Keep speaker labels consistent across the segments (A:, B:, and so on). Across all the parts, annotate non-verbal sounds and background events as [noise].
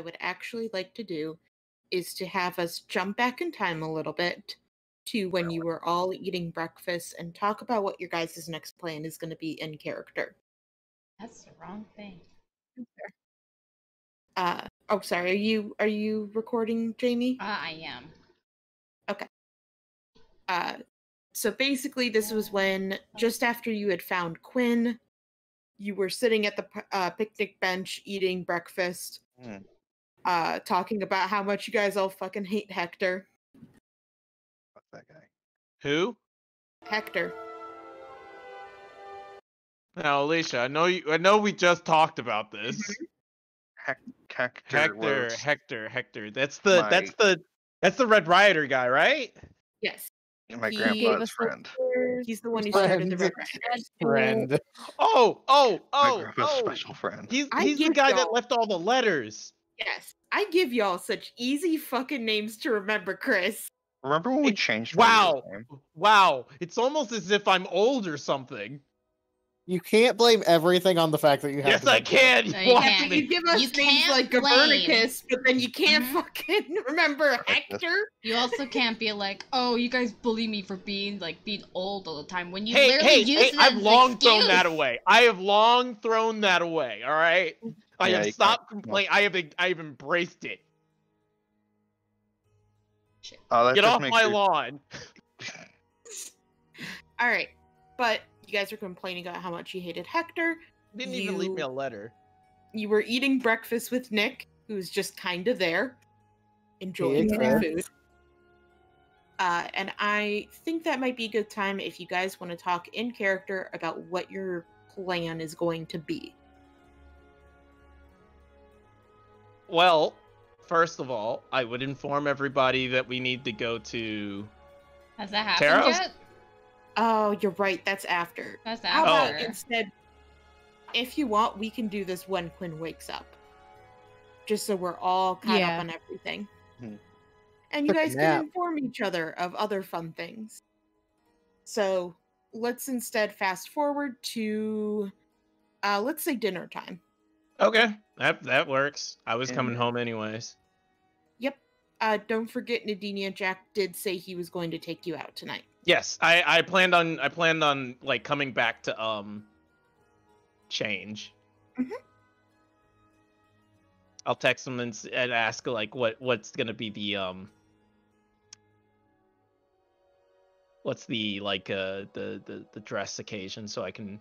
A: I would actually like to do is to have us jump back in time a little bit to when you were all eating breakfast and talk about what your guys' next plan is going to be in character.
B: That's the wrong thing.
A: Uh oh, sorry. Are you are you recording, Jamie?
B: Uh, I am. Okay.
A: Uh, so basically, this was when just after you had found Quinn, you were sitting at the uh, picnic bench eating breakfast,
C: Hmm.
A: Uh, talking about how much you guys all fucking hate Hector.
C: Fuck that guy.
D: Who?
A: Hector.
D: Now, Alicia, I know you. I know we just talked about this.
C: Hec- Hector,
D: Hector,
C: was-
D: Hector, Hector. That's the.
C: my-
D: That's the. That's the Red Rioter guy, right?
A: Yes.
C: my
A: he
C: grandpa's
A: gave us
C: friend.
A: He's the one who started the Red [laughs]
E: Friend.
A: Riders.
E: Friend.
D: Oh, oh,
C: my
D: oh,
C: grandpa's
D: oh.
C: special friend.
D: He's he's the guy that
A: y'all-
D: left all the letters.
A: Yes. I give y'all such easy fucking names to remember, Chris.
C: Remember when we
D: It-
C: changed?
D: wow. Wow, it's almost as if I'm old or something.
E: You can't blame everything on the fact that you have.
D: Yes,
E: to
D: I can.
B: No,
D: You
B: you
D: watch
A: Yeah,
B: can't.
D: me.
A: you give us
B: You
A: names like
B: blame.
A: Copernicus, but then you can't
B: Mhm.
A: fucking [laughs] remember
C: Copernicus.
A: Hector.
B: You also can't be like, oh, you guys bully me for being like being old all the time when you
D: Hey,
B: literally
D: hey,
B: use
D: hey!
B: it
D: I've
B: as an
D: long thrown that away. I have long thrown that away. All right. I
C: Yeah,
D: have stopped complaining. I have. I have embraced it.
C: Oh,
D: Get off my
C: your-
D: lawn. [laughs]
A: All right, but you guys are complaining about how much you hated Hector.
D: Didn't even leave me a letter.
A: You were eating breakfast with Nick, who's just kind of there, enjoying
E: He
A: free
E: is
A: food. Uh, and I think that might be a good time if you guys want to talk in character about what your plan is going to be.
D: Well, first of all, I would inform everybody that we need to go to.
B: Has that happened
D: Taros?
B: yet?
A: Oh, you're right. That's after.
B: That's after.
A: How about
B: after.
A: instead, if you want, we can do this when Quinn wakes up, just so we're all caught
F: Yeah.
A: up on everything,
C: Hmm.
A: and you
E: Took
A: guys
E: nap.
A: can inform each other of other fun things. So let's instead fast forward to, uh, let's say dinner time.
D: Okay, that that works. I was coming home anyways.
A: Yep. Uh, don't forget, Nadinia Jack did say he was going to take you out tonight.
D: Yes, I I planned on I planned on like coming back to um change.
A: Mhm.
D: I'll text him and, and ask like what what's gonna be the um what's the like uh the the the dress occasion so I can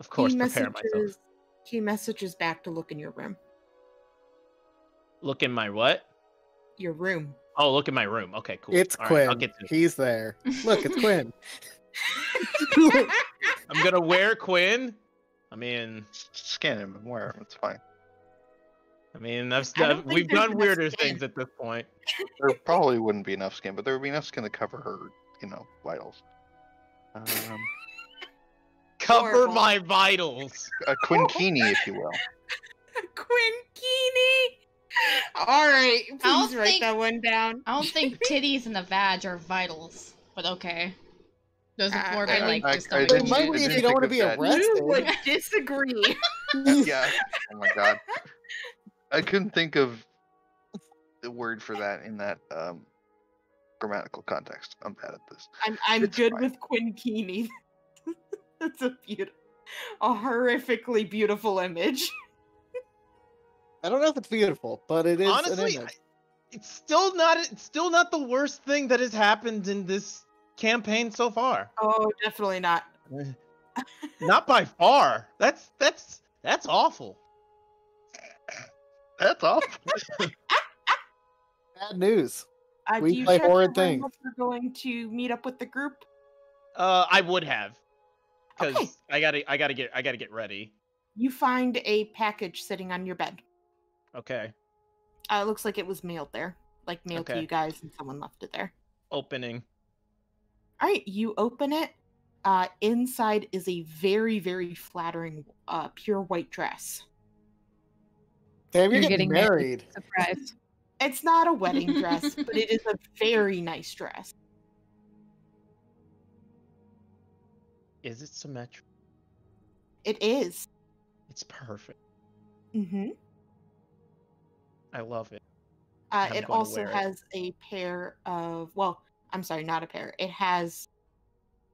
D: of course
A: he
D: prepare myself.
A: Messages, he messages back to look in your room.
D: Look in my what?
A: Your room.
D: Oh, look in my room. Okay, cool.
E: It's
D: All right,
E: Quinn.
D: I'll get to.
E: He's there. Look, it's Quinn. [laughs]
D: I'm gonna wear Quinn. I mean,
C: S- Scan him and wear him. It's fine.
D: I mean, I've,
A: I don't
D: st-
A: think
D: we've done weirder
A: skin.
D: things at this point.
C: There probably wouldn't be enough skin, but there would be enough skin to cover her, you know, vitals. Um,
D: Cover
A: Horrible.
D: my vitals.
C: a quinkini, if you will. [laughs]
A: Quinkini. All right, please write
B: think-
A: that one down.
B: I don't think [laughs] titties and the vag are vitals, but okay. Those are
A: Uh,
B: more
A: I
B: like
C: I-
B: just
C: I
B: a
C: didn't-
E: It might be if you don't want to be arrested.
A: You would disagree. [laughs]
C: yeah. Oh my god. I couldn't think of the word for that in that um, grammatical context. I'm bad at this.
A: I'm I'm
C: It's
A: good
C: fine.
A: with Quinkini. That's a beautiful, a horrifically beautiful image. [laughs]
E: I don't know if it's beautiful, but it is
D: Honestly,
E: an
D: I- it's still not. It's still not the worst thing that has happened in this campaign so far.
A: Oh, definitely not.
D: Not by far. That's that's that's awful.
C: That's awful. [laughs]
E: Bad news.
A: Uh,
E: We
A: do you
E: play
A: check your
E: horrid things.
A: if You're going to meet up with the group.
D: Uh, I would have, because
A: Okay.
D: I gotta I gotta get I gotta get ready.
A: You find a package sitting on your bed.
D: Okay,
A: Uh, it looks like it was mailed there, like mailed to you guys, and someone left it there.
D: opening.
A: All right, you open it. Uh, inside is a very, very flattering, uh, pure white dress.
E: Damn, you're,
F: You're
E: getting,
F: getting married.
E: married.
F: Surprise.
A: It's not a wedding dress, but it is a very nice dress.
D: Is it symmetrical?
A: It is.
D: It's perfect.
A: Mm-hmm.
D: I love it.
A: Uh, it also
D: it.
A: has a pair of well, I'm sorry, not a pair. It has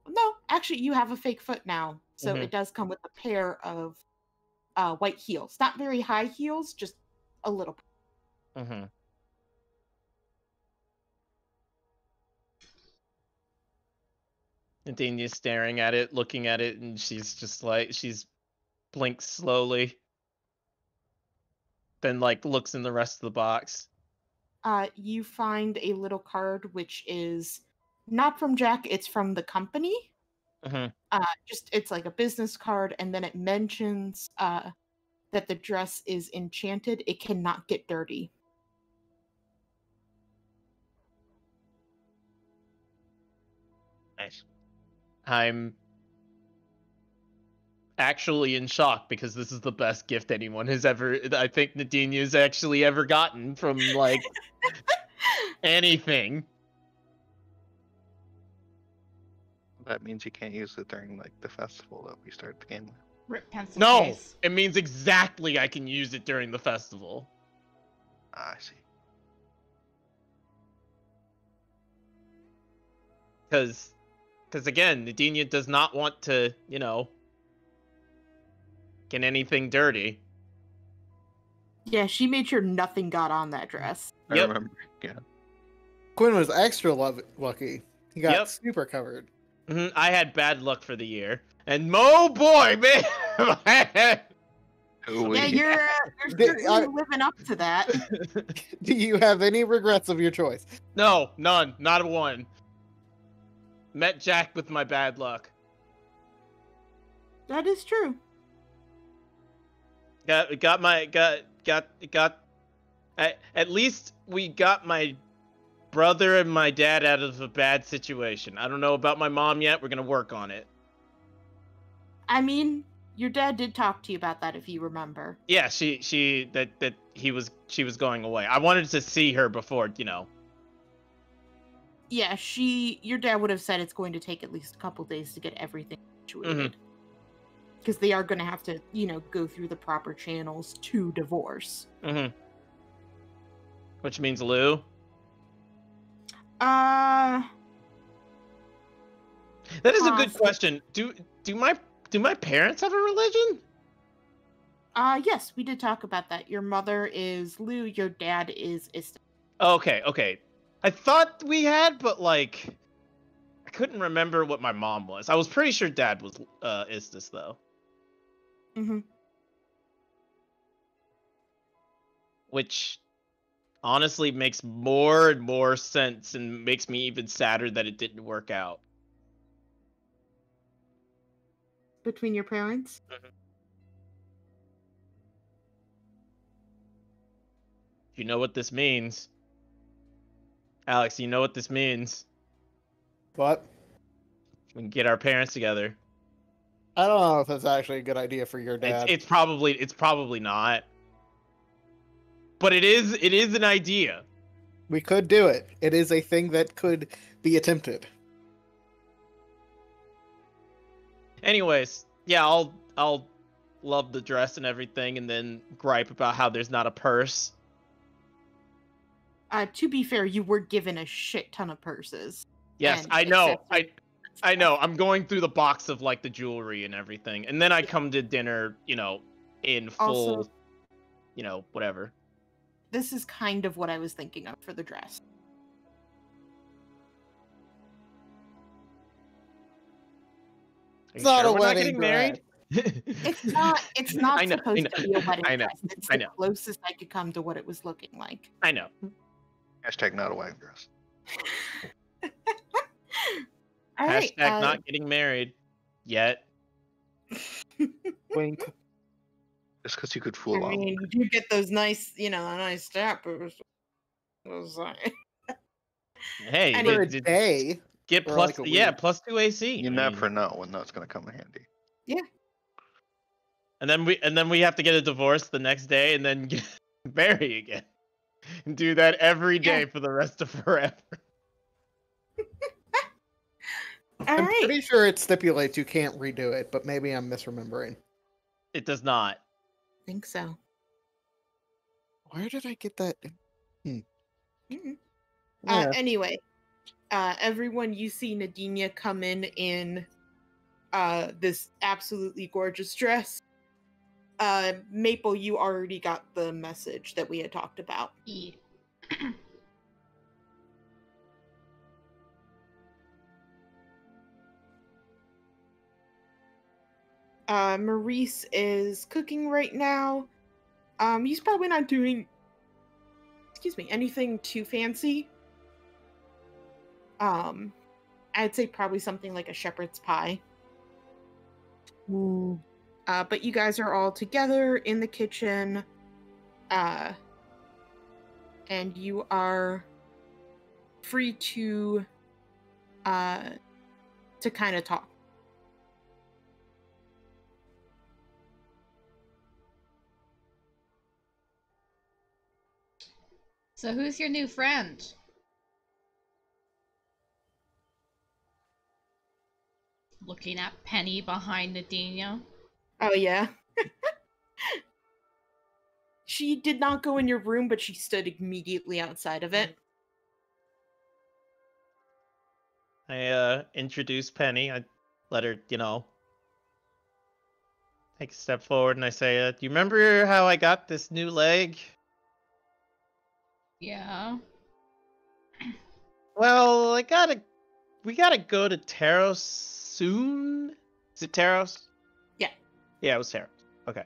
A: no, actually, you have a fake foot now, so
D: Mhm.
A: it does come with a pair of uh, white heels. Not very high heels, just a little.
D: Mm-hmm. Nadinia's staring at it, looking at it, and she's just like she's blinks slowly. Then like looks in the rest of the box.
A: Uh, you find a little card which is not from Jack. It's from the company.
D: Mhm.
A: Uh, just it's like a business card, and then it mentions uh, that the dress is enchanted. It cannot get dirty.
D: Nice. I'm actually in shock because this is the best gift anyone has ever I think Nadinia's actually ever gotten from like [laughs] anything.
C: That means you can't use it during like the festival that we start the game with.
B: Rip pencil
D: No,
B: case.
D: it means exactly I can use it during the festival.
C: Ah, I see.
D: Because, because again, Nadinia does not want to, you know, get anything dirty.
A: Yeah, she made sure nothing got on that dress.
C: I
D: Yep.
C: remember. Yeah.
E: Quinn was extra lov- lucky. He got
D: Yep.
E: super covered.
D: hmm I had bad luck for the year, and oh boy, [laughs] man,
C: Ooh,
A: Yeah, you're, uh, you're
E: Did-
A: certainly
E: I-
A: living up to that. [laughs]
E: Do you have any regrets of your choice?
D: no, none, not a one. Met Jack with my bad luck.
A: That is true.
D: Got got my got got got. At, at least we got my brother and my dad out of a bad situation. I don't know about my mom yet. We're gonna work on it.
A: I mean, your dad did talk to you about that, if you remember.
D: Yeah, she she that that he was she was going away. I wanted to see her before, you know.
A: Yeah, she. Your dad would have said it's going to take at least a couple days to get everything situated. Because they are going to have to, you know, go through the proper channels to divorce.
D: Mm-hmm. Which means Lou.
A: Uh,
D: That is a good question. Do do my do my parents have a religion?
A: uh, yes, we did talk about that. Your mother is Lou. Your dad is Ist.
D: Okay, okay. I thought we had, but like I couldn't remember what my mom was. I was pretty sure dad was uh Istis though.
A: Mhm.
D: Which honestly makes more and more sense and makes me even sadder that it didn't work out.
A: between your parents.
D: You know what this means. Alex, you know what this means.
E: But
D: We can get our parents together.
E: I don't know if that's actually a good idea for your
D: It's,
E: dad.
D: it's probably it's probably not. But it is it is an idea.
E: We could do it. It is a thing that could be attempted.
D: Anyways, yeah, I'll I'll love the dress and everything and then gripe about how there's not a purse.
A: Uh, to be fair, you were given a shit ton of purses.
D: Yes, I know. I I know. I'm going through the box of like the jewelry and everything. And then I come to dinner, you know, in full
A: Also-
D: you know, whatever.
A: This is kind of what I was thinking of for the dress.
E: It's not
D: sure
E: a
D: we're not
E: wedding
D: getting married?
A: It's not. It's [laughs] not
D: I know,
A: supposed to be a [laughs] wedding
D: I know,
A: dress. It's
D: I
A: the
D: know.
A: closest I could come to what it was looking like.
D: I know.
C: Hashtag not a wedding dress.
A: All right.
D: Hashtag
A: uh,
D: not getting married yet.
E: Wink.
C: Just because you could fool
A: I
C: on.
A: mean, you do get those nice, you know, a nice steppers. Was like- [laughs]
D: Hey,
A: Anyway.
E: For
D: it-
E: a
D: it-
E: day.
D: get plus
E: like a
D: yeah, plus two AC.
C: You
D: I
C: never
D: mean,
C: know when that's going to come in handy. Yeah.
D: And then we and then we have to get a divorce the next day and then [laughs] get married again. And [laughs] do that every day
A: Yeah.
D: for the rest of forever.
A: All
E: I'm
A: right.
E: pretty sure it stipulates you can't redo it, but maybe I'm misremembering.
D: It does not.
A: think so.
E: Where did I get that?
A: Mhm.
E: Yeah.
A: Uh, anyway, uh, everyone, you see Nadinia come in in uh, this absolutely gorgeous dress. Uh, Maple, you already got the message that we had talked about.
B: E. [clears throat]
A: Uh, Maurice is cooking right now. Um, he's probably not doing, excuse me, anything too fancy. Um, I'd say probably something like a shepherd's pie. Uh, but you guys are all together in the kitchen. Uh, and you are free to, uh, to kind of talk.
B: So who's your new friend? Looking at Penny behind Nadine.
A: Oh yeah. she did not go in your room, but she stood immediately outside of it.
D: I uh introduce Penny. I let her, you know, take a step forward and I say, uh, "Do you remember how I got this new leg?"
B: Yeah. [clears throat]
D: Well, I gotta, we gotta go to Taros soon. Is it Taros?
A: Yeah.
D: Yeah, it was Taros. Okay.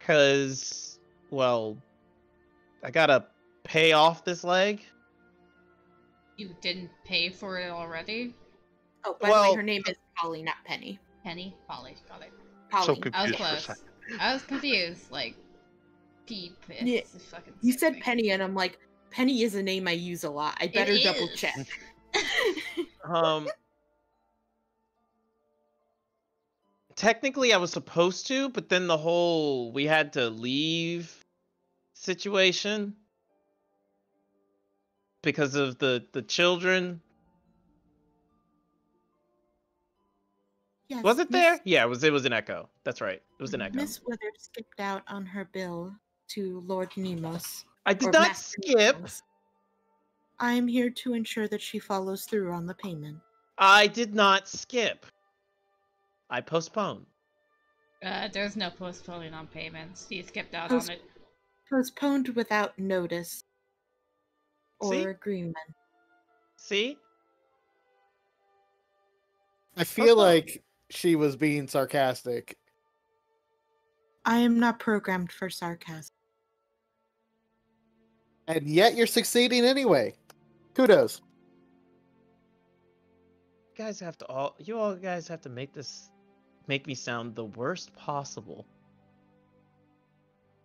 D: Cause, well, I gotta pay off this leg.
B: You didn't pay for it already?
A: Oh, by the way, her name is Polly, not Penny.
B: Penny? Polly. Got it.
A: Polly.
C: So
B: I was
C: confused for a
B: close. I was confused. Like, peep. It's
A: Yeah,
B: fucking
A: you said
B: thing.
A: Penny, and I'm like, Penny is a name I use a lot. I better double
B: is.
A: check. [laughs]
D: Um. Technically, I was supposed to, but then the whole we had to leave situation because of the the children.
A: yes,
D: Was it there? Yeah, it was. It was an echo. That's right. It was an echo.
A: Miss Withers skipped out on her bill to Lord Nemos.
D: I did not
A: Master
D: skip.
A: Nemos. I am here to ensure that she follows through on the payment.
D: I did not skip. I postponed.
B: Uh, there's no postponing on payments. He skipped out
A: Post-
B: on it.
A: Postponed without notice or
D: See?
A: agreement.
D: See?
E: I feel like she was being sarcastic.
A: I am not programmed for sarcasm.
E: And yet you're succeeding anyway. Kudos.
D: You guys have to all. You all guys have to make this, make me sound the worst possible.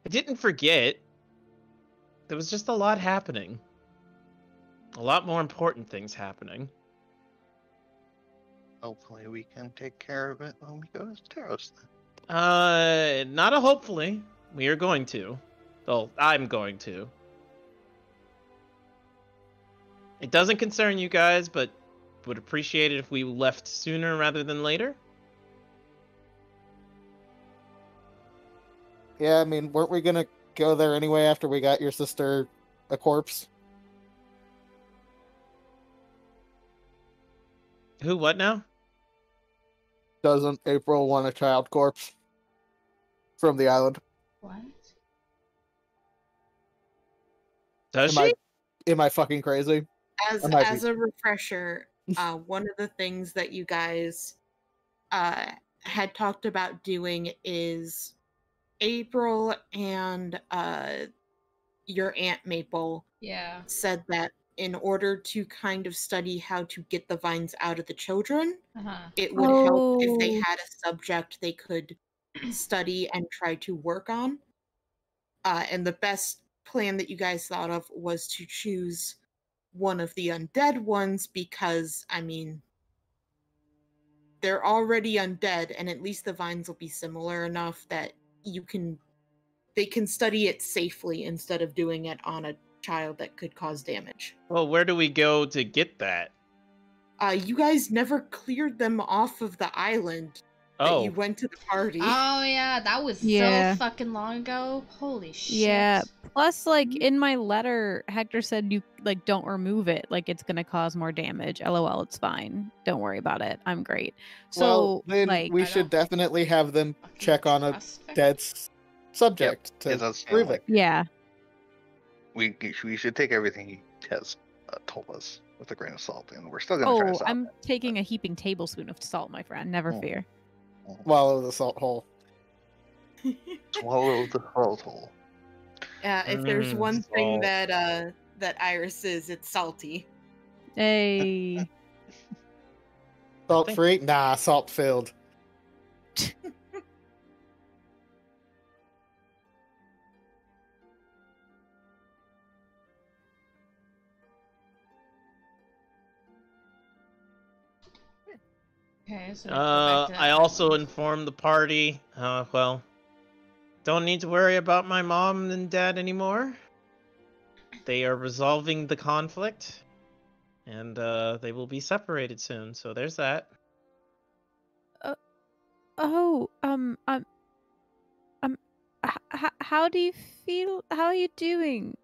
D: I didn't forget. There was just a lot happening. A lot more important things happening.
C: Hopefully, we can take care of it when we go to Taros. Then.
D: Uh, not a hopefully. We are going to. Well, I'm going to. It doesn't concern you guys, but would appreciate it if we left sooner rather than later.
E: Yeah, I mean, weren't we gonna go there anyway after we got your sister a corpse?
D: Who? What now?
E: Doesn't April want a child corpse from the island?
B: What?
D: Does
E: Am
D: she?
E: I, am I fucking crazy?
A: As
E: I might be.
A: as a refresher, [laughs] uh, one of the things that you guys uh, had talked about doing is April and uh, your aunt Maple
B: Yeah.
A: said that in order to kind of study how to get the vines out of the children,
B: Uh huh.
A: it would help if they
F: Oh.
A: had a subject they could study and try to work on. Uh, and the best plan that you guys thought of was to choose one of the undead ones because, I mean, they're already undead, and at least the vines will be similar enough that you can. They can study it safely instead of doing it on a child that could cause damage.
D: Well, where do we go to get that?
A: Uh, you guys never cleared them off of the island. That
D: Oh,
A: you went to the party.
B: Oh yeah, that was
F: Yeah.
B: so fucking long ago. Holy shit.
F: Yeah. Plus, like
A: Mhm.
F: in my letter, Hector said you like don't remove it. Like it's gonna cause more damage. LOL, it's fine. Don't worry about it. I'm great. So
E: well, then
F: like
E: we
B: I
E: should definitely have them check on a
B: prospect.
E: dead subject
C: Yeah,
E: to prove it.
F: yeah.
C: We we should take everything he has uh, told us with a grain of salt, and we're still gonna try to
F: Oh, I'm taking a heaping tablespoon of salt, my friend. Never
C: Oh.
F: fear.
E: Swallow the salt hole. [laughs]
C: it. Swallow the salt hole.
A: Yeah, if there's
D: Mm,
A: one thing that uh that Iris is, it's salty.
F: Hey.
E: Salt free? Nah, salt filled. [laughs]
B: Okay, so
D: Uh, I also informed the party. Uh, well, don't need to worry about my mom and dad anymore. They are resolving the conflict, and uh, they will be separated soon. So there's that.
F: Oh, um, um, um, h- h- how do you feel? How are you doing?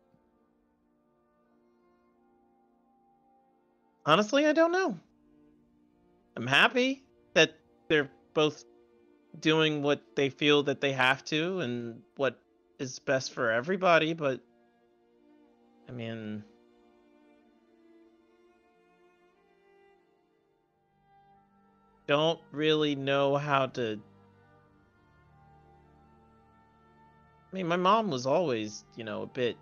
D: Honestly, I don't know. I'm happy that they're both doing what they feel that they have to and what is best for everybody, but I mean, don't really know how to. I mean, my mom was always, you know, a bit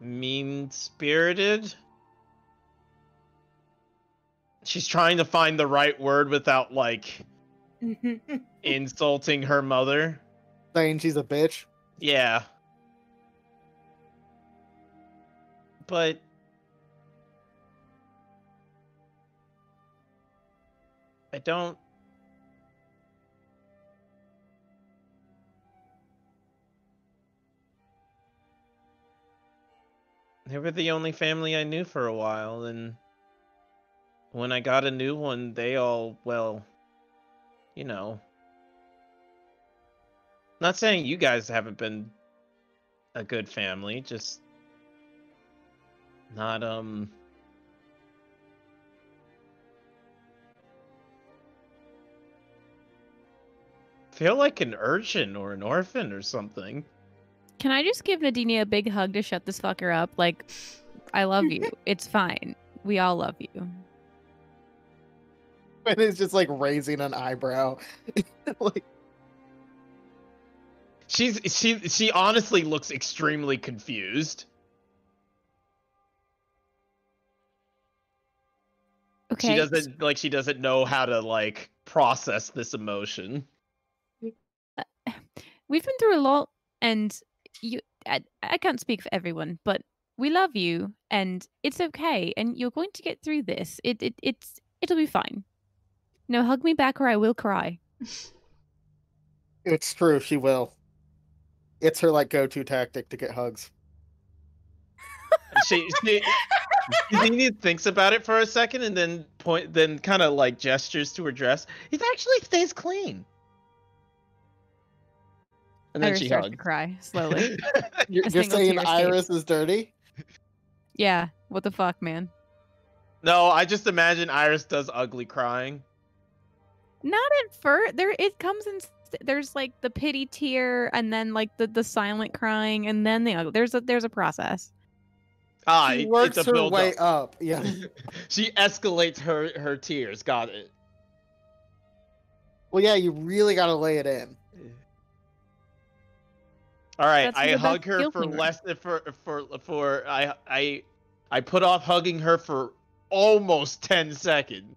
D: mean spirited. She's trying to find the right word without, like, [laughs] insulting her mother.
E: Saying she's a bitch.
D: Yeah. But I don't They were the only family I knew for a while and when I got a new one, they all, well, you know, not saying you guys haven't been a good family, just not um feel like an urchin or an orphan or something.
F: Can I just give Nadine a big hug to shut this fucker up? Like, I love you. [laughs] it's fine. We all love you.
E: And it's just like raising an eyebrow. [laughs] like
D: She's she she honestly looks extremely confused.
F: Okay.
D: She doesn't like she doesn't know how to like process this emotion.
F: Uh, we've been through a lot, and you. I, I can't speak for everyone, but we love you, and it's okay, and you're going to get through this. It it it's it'll be fine. No, hug me back, or I will cry.
E: it's true, she will. It's her like go-to tactic to get hugs.
D: she she Xenia [laughs] thinks about it for a second and then point then kind of like gestures to her dress. It actually stays clean. And then
F: Iris
D: she
F: starts to
D: hugs.
F: cry slowly. [laughs] [laughs]
E: You're, you're saying
F: tear escapes.
E: Iris is dirty?
F: yeah. What the fuck, man?
D: No, I just imagine Iris does ugly crying.
F: Not at first. There, it comes in. There's like the pity tear, and then like the the silent crying, and then the ugly. There's a there's a process.
D: Ah,
E: she
D: it-
E: works
D: it's a
E: her
D: build
E: way
D: up.
E: up. [laughs] Yeah.
D: she escalates her her tears. Got it.
E: Well, yeah, you really got to lay it in.
D: All right,
F: That's
D: I hug her for
F: humor.
D: less than for for for I I I put off hugging her for almost ten seconds.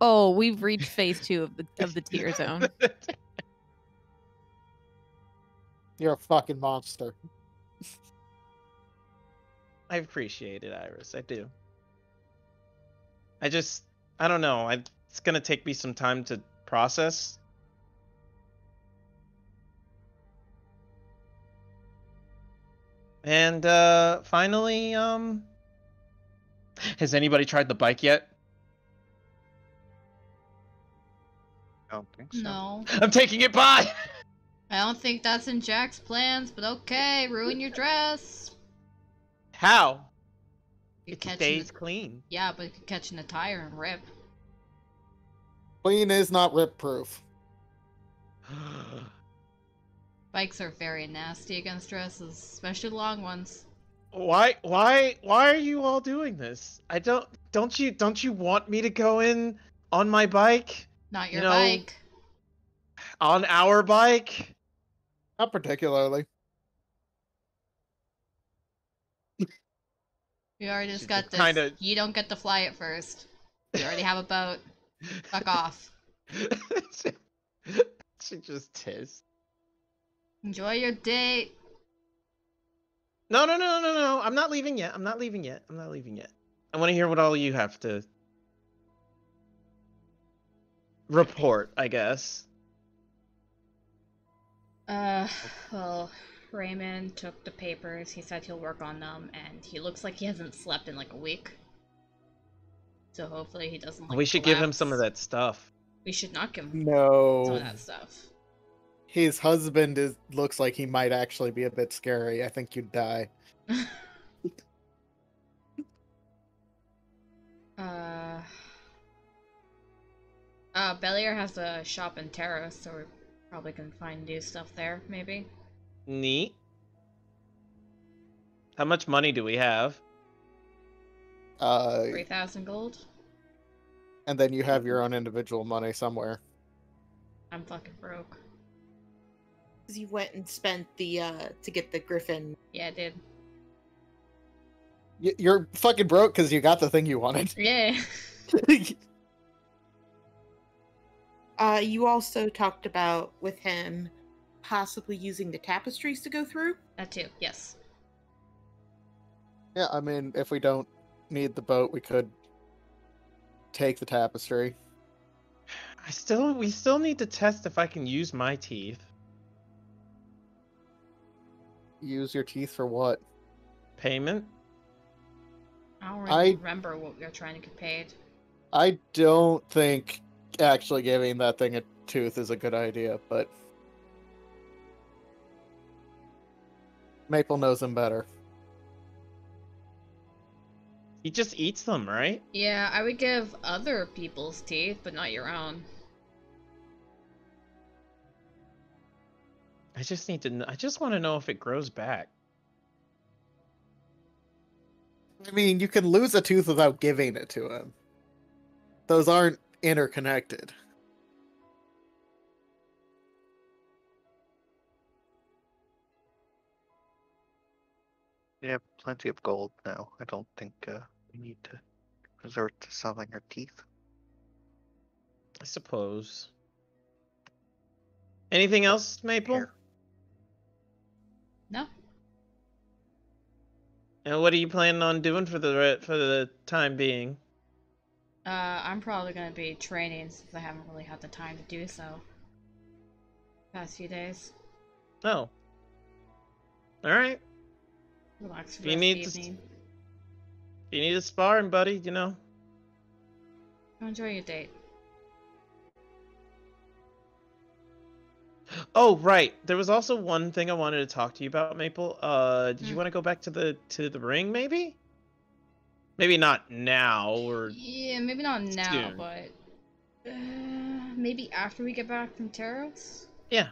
F: Oh, we've reached phase two of the of the tear zone. [laughs]
E: You're a fucking monster.
D: I appreciate it, Iris. I do. I just I don't know. I it's gonna take me some time to process. And uh finally, um has anybody tried the bike yet?
C: I don't think so.
B: No.
D: I'm taking it by.
B: I don't think that's in Jack's plans, but okay, ruin your dress.
D: How?
B: You're
D: It
B: catching
D: stays
B: the-
D: clean.
B: Yeah, but you're catching a tire and rip.
E: Clean is not rip proof. [gasps]
B: Bikes are very nasty against dresses, especially long ones.
D: why? Why? Why are you all doing this? I don't. Don't you? Don't you want me to go in on my bike?
B: Not
D: You
B: your
D: know-
B: bike.
D: On our bike?
E: Not particularly.
B: You already just got this.
D: kinda-
B: You don't get to fly it first. You already have a boat. Fuck [laughs] off.
D: she, she just tis.
B: Enjoy your date.
D: No, no, no, no, no. I'm not leaving yet. I'm not leaving yet. I'm not leaving yet. I want to hear what all you have to report, I guess.
B: Uh, well, Raymond took the papers. He said he'll work on them, and he looks like he hasn't slept in like a week. So hopefully he doesn't. Like,
D: we should give him some of that stuff.
B: We should not give him some of
E: No.
B: that stuff.
E: His husband is looks like he might actually be a bit scary. I think you'd die. [laughs]
B: Uh, uh, Belier has a shop in Terra, so we probably can find new stuff there, maybe.
D: Neat. How much money do we have?
E: Uh,
B: 3,000 gold?
E: and then you have your own individual money somewhere.
B: I'm fucking broke.
A: Because you went and spent the uh to get the griffin.
B: Yeah, I did.
E: Y- You're fucking broke because you got the thing you wanted.
B: Yeah. [laughs] [laughs]
A: Uh you also talked about with him possibly using the tapestries to go through.
B: that too, yes.
E: yeah, I mean, if we don't need the boat, we could take the tapestry.
D: I still, we still need to test if I can use my teeth.
E: Use your teeth for what?
D: Payment.
B: I don't really
E: I-
B: remember what we were trying to get paid.
E: I don't think actually giving that thing a tooth is a good idea, but Maple knows him better.
D: He just eats them, right?
B: Yeah, I would give other people's teeth, but not your own.
D: I just need to. kn- I just want to know if it grows back.
E: I mean, you can lose a tooth without giving it to him. Those aren't interconnected.
C: We have plenty of gold now. I don't think uh, we need to resort to selling our teeth.
D: I suppose. Anything else, Maple?
C: Here.
B: No?
D: And what are you planning on doing for the for the time being?
B: Uh, I'm probably gonna be training since I haven't really had the time to do so. Past few days.
D: Oh. All right.
B: Relax for
D: You
B: the rest of
D: need to
B: evening.
D: If you need a sparring buddy, you know.
B: Enjoy your date.
D: Oh right, there was also one thing I wanted to talk to you about, Maple. Uh, did you
B: Hmm.
D: want to go back to the to the ring, maybe? Maybe not now, or
B: Yeah, maybe not now,
D: Soon.
B: but uh, maybe after we get back from Taros.
D: yeah.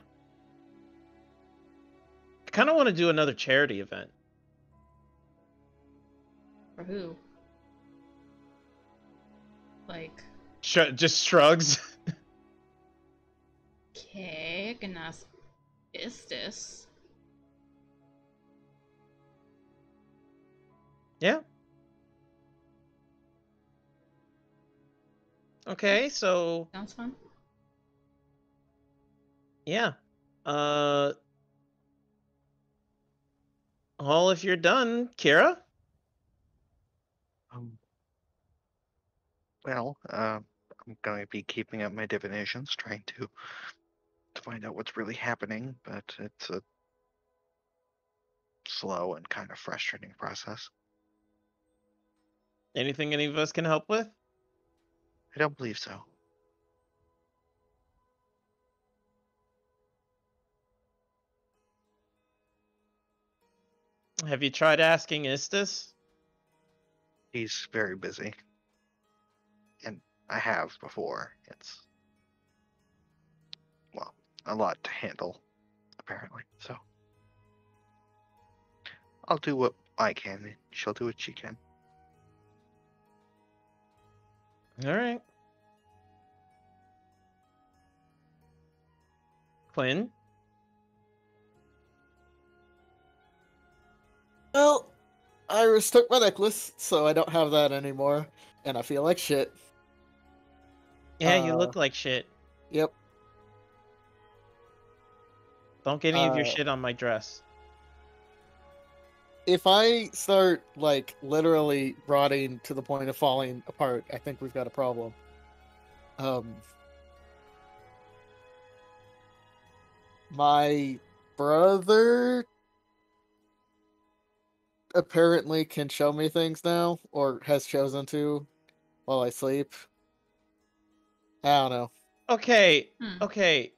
D: I kind of want to do another charity event.
B: For who? Like,
D: Sh- just shrugs.
B: okay, I can ask Istis.
D: yeah. Okay, so
B: Sounds fun.
D: yeah. Uh. All if you're done, Kira.
C: Um, well, uh, I'm going to be keeping up my divinations, trying to to find out what's really happening, but it's a slow and kind of frustrating process.
D: Anything any of us can help with?
C: I don't believe so.
D: Have you tried asking Istis?
C: He's very busy. And I have before. It's well, a lot to handle, apparently. So I'll do what I can and she'll do what she can.
D: All right. Quinn,
E: Well, Iris took my necklace, so I don't have that anymore, and I feel like shit.
D: yeah, you
E: Uh,
D: look like shit.
E: Yep.
D: Don't get any of your
E: uh,
D: shit on my dress.
E: If I start like literally rotting to the point of falling apart, I think we've got a problem. Um, my brother apparently can show me things now, or has chosen to, while I sleep. I don't know.
D: Okay,
B: Hmm.
D: okay.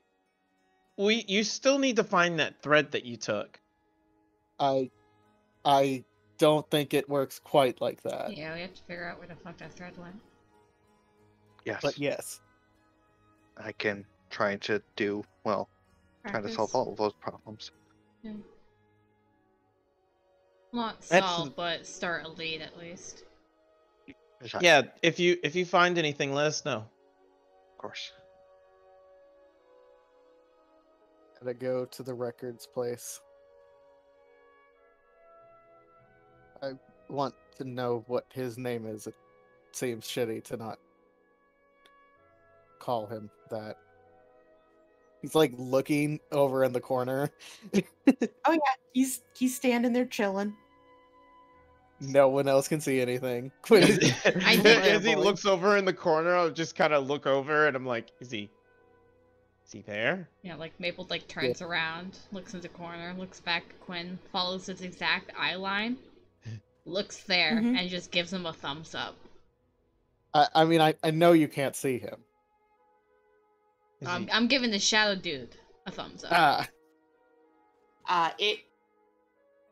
D: We you still need to find that thread that you took.
E: I, I don't think it works quite like that.
B: Yeah, we have to figure out where the fuck that thread went.
C: Yes.
E: But yes,
C: I can try to do well, try to solve all of those problems.
B: Not
D: That's-
B: solve, but start a lead at least.
C: Yes,
D: Yeah, if you if you find anything, let us know.
C: Of course.
E: gotta go to the records place. Want to know what his name is. It seems shitty to not call him that. He's like looking over in the corner. [laughs]
A: Oh yeah, he's he's standing there chilling.
E: No one else can see anything. [laughs] Quinn is- [laughs]
D: As he looks over in the corner, I'll just kind of look over and I'm like, is he is he there?
B: Yeah, like Maple like turns around, looks in the corner, looks back at Quinn, follows his exact eye line, looks there,
A: Mhm.
B: and just gives him a thumbs up.
E: I, I mean, I, I know you can't see him.
D: Is
B: Um,
D: he-
B: I'm giving the shadow dude a thumbs up.
E: Ah,
A: Uh, it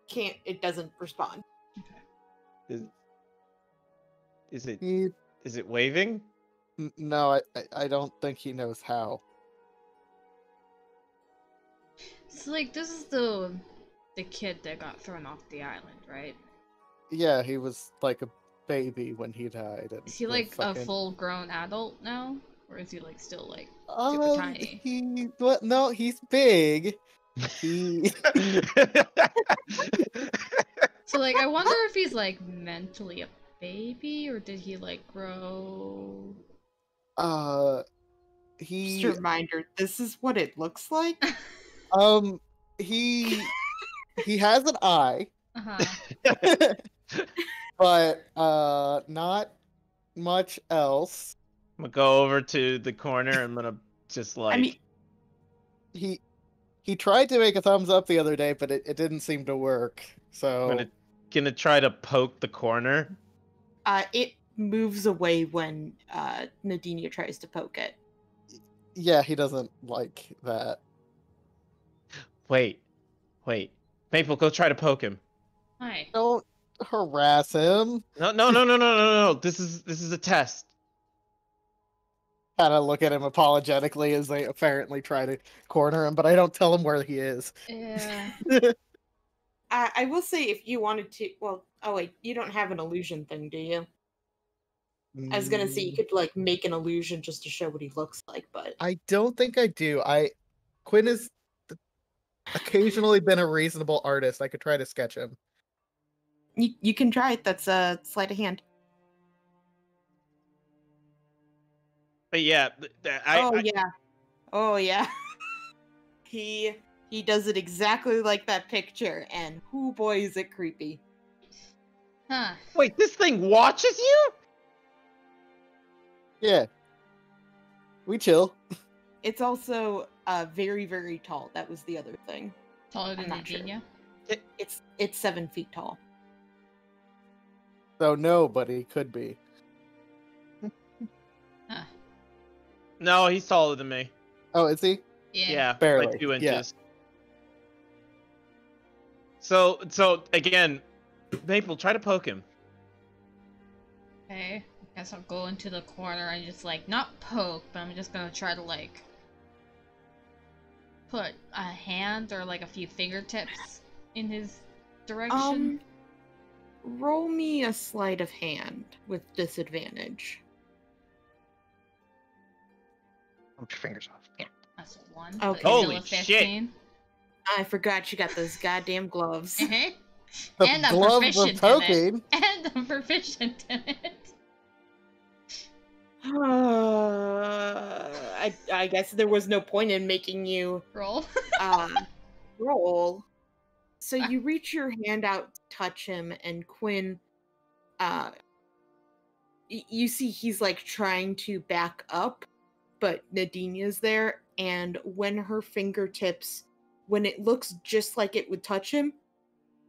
A: can't. It doesn't respond.
D: is, is it
E: he,
D: is it waving?
E: no, I, I, I don't think he knows how.
B: So like this is the the kid that got thrown off the island, right?
E: Yeah, he was like a baby when he died. And
B: Is he like
E: fucking-
B: a full grown adult now? Or is he like still like
E: Um,
B: tiny.
E: He what? No, he's big. He [laughs]
B: So like I wonder if he's like mentally a baby or did he like grow
E: uh
A: Just
E: he
A: a reminder. This is what it looks like. [laughs]
E: um he he has an eye,
B: uh-huh. [laughs]
E: but uh not much else.
D: I'm gonna go over to the corner. I'm gonna just like
A: I mean,
E: He he tried to make a thumbs up the other day, but it, it didn't seem to work.
D: I'm
E: So
D: gonna gonna try to poke the corner.
A: uh, it moves away when uh Nadinia tries to poke it.
E: yeah, he doesn't like that.
D: Wait, wait. Maple, go try to poke him.
B: Hi.
E: Don't harass him.
D: No, no, no, no, no, no, no. This is this is a test.
E: Kind of look at him apologetically as they apparently try to corner him, but I don't tell him where he is.
B: Yeah.
A: I, I will say, if you wanted to, well, oh wait, you don't have an illusion thing, do you? I was gonna say you could like make an illusion just to show what he looks like, but
E: I don't think I do. I Quinn has occasionally been a reasonable artist. I could try to sketch him.
A: You you can try it. That's a sleight of hand.
D: But yeah, th- th- I,
A: oh
D: I-
A: yeah, oh yeah. [laughs] he he does it exactly like that picture, and whoo boy is it creepy.
B: Huh.
D: wait. This thing watches you.
E: Yeah. We chill. [laughs]
A: It's also uh very very tall. That was the other thing.
B: Taller than
A: not sure.
B: Eugenia.
A: It's it's seven feet tall.
E: So no, but he could be. [laughs]
B: Huh.
D: No, he's taller than me.
E: Oh, is he?
B: Yeah.
D: Yeah,
E: Barely,
D: like two
E: yeah.
D: inches. So so again, Maple, try to poke him.
B: Okay, I guess I'll go into the corner and just like not poke, but I'm just gonna try to like put a hand or like a few fingertips in his direction.
A: Um, roll me a sleight of hand with disadvantage.
C: Put your fingers off. Yeah.
B: That's a one.
A: Okay.
D: Holy shit.
A: I forgot you got those goddamn gloves. [laughs]
B: Mhm.
E: The
B: And I'm
E: gloves
B: proficient
E: of
B: in it.
E: poking. [laughs]
B: and I'm proficient in it.
A: Uh, [sighs] I I guess there was no point in making you
B: Roll. [laughs]
A: uh, roll. So [laughs] you reach your hand out to touch him, and Quinn, uh, y- you see he's like trying to back up, but Nadinia's there, and when her fingertips, when it looks just like it would touch him,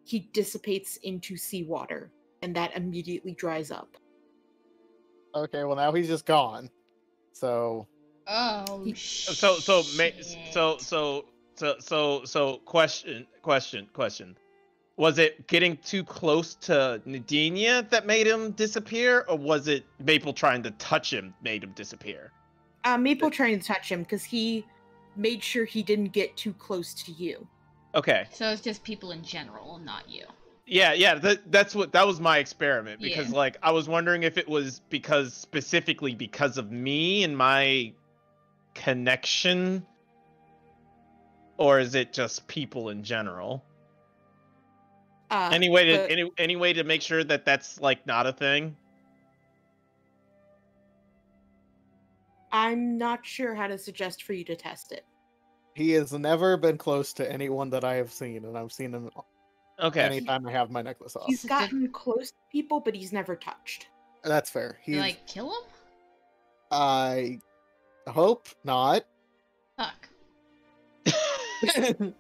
A: he dissipates into seawater, and that immediately dries up.
E: Okay, well now he's just gone. So
B: Oh,
D: So so ma- so so so so so question question question. Was it getting too close to Nadinia that made him disappear, or was it Maple trying to touch him made him disappear?
A: Uh, Maple trying to touch him because he made sure he didn't get too close to you.
D: Okay.
B: So it's just people in general, not you.
D: Yeah, yeah, that, that's what that was my experiment because
B: Yeah.
D: like I was wondering if it was because specifically because of me and my connection or is it just people in general?
A: Uh,
D: any way to
A: but-
D: any any way to make sure that that's like not a thing?
A: I'm not sure how to suggest for you to test it.
E: he has never been close to anyone that I have seen, and I've seen him
D: Okay.
E: anytime I have my necklace off.
A: He's gotten close to people, but he's never touched.
E: That's fair.
B: You
E: He's
B: like kill him?
E: I hope not.
B: Fuck.
D: Well,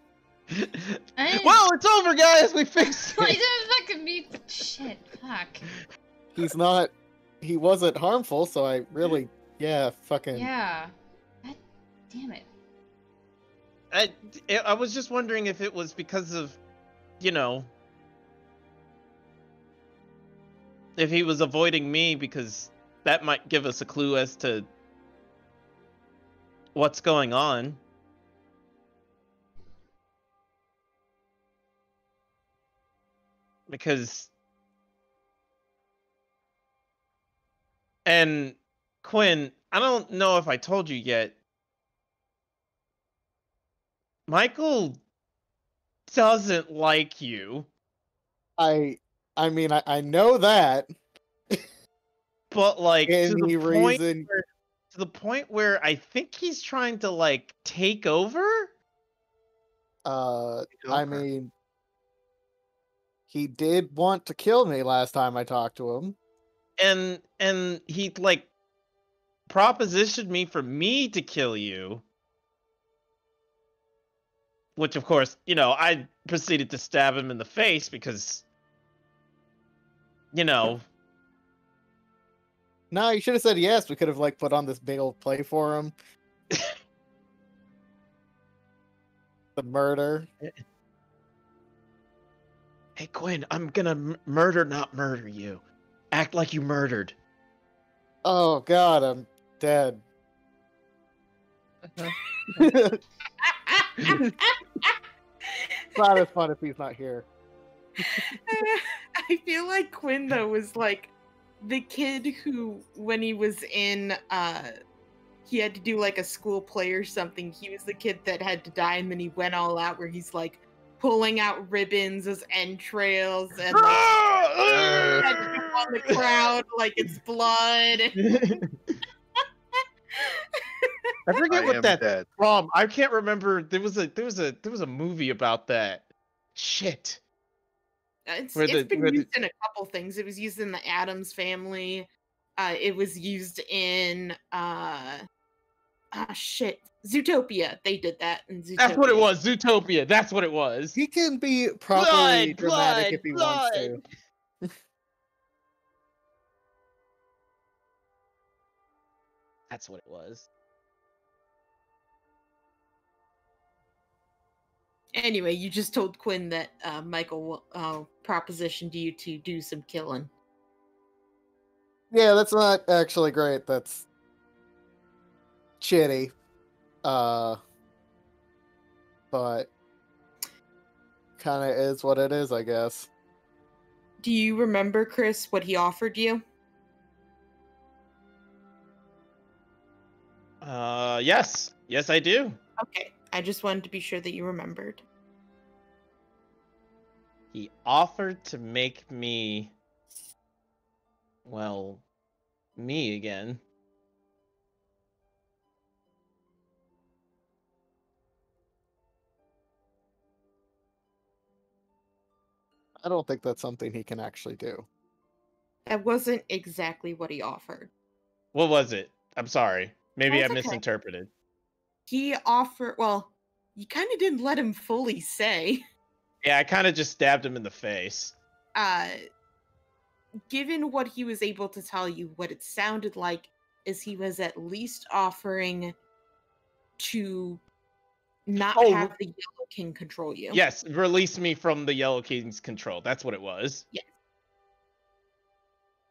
B: I didn't-
D: it's over, guys. We fixed [laughs]
B: I
D: it.
B: didn't fucking meet. Shit. Fuck.
E: He's not. He wasn't harmful, so I really, yeah, fucking.
B: Yeah. God damn it.
D: I, I was just wondering if it was because of, you know, if he was avoiding me because that might give us a clue as to what's going on. Because and Quinn, I don't know if I told you yet. Michael doesn't like you,
E: I. I mean, I, I know that.
D: but like to
E: Any
D: the point
E: reason?
D: where, to the point where I think he's trying to like take over.
E: Uh, I mean, he did want to kill me last time I talked to him.
D: and and he like propositioned me for me to kill you which of course you know i proceeded to stab him in the face because you know
E: No, you should have said yes. We could have like put on this big old play for him. [laughs] the murder.
D: Eh, hey quinn i'm gonna m- murder not murder you act like you murdered
E: Oh God, I'm dead. [laughs] it's not as fun if he's not here. [laughs]
A: I feel like Quinn though was like the kid who, when he was in, uh, he had to do like a school play or something. He was the kid that had to die, and then he went all out where he's like pulling out ribbons as entrails and like catching on the crowd like it's blood. [laughs]
D: i forget
C: I
D: what that
C: dead.
D: from i can't remember there was a there was a there was a movie about that shit
A: It's,
D: Where
A: it's
D: the-
A: been
D: where the-
A: used in a couple things. It was used in the Addams family. Uh, it was used in uh, ah shit, Zootopia. They did that in Zootopia.
D: That's what it was. Zootopia. That's what it was.
E: He can be properly
D: Blood,
E: dramatic
D: blood,
E: if he wants to. [laughs]
D: That's what it was.
A: Anyway, you just told Quinn that uh, Michael uh, propositioned you to do some killing.
E: Yeah, that's not actually great. That's shitty. Uh, but kind of is what it is, I guess.
A: Do you remember, Chris, what he offered you?
D: Uh, yes, yes, I do.
A: Okay, I just wanted to be sure that you remembered.
D: He offered to make me, well, me again.
E: I don't think that's something he can actually do.
A: That wasn't exactly what he offered.
D: What was it? I'm sorry. Maybe I
A: That's okay.
D: misinterpreted.
A: He offered, well, you kind of didn't let him fully say.
D: Yeah, I kind of just stabbed him in the face.
A: Uh, given what he was able to tell you, what it sounded like is he was at least offering to not
D: Oh,
A: have the Yellow King control you.
D: Yes, release me from the Yellow King's control. That's what it was. Yes.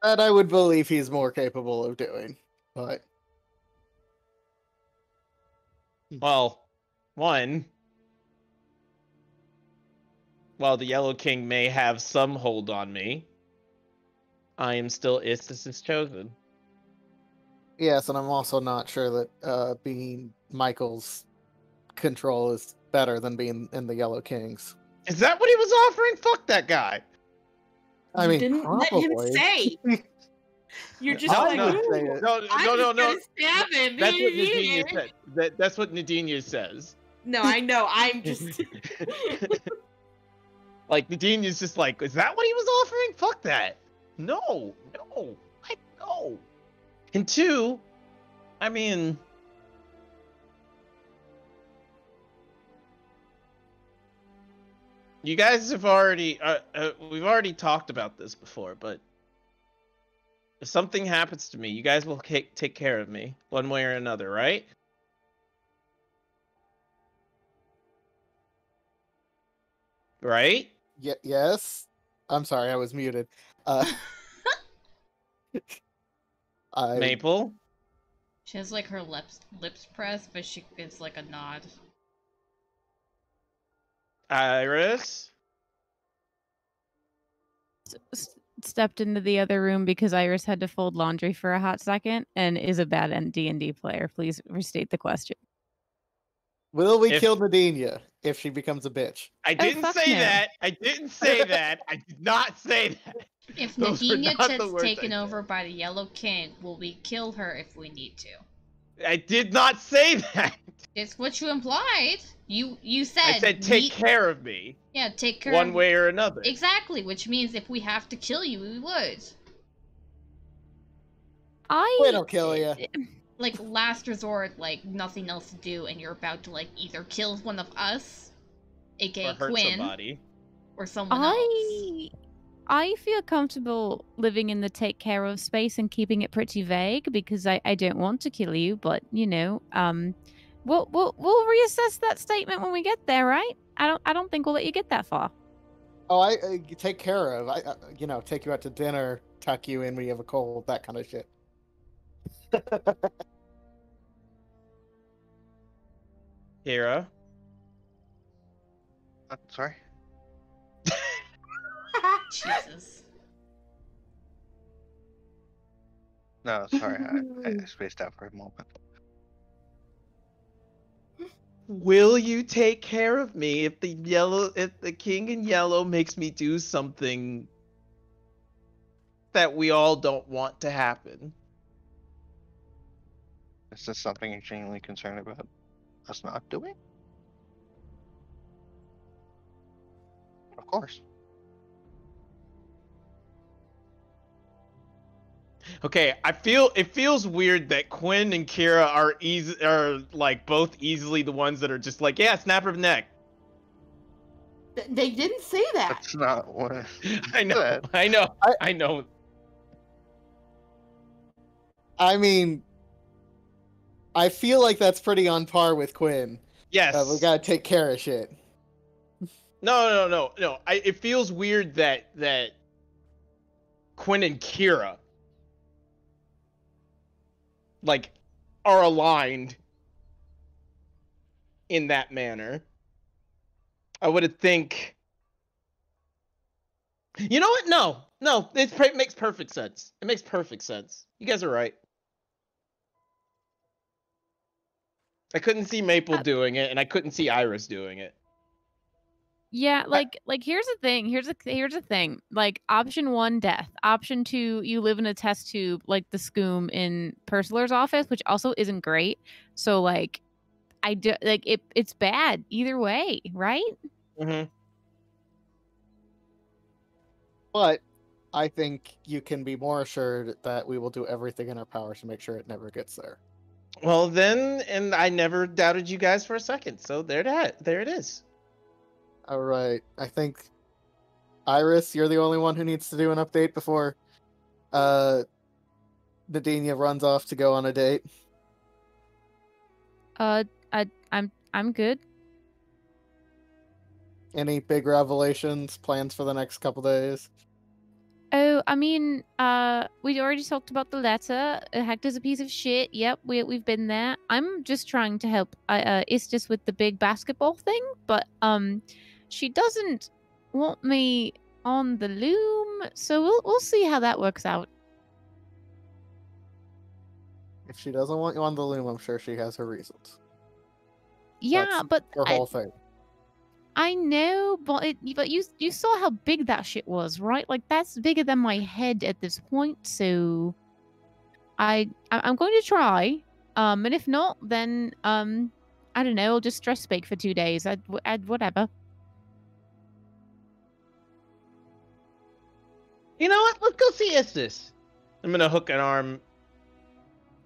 E: That I would believe he's more capable of doing. But
D: Well, one, while the Yellow King may have some hold on me, I am still Istis's chosen.
E: yes, and I'm also not sure that uh, being Michael's control is better than being in the Yellow Kings.
D: Is that what he was offering? Fuck that guy.
E: I
A: You
E: mean,
A: didn't
E: probably.
A: let him say. [laughs] You're just
E: I'm
A: like,
E: not
A: "Ooh.
D: No, no, no, no.
A: stab him.
D: That's what Nadinia said. That, that's what Nadinia says.
A: No, I know. I'm just. [laughs] [laughs]
D: like Nadinia's just like, is that what he was offering? Fuck that. No, no, I no. And two, I mean, you guys have already, uh, uh, we've already talked about this before, but if something happens to me, you guys will ca- take care of me one way or another, right? Right?
E: Ye- yes. I'm sorry, I was muted. Uh, [laughs] I,
D: Maple.
B: She has like her lips lips pressed, but she gives like a nod.
D: Iris.
F: s- stepped into the other room because Iris had to fold laundry for a hot second and is a bad D and D player. Please restate the question.
E: will we
D: If-
E: kill Nadinia if she becomes a bitch?
D: I oh, didn't
F: fuck
D: say
F: no.
D: that. I didn't say [laughs] that. I did not say that.
B: If
D: Those
B: Nadinia gets taken over by the Yellow King, will we kill her if we need to?
D: I did not say that.
B: It's what you implied. You you said.
D: I said take
B: need-
D: care of me
B: Yeah, take care.
D: one
B: of-
D: way or another.
B: Exactly, which means if we have to kill you, we would.
F: I
E: We don't kill you. [laughs]
B: Like last resort, like nothing else to do, and you're about to like either kill one of us, aka
D: or hurt
B: Quinn,
D: somebody.
B: or someone else.
F: I I feel comfortable living in the take care of space and keeping it pretty vague because I, I don't want to kill you, but you know, um we'll we'll we'll reassess that statement when we get there, right? I don't I don't think we'll let you get that far.
E: Oh, I uh, you take care of. I, uh, you know, take you out to dinner, tuck you in when you have a cold, that kind of shit. [laughs]
D: Hera.
C: Uh, sorry.
B: Jesus.
C: No, sorry. I, I [laughs] spaced out for a moment.
D: Will you take care of me if the yellow if the king in yellow makes me do something that we all don't want to happen?
C: Is this something you're genuinely concerned about us not doing? Of course.
D: Okay, I feel it feels weird that Quinn and Kira are easy are like both easily the ones that are just like, yeah, snap her neck.
A: They didn't say that.
C: That's not what.
D: I [laughs] know,
C: Good.
D: I know,
E: I-
D: I know.
E: I mean, I feel like that's pretty on par with Quinn.
D: Yes.
E: Uh, we gotta take care of shit.
D: No, no, no, no. I, it feels weird that that Quinn and Kira like are aligned in that manner. I would think. You know what? No, no. It makes perfect sense. It makes perfect sense. You guys are right. I couldn't see Maple
F: Uh,
D: doing it, and I couldn't see Iris doing it.
F: Yeah, like like here's the thing. Here's a here's the thing. Like option one, death. Option two, you live in a test tube like the Scoom in Pursuler's office, which also isn't great. So like, I do like it. It's bad either way, right?
D: Mm-hmm.
E: But I think you can be more assured that we will do everything in our power to make sure it never gets there.
D: Well, then, and I never doubted you guys for a second. So there that there it is.
E: All right. I think Iris, you're the only one who needs to do an update before uh Nadinia runs off to go on a date.
F: Uh, I I'm I'm good.
E: Any big revelations, plans for the next couple days?
F: Oh, I mean, uh, we already talked about the letter. Uh, Hector's a piece of shit. Yep, we we've been there. I'm just trying to help. Uh, uh Istis with the big basketball thing, but um, she doesn't want me on the loom. So we'll we'll see how that works out.
E: If she doesn't want you on the loom, I'm sure she has her reasons.
F: Yeah,
E: That's
F: but
E: Her
F: I,
E: whole thing.
F: I know, but it, but you you saw how big that shit was, right? Like that's bigger than my head at this point. So, I I'm going to try. Um, and if not, then um, I don't know. I'll just stress bake for two days. I'd, I'd whatever.
D: You know what? Let's go see Istis. I'm gonna hook an arm,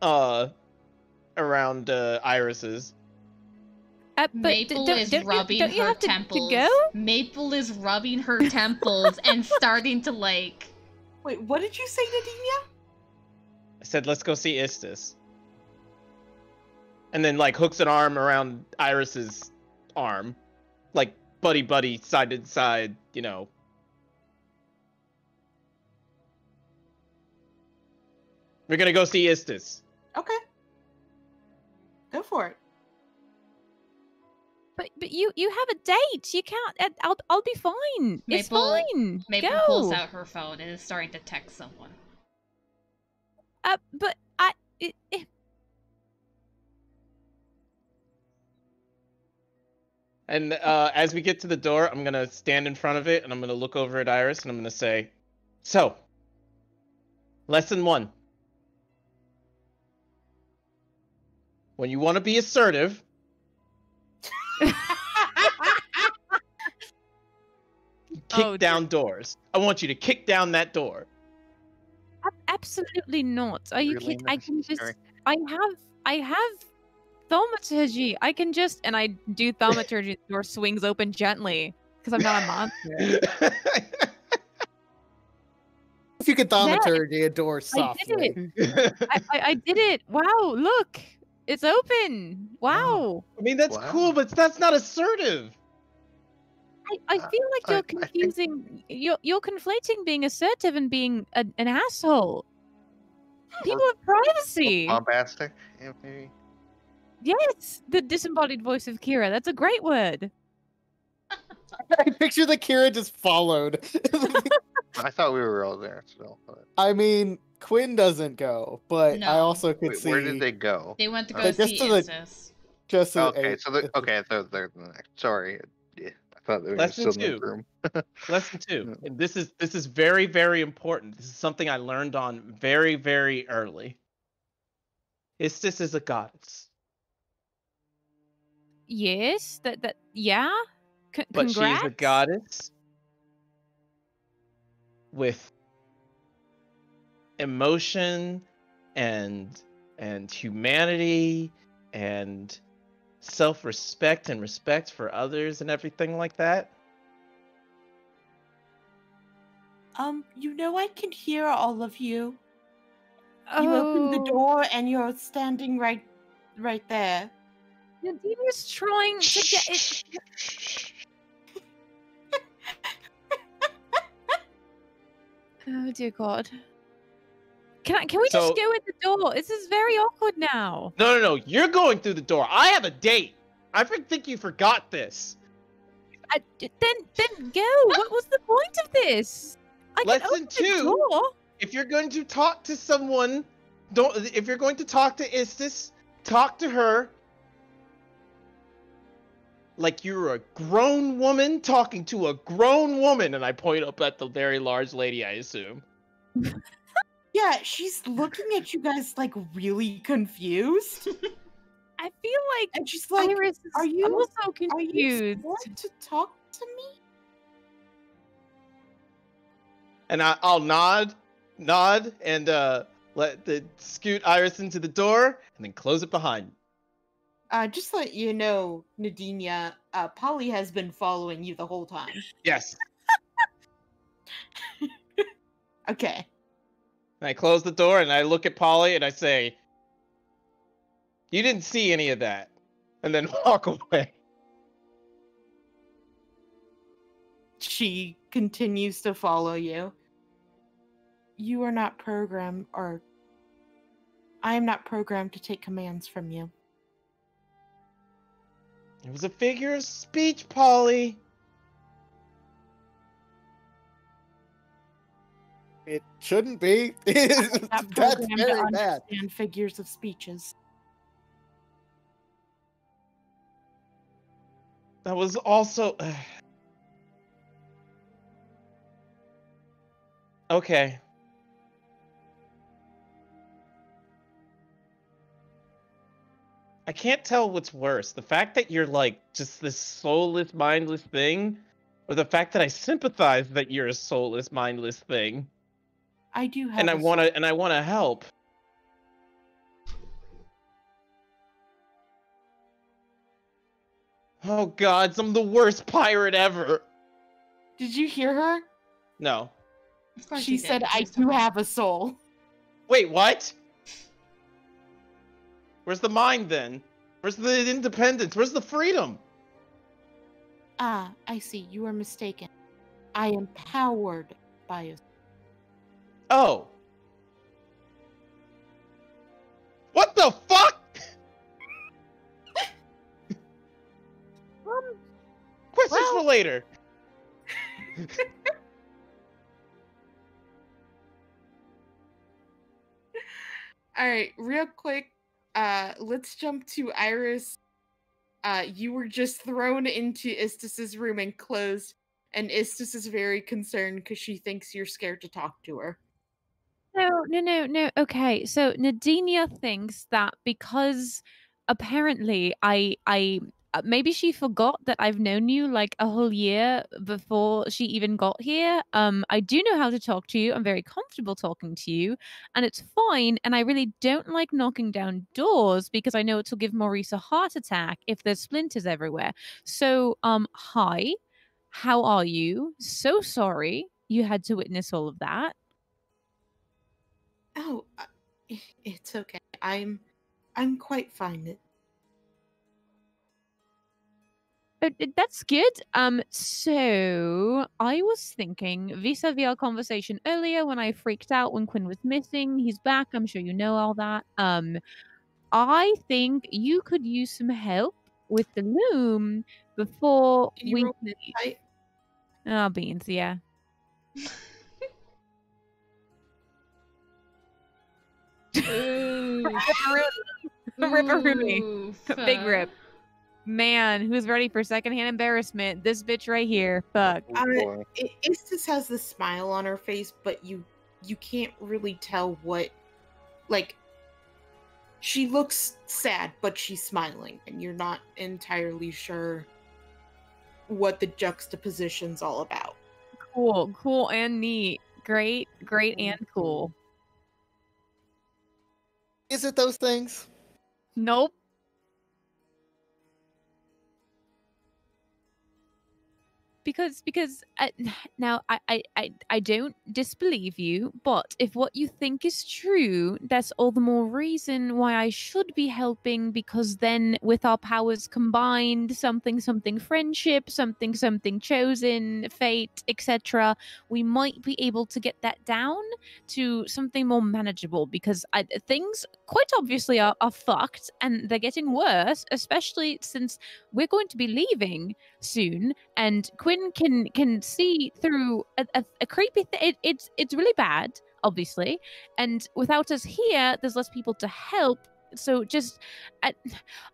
D: uh, around uh, Iris's.
F: Uh, but d-
B: Maple
F: don't-
B: is
F: don't you-
B: rubbing
F: don't you
B: her
F: have to- to
B: temples.
F: go?
B: Maple is rubbing her temples and [laughs] starting to like.
A: Wait, what did you say, Nadinia?
D: I said, let's go see Istis. And then like hooks an arm around Iris's arm, like buddy buddy, side to side. You know. We're gonna go see Istis.
A: Okay. Go for it.
F: But but you you have a date. You can't. I'll I'll be fine. it's fine.
B: Maple
F: go.
B: pulls out her phone and is starting to text someone.
F: Uh, but I. It, it,
D: And uh, as we get to the door, I'm gonna stand in front of it and I'm gonna look over at Iris and I'm gonna say, "So, lesson one: when you want to be assertive, [laughs] kick
F: Oh, dear.
D: down doors. I want you to kick down that door.
F: absolutely not. Are you
C: Really
F: kidding? I can just. I have I have thaumaturgy. I can just and I do thaumaturgy. the door swings open gently because I'm not a monster.
E: If you could
F: Yeah,
E: thaumaturgy a door
F: I
E: softly.
F: did it. I, I, I did it. Wow! Look, it's open. Wow.
D: I mean, that's
C: Wow.
D: cool, but that's not assertive.
F: I, I
C: Uh,
F: feel like you're
C: I think-
F: confusing. You're you're conflating being assertive and being a, an asshole. People have privacy.
C: Bombastic, maybe.
F: Yes, the disembodied voice of Kira. That's a great word. [laughs]
E: I picture the Kira just followed. [laughs]
C: I thought we were all there still. But...
E: I mean, Quinn doesn't go, but I also could
C: Wait,
E: see
C: where did they go?
B: They went to
C: Uh,
B: go
E: just
B: see
E: to the-
B: Istis.
E: just so
C: Okay,
E: a-
C: so the, okay, I thought they're the next. Sorry, yeah, I thought they were
D: Lesson
C: still in the room. [laughs]
D: Lesson two. And this is this is very very important. This is something I learned on very very early. Istis is a goddess,
F: Yes, that that yeah. C-
D: but she is a goddess with emotion and and humanity and self-respect and respect for others and everything like that?
A: Um, you know I can hear all of you. Oh. You open the
F: oh.
A: door and you're standing right right there.
F: Nadine is trying to get it. oh dear God. Can I? Can we
D: So-
F: just go at the door? This is very awkward now.
D: No, no, no. You're going through the door. I have a date. I think you forgot this.
F: I, then, then go. What was the point of this? I
D: Lesson two. If you're going to talk to someone, don't. If you're going to talk to Istis, talk to her like you're a grown woman talking to a grown woman. And I point up at the very large lady, I assume. [laughs]
A: Yeah, she's looking at you guys like really confused. [laughs]
F: I feel like
A: And she's like,
F: Iris
A: are you-
F: also
A: Are you
F: confused.
A: sworn to talk to me?
D: And I, I'll nod, nod, and uh, let the scoot Iris into the door, and then close it behind.
A: Uh, just to let you know, Nadinia, uh, Polly has been following you the whole time.
D: Yes. [laughs]
A: Okay.
D: And I close the door and I look at Polly and I say, You didn't see any of that. And then [laughs] walk away.
A: She continues to follow you. You are not programmed, or I am not programmed to take commands from you.
D: It was a figure of speech, Polly.
E: It shouldn't be. [laughs]
A: I'm
E: That's very bad.
A: understand figures of speeches.
D: That was also. [sighs] okay. I can't tell what's worse. The fact that you're like just this soulless, mindless thing, or the fact that I sympathize that you're a soulless, mindless thing,
A: I do have.
D: and I want to, and I want to help. Oh God, I'm the worst pirate ever.
A: Did you hear her?
D: No.
B: Of course
A: She
B: you did.
A: said, "I do
B: fine.
A: have a soul."
D: Wait, what? Where's the mind then? Where's the independence? Where's the freedom?
A: Ah, I see. You are mistaken. I am powered by a.
D: Oh. What the fuck?
A: Um,
D: Questions
A: well-
D: for later. [laughs]
A: All right, real quick. Uh, let's jump to Iris. Uh, you were just thrown into Istis's room and closed, and Istis is very concerned because she thinks you're scared to talk to her.
F: No, no, no, no. Okay, so Nadinia thinks that because apparently I, I, uh, maybe she forgot that I've known you like a whole year before she even got here. Um, I do know how to talk to you. I'm very comfortable talking to you, and it's fine. And I really don't like knocking down doors because I know it'll give Maurice a heart attack if there's splinters everywhere. So, um, hi, how are you? So sorry you had to witness all of that.
A: Oh, uh, it's okay. I'm, I'm quite fine.
F: Uh, That's good. Um, so I was thinking vis-a-vis our conversation earlier when I freaked out when Quinn was missing. He's back. I'm sure you know all that. Um, I think you could use some help with the loom before we.
A: roll an insight?
F: Oh, beans. Yeah. [laughs]
B: Ooh.
F: Ripperoonie. Big rip. Man, who's ready for secondhand embarrassment? This bitch right here. Fuck.
C: Oh,
A: Uh,
C: boy.
A: Istis has the smile on her face, but you, you can't really tell what, like. She looks sad, but she's smiling, and you're not entirely sure what the juxtaposition's all about.
F: Cool, cool, and neat. Great, great, and cool.
E: Is it those things?
F: Nope. Because because uh, [sighs] now I, I I don't disbelieve you, but if what you think is true, that's all the more reason why I should be helping. Because then, with our powers combined, something something friendship, something something chosen, fate, etc., we might be able to get that down to something more manageable. Because I, things quite obviously are, are fucked, and they're getting worse, especially since we're going to be leaving soon, and Can can see through a, a, a creepy thing. It, it's it's really bad, obviously, and without us here, there's less people to help. So just, I,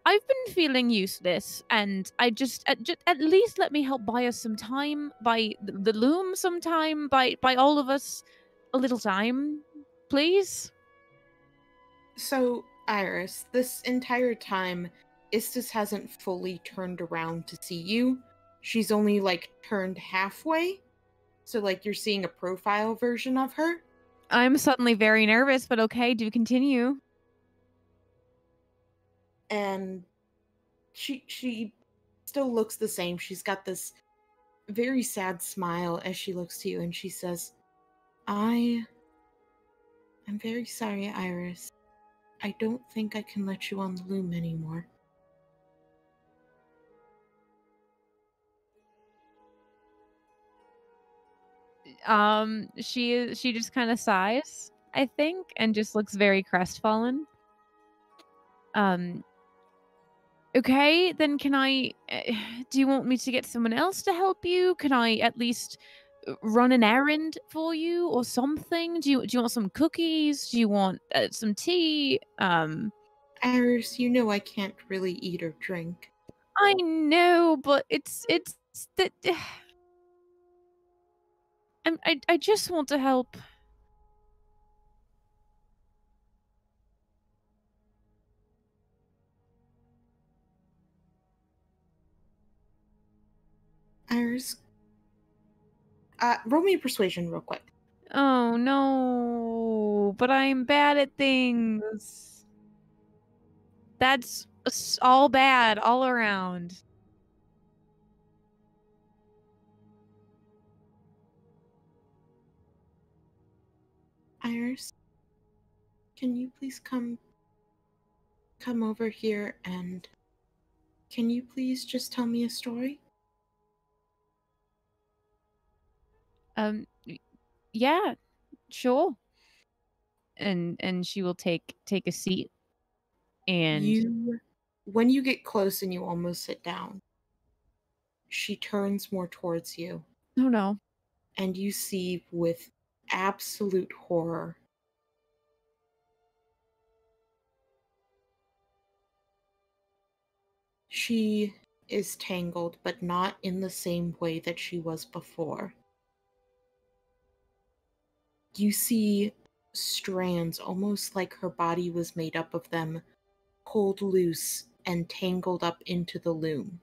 F: I've been feeling useless, and I just uh, at, just at least let me help buy us some time, by the, loom some time, buy buy all of us a little time, please.
A: So, Iris, this entire time, Istis hasn't fully turned around to see you. She's only like turned halfway. So, like, you're seeing a profile version of her.
F: I'm suddenly very nervous, but okay, do continue.
A: And she she still looks the same. She's got this very sad smile as she looks to you and she says, I I'm very sorry, Iris. I don't think I can let you on the loom anymore.
F: Um, she she just kind of sighs, I think, and just looks very crestfallen. Um. Okay, then can I? Uh, do you want me to get someone else to help you? Can I at least uh, run an errand for you or something? Do you do you want some cookies? Do you want uh, some tea? Um.
A: Iris, you know I can't really eat or drink.
F: I know, but it's it's that. I'm, I I just want to help.
A: Iris, uh, roll me a persuasion real quick.
F: Oh no, but I'm bad at things. That's all bad all around.
A: Iris, can you please come come over here and can you please just tell me a story?
F: Um, yeah, sure. And and she will take take a seat. And
A: you when you get close and you almost sit down, she turns more towards you
F: oh no,
A: and you see with absolute horror. She is tangled but not in the same way that she was before. You see strands almost like her body was made up of them pulled loose and tangled up into the loom.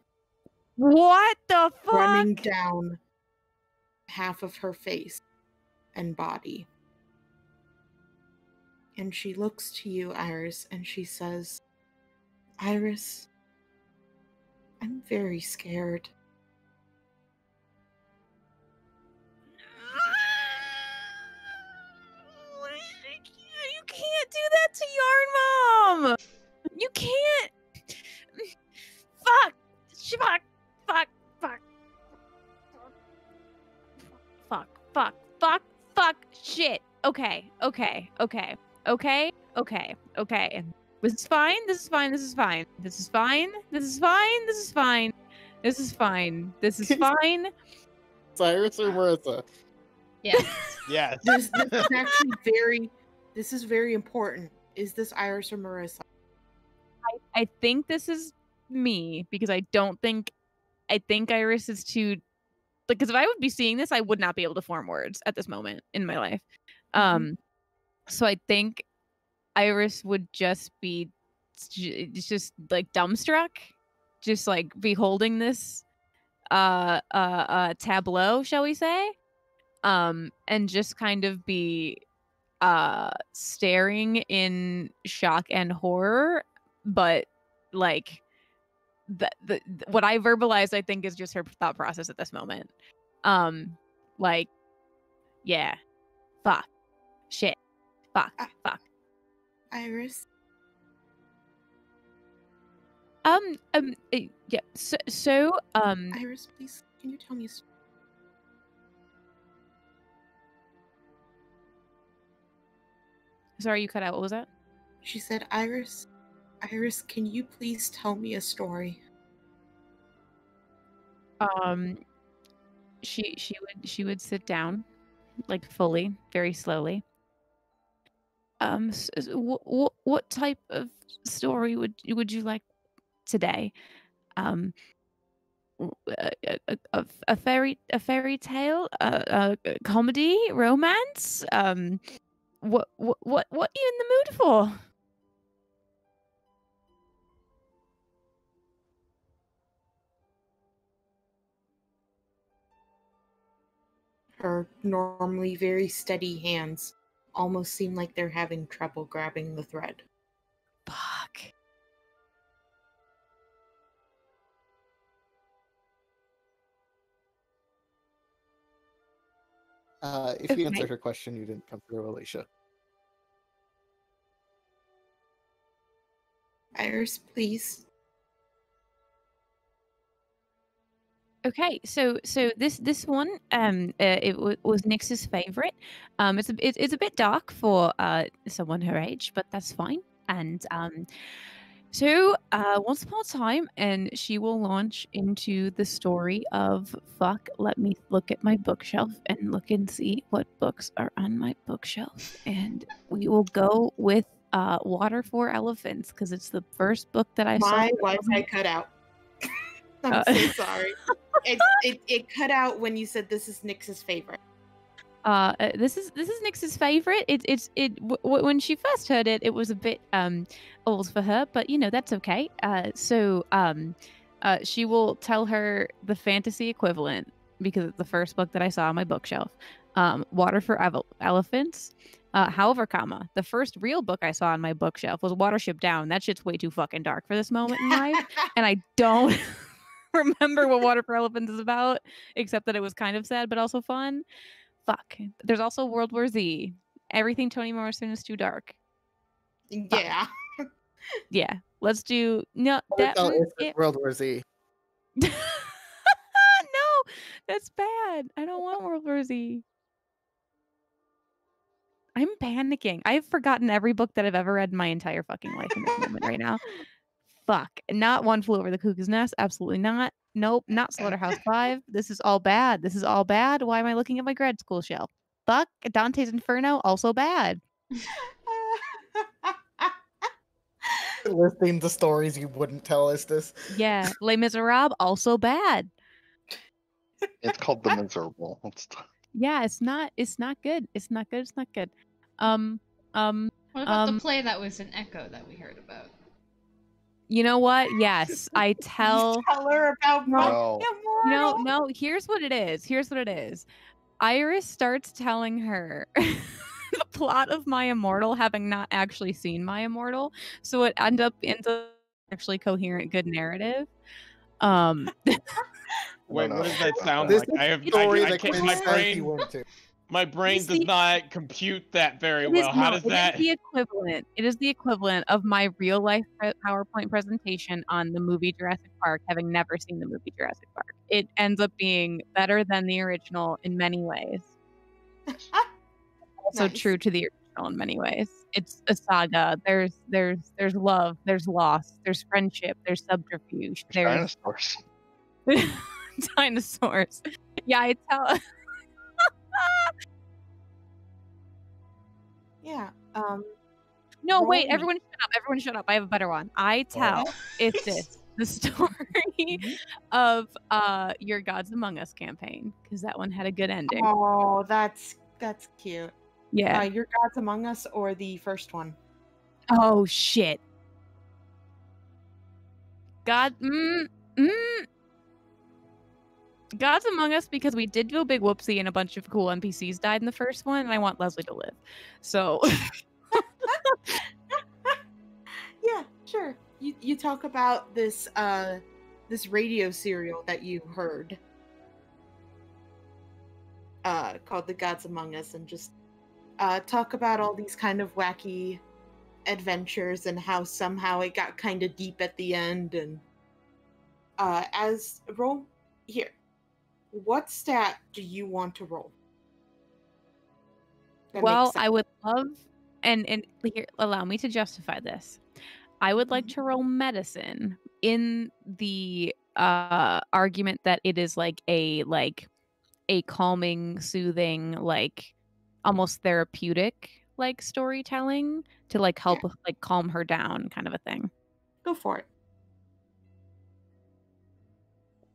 F: What the fuck?
A: running down half of her face and body. And she looks to you, Iris, and she says, Iris, I'm very scared.
F: You can't do that to Yarn Mom. You can't. Fuck. Fuck. Fuck. Fuck. Fuck. Fuck. Fuck fuck shit. Okay, okay, okay, okay, okay, okay. This is fine, this is fine, this is fine. This is fine, this is fine, this is fine. This is fine. This is [laughs] fine.
E: Cyrus or Martha?
B: Yes. [laughs]
D: yes.
A: This, this is [laughs] actually very this is very important. Is this Iris or Marissa?
F: I, I think this is me because I don't think I think Iris is too because if I would be seeing this, I would not be able to form words at this moment in my life. Um so I think Iris would just be just like dumbstruck, just like beholding this uh uh uh tableau, shall we say? Um and just kind of be uh staring in shock and horror but like the, the what I verbalized, I think, is just her thought process at this moment. Um, like, yeah, fuck, shit, fuck, fuck.
A: Iris,
F: Um, um, uh, yeah. So, so, um,
A: Iris, please, can you tell me?
F: sorry, you cut out. What was that?
A: She said, Iris, Iris, can you please tell me a story?
F: um she she would she would sit down like fully very slowly. Um s- s- wh- wh- what type of story would would you like today? Um a fairy a fairy tale? A, a, a comedy? Romance? Um what what what what are you in the mood for
A: Her normally very steady hands almost seem like they're having trouble grabbing the thread.
F: fuck
E: Uh, if you
F: Okay.
E: answered her question, you didn't come through, Alicia.
A: Iris, please.
F: Okay, so so this this one um uh, it w- was Nyx's favorite. Um, it's a it, it's a bit dark for uh someone her age, but that's fine. And um, so uh, once upon a time, and she will launch into the story of fuck. Let me look at my bookshelf and look and see what books are on my bookshelf, and we will go with uh Water for Elephants because it's the first book that I saw.
A: My
F: was-
A: Fi cut out. I'm
F: Uh,
A: so [laughs] sorry. It, it, it cut out when you said this is Nyx's favorite.
F: uh uh, this is this is Nyx's favorite. It, it's it w- w- when she first heard it, it was a bit um old for her, but you know that's okay. Uh, so um, uh, she will tell her the fantasy equivalent because it's the first book that I saw on my bookshelf. Um, Water for Evel- Elephants. Uh, however, comma the first real book I saw on my bookshelf was Watership Down. That shit's way too fucking dark for this moment in life, [laughs] and I don't [laughs] remember what Water [laughs] for Elephants is about, except that it was kind of sad but also fun fuck. There's also World War Z. Everything Toni Morrison is too dark.
A: yeah. [laughs]
F: Yeah, let's do no that. it-
E: World War Z. [laughs]
F: no, that's bad. I don't want World War Z. I'm panicking. I've forgotten every book that I've ever read in my entire fucking life in this moment right now. Fuck. Not one flew over the cuckoo's nest. Absolutely not. Nope. Not Slaughterhouse [laughs] Five. This is all bad. This is all bad. Why am I looking at my grad school shelf? Fuck. Dante's Inferno. Also bad. [laughs]
E: Listing the stories you wouldn't tell us this.
F: Yeah. Les Miserables. Also bad.
C: It's called The Miserable. It's [laughs]
F: Yeah. It's not. It's not good. It's not good. It's not good. Um. Um.
B: What about
F: Um,
B: the play that was an echo that we heard about?
F: You know what? [laughs] Yes, I tell.
A: Tell her about my
C: No.
F: You know,
A: immortal.
F: no. Here's what it is. Here's what it is. Iris starts telling her [laughs] the plot of My Immortal, having not actually seen My Immortal, so it end up ends up actually coherent, good narrative. Um. [laughs]
D: Wait, what does that
C: about
D: sound
E: This
D: like?
E: is
D: I have
E: the story
D: I, I
E: that
D: can't,
E: Quinn
D: my brain
E: went to.
D: My brain
F: You
D: does not compute that very well.
F: is,
D: How
F: no,
D: does
F: it is
D: that
F: the equivalent. It is the equivalent of my real life PowerPoint presentation on the movie Jurassic Park, having never seen the movie Jurassic Park. It ends up being better than the original in many ways. [laughs] Also
A: Nice.
F: true to the original in many ways. It's a saga. There's there's there's love. There's loss. There's friendship. There's subterfuge. There's
C: dinosaurs. [laughs]
F: dinosaurs. Yeah, I tell.
A: Yeah. Um.
F: No,
A: Roll
F: wait,
A: me.
F: everyone shut up. Everyone shut up. I have a better one. I tell it's [laughs] this the story of uh your Gods Among Us campaign because that one had a good ending.
A: Oh, that's that's cute.
F: yeah.
A: Uh, your Gods Among Us or the first one?
F: oh shit. God mm, mm. Gods Among Us because we did do a big whoopsie and a bunch of cool NPCs died in the first one and I want Leslie to live. So [laughs]
A: Yeah, sure. You you talk about this uh this radio serial that you heard uh called The Gods Among Us and just uh talk about all these kind of wacky adventures and how somehow it got kind of deep at the end and uh as roll here what stat do you want to roll That
F: well. I would love and and here allow me to justify this. I would like
A: Mhm.
F: to roll medicine in the uh argument that it is like a like a calming, soothing, like almost therapeutic like storytelling to like help with, like calm her down kind of a thing.
A: go for it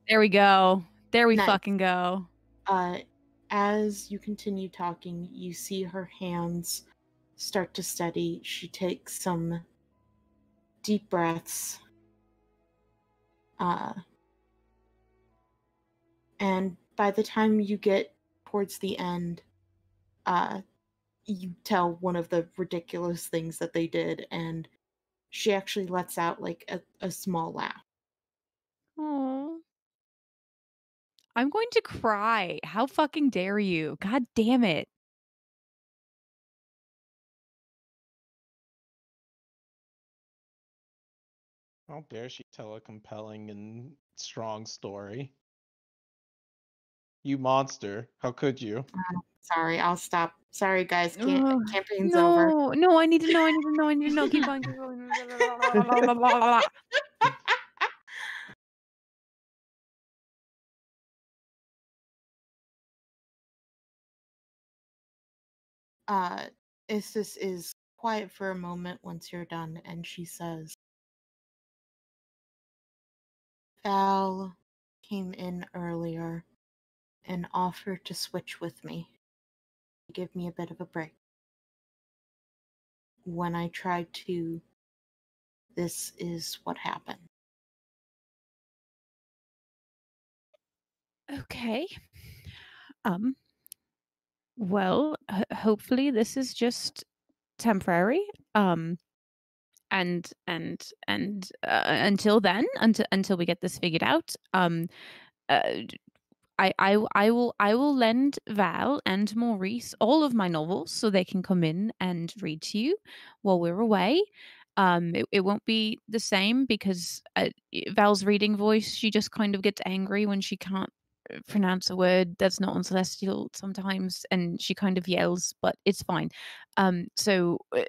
F: There we go. There we
A: Nice.
F: fucking go.
A: uh, as you continue talking, you see her hands start to steady. She takes some deep breaths. Uh, and by the time you get towards the end, uh, you tell one of the ridiculous things that they did, and she actually lets out like a, a small laugh.
F: Oh. I'm going to cry. How fucking dare you? God damn it.
D: How dare she tell a compelling and strong story? You monster. How could you?
A: Ah, sorry, I'll stop. Sorry, guys. Can't,
F: Ugh,
A: campaign's over.
F: No, no, I need to know, I need to know, I need to know. Keep going, [laughs] keep going.
A: Uh Istis is quiet for a moment once you're done and she says Val came in earlier and offered to switch with me to give me a bit of a break. When I tried to this is what happened.
F: Okay. Um. Well, h- hopefully this is just temporary. Um. And and and uh, until then, until until we get this figured out, um, uh, I will I will lend Val and Maurice all of my novels so they can come in and read to you while we're away. Um, it, it won't be the same because uh, Val's reading voice, she just kind of gets angry when she can't pronounce a word that's not on celestial sometimes and she kind of yells but it's fine. Um so uh,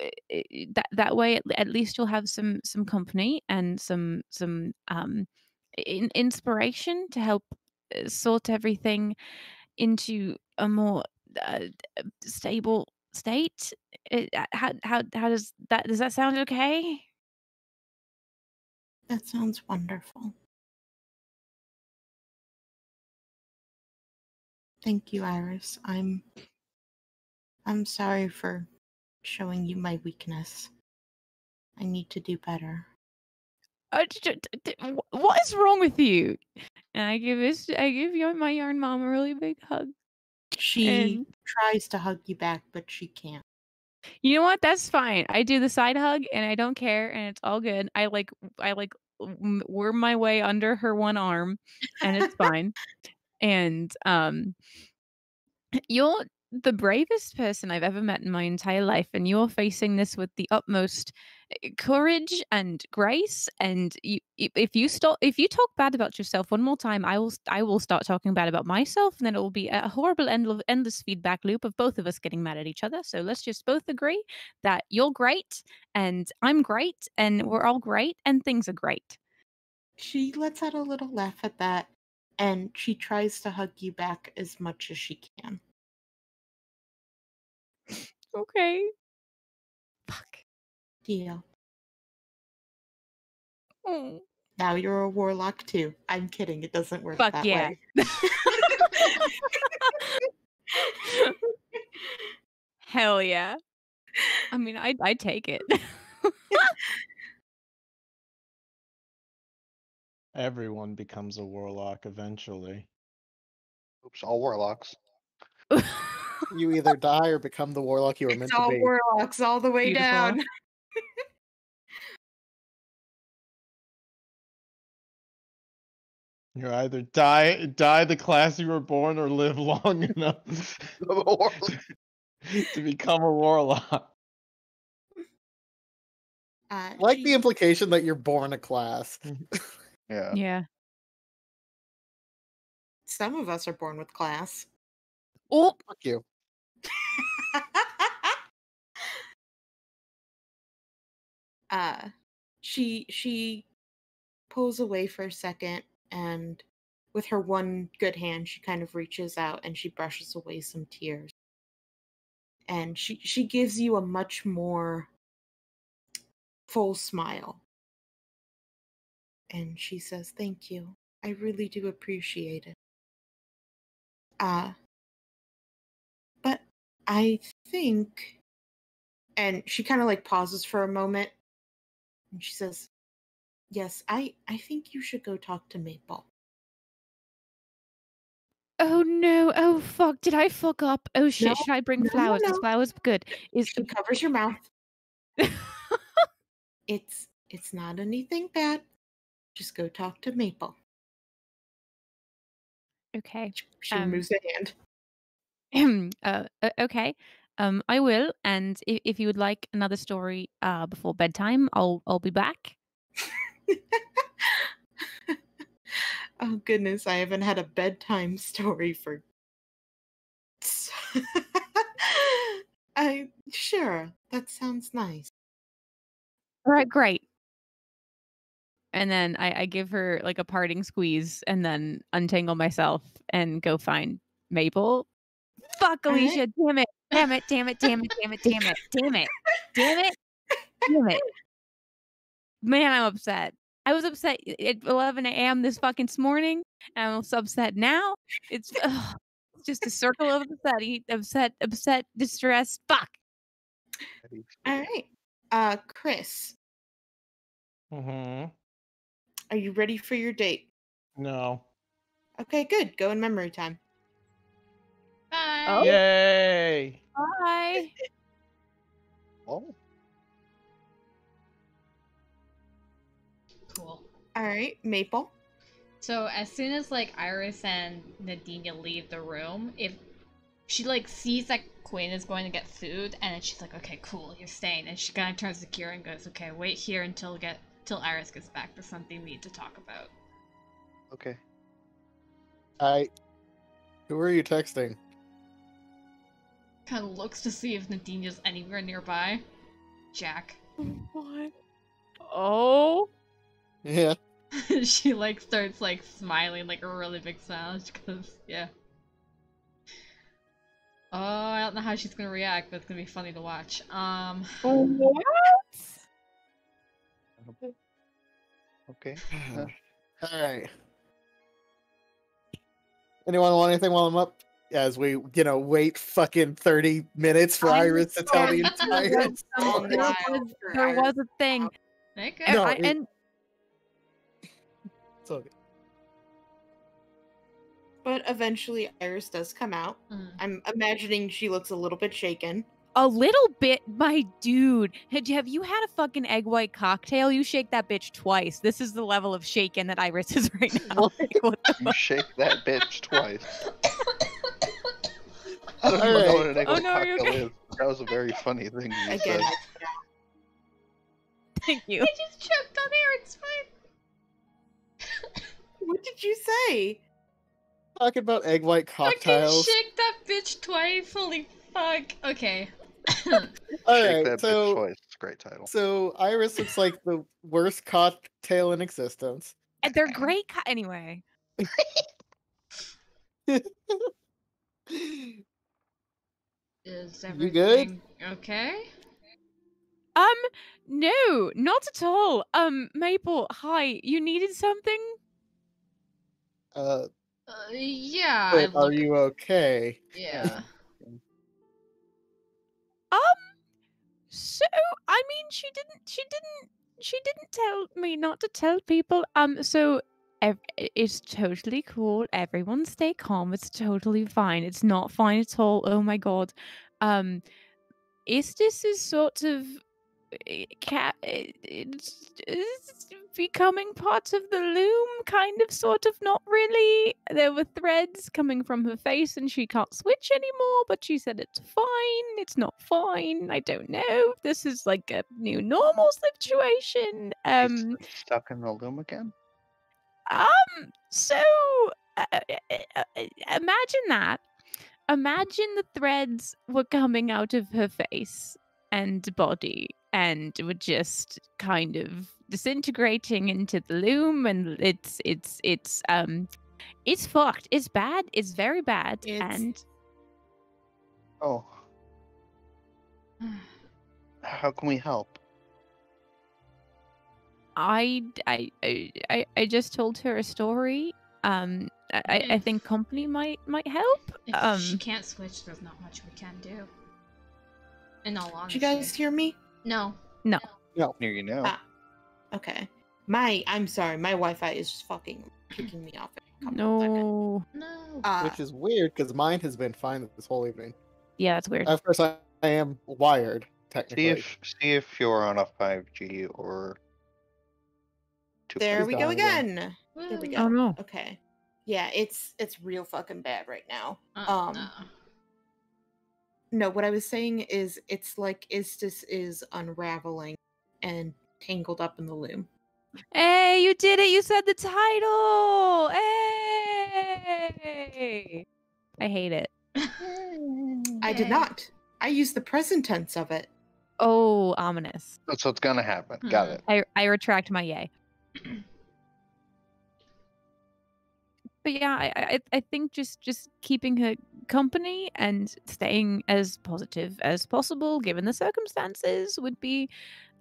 F: that that way at, at least you'll have some some company and some some um in, inspiration to help uh, sort everything into a more uh, uh, stable state. Uh, how how how does that does that sound okay?
A: That sounds wonderful. Thank you, Iris. I'm I'm sorry for showing you my weakness. I need to do better.
F: Uh, j- j- d- d- wh- what is wrong with you? And I give this, I give your my yarn mom a really big hug.
A: She
F: And
A: tries to hug you back, but she can't.
F: you know what? That's fine. I do the side hug, and I don't care, and it's all good. I like, I like, worm my way under her one arm, and it's [laughs] fine. And um, you're the bravest person I've ever met in my entire life, and you're facing this with the utmost uh, courage and grace. And you, if you stop, if you talk bad about yourself one more time, I will, I will start talking bad about myself, and then it will be a horrible, endless feedback loop of both of us getting mad at each other. So let's just both agree that you're great, and I'm great, and we're all great, and things are great.
A: She lets out a little laugh at that, and she tries to hug you back as much as she can.
F: Okay. Fuck.
A: Deal.
F: Oh.
A: Now you're a warlock too. I'm kidding. It doesn't work
F: Fuck
A: that
F: yeah.
A: way. [laughs] [laughs]
F: Hell yeah. I mean, I I take it. [laughs]
D: Everyone becomes a warlock eventually.
C: Oops, all warlocks.
E: You either die or become the warlock you were meant
A: it's
E: to
A: all
E: be.
A: warlocks all the way
F: Beautiful.
A: down. [laughs]
D: You either die die the class you were born or live [laughs] long enough [laughs] to become a warlock.
A: Uh,
E: like the implication that you're born a class.
C: Yeah.
F: Yeah.
A: some of us are born with class.
F: Oh,
E: Fuck you. [laughs]
A: uh she she pulls away for a second and with her one good hand she kind of reaches out and she brushes away some tears and she she gives you a much more full smile and she says thank you i really do appreciate it uh but i think and she kind of like pauses for a moment and she says yes i i think you should go talk to maple
F: oh no! Oh fuck! Did I fuck up? Oh shit!
A: No,
F: Should I bring
A: no, no,
F: flowers? Is
A: no.
F: flowers good? Is
A: she covers your mouth [laughs] it's it's not anything bad just go talk to maple
F: okay?
A: She- she
F: Um,
A: removes a hand [clears throat]
F: uh, uh, okay. Um, I will. And if, if you would like another story uh before bedtime, I'll I'll be back. [laughs]
A: oh goodness i haven't had a bedtime story for [laughs] i sure that sounds nice
F: All right, great. And then I, I give her like a parting squeeze and then untangle myself and go find Maple. Fuck
A: All right.
F: Alicia, damn it, damn it, damn it, damn it, damn it, damn it, damn it, damn it, damn it. Man, I'm upset. I was upset at 11 a.m. this fucking morning, and I'm also upset now. It's [sighs] ugh, just a circle of upset, upset, upset, distress. Fuck.
A: all right uh chris
D: Mm-hmm.
A: Are you ready for your date
D: No.
A: okay good go in memory time
B: Bye.
F: Oh.
D: Yay!
F: Bye. [laughs]
C: Oh,
B: Cool.
A: all right maple
B: So as soon as like Iris and Nadinia leave the room, if she like sees that Quinn is going to get food, and then she's like, "Okay, cool, you're staying," and she kind of turns to Kira and goes, "Okay, wait here until get till Iris gets back. There's something we need to talk about."
C: okay.
E: I. Who are you texting?
B: Kind of looks to see if Nadinia's anywhere nearby. Jack.
F: What? Oh.
E: Yeah. [laughs]
B: she like starts like smiling like a really big smile because yeah. Oh, I don't know how she's gonna react, but it's gonna be funny to watch. Um,
F: What?
C: Okay. [laughs]
E: All right. Anyone want anything while I'm up? As we, you know, wait fucking 30 minutes for
A: I'm
E: Iris to tell the entire story.
F: There was, there was a thing.
B: okay.
F: And,
E: No,
F: I,
E: it-
F: and
E: It's okay.
A: but eventually iris does come out
B: Mm.
A: i'm imagining she looks a little bit shaken
F: a little bit, my dude. Had, have you had a fucking egg white cocktail? You shake that bitch twice. This is the level of shaking that Iris is [laughs] right now. Like, what the
C: You
F: fuck?
C: shake that bitch twice. I don't even
E: Alright.
C: know what an egg
F: Oh,
C: white
F: no,
C: cocktail
F: okay?
C: is. That was a very funny thing you
A: again
C: said.
F: Thank you.
B: I just choked on air. It's fine. [laughs]
A: what did you say
E: Talking about egg white
B: Fucking
E: cocktails.
B: shake that bitch twice. Holy fuck. Okay. [laughs]
E: All
C: Shake
E: right, so
C: twice. It's a great title.
E: so Iris looks like the worst cocktail in existence.
F: And they're [laughs] great. Co- anyway,
B: Is
E: You good?
B: okay?
F: um, no, not at all. Um, Maple, hi. You needed something?
E: Uh,
B: Uh, yeah. I
E: wait, are you okay?
B: Yeah.
F: Um, so I mean, she didn't. She didn't. She didn't tell me not to tell people. Um, so ev- it's totally cool. Everyone stay calm. It's totally fine. It's not fine at all. Oh my god. Um, Istis is sort of eh, cat eh, it's, it's becoming part of the loom kind of sort of not really. There were threads coming from her face and she can't switch anymore but she said it's fine it's not fine i don't know. This is like a new normal situation um
C: stuck in the loom again.
F: um so uh, uh, uh, uh, imagine that. Imagine the threads were coming out of her face and body and were just kind of disintegrating into the loom and it's it's it's um it's fucked it's bad it's very bad
A: It's-
F: and
C: Oh, how can we help?
F: I, I i i i just told her a story um i I- i think company might might help
B: If
F: um
B: she can't switch, there's not much we can do. In all
A: Did
B: honesty.
A: you guys hear me?
B: No.
C: Near you now.
A: Ah. Okay. My I'm sorry, my Wi-Fi is just fucking kicking me off. every couple of seconds.
F: no
B: No.
A: Uh,
E: Which is weird because mine has been fine this whole evening.
F: yeah that's weird
E: Of course, I, I am wired
C: See if see if you're on a 5G or.
A: there we go
E: again.
A: again. There we go.
F: oh no
A: Okay. Yeah, it's it's real fucking bad right now.
B: Uh,
A: um,
B: no.
A: No, what I was saying is it's like Istis is unraveling and tangled up in the loom.
F: Hey, you did it! You said the title! Hey! I hate it. [laughs]
A: I did not. I used the present tense of it.
F: Oh, ominous.
C: That's what's gonna happen. Got
B: Hmm.
C: it.
F: I I retract my yay. But yeah, I, I I think just just keeping her company and staying as positive as possible given the circumstances would be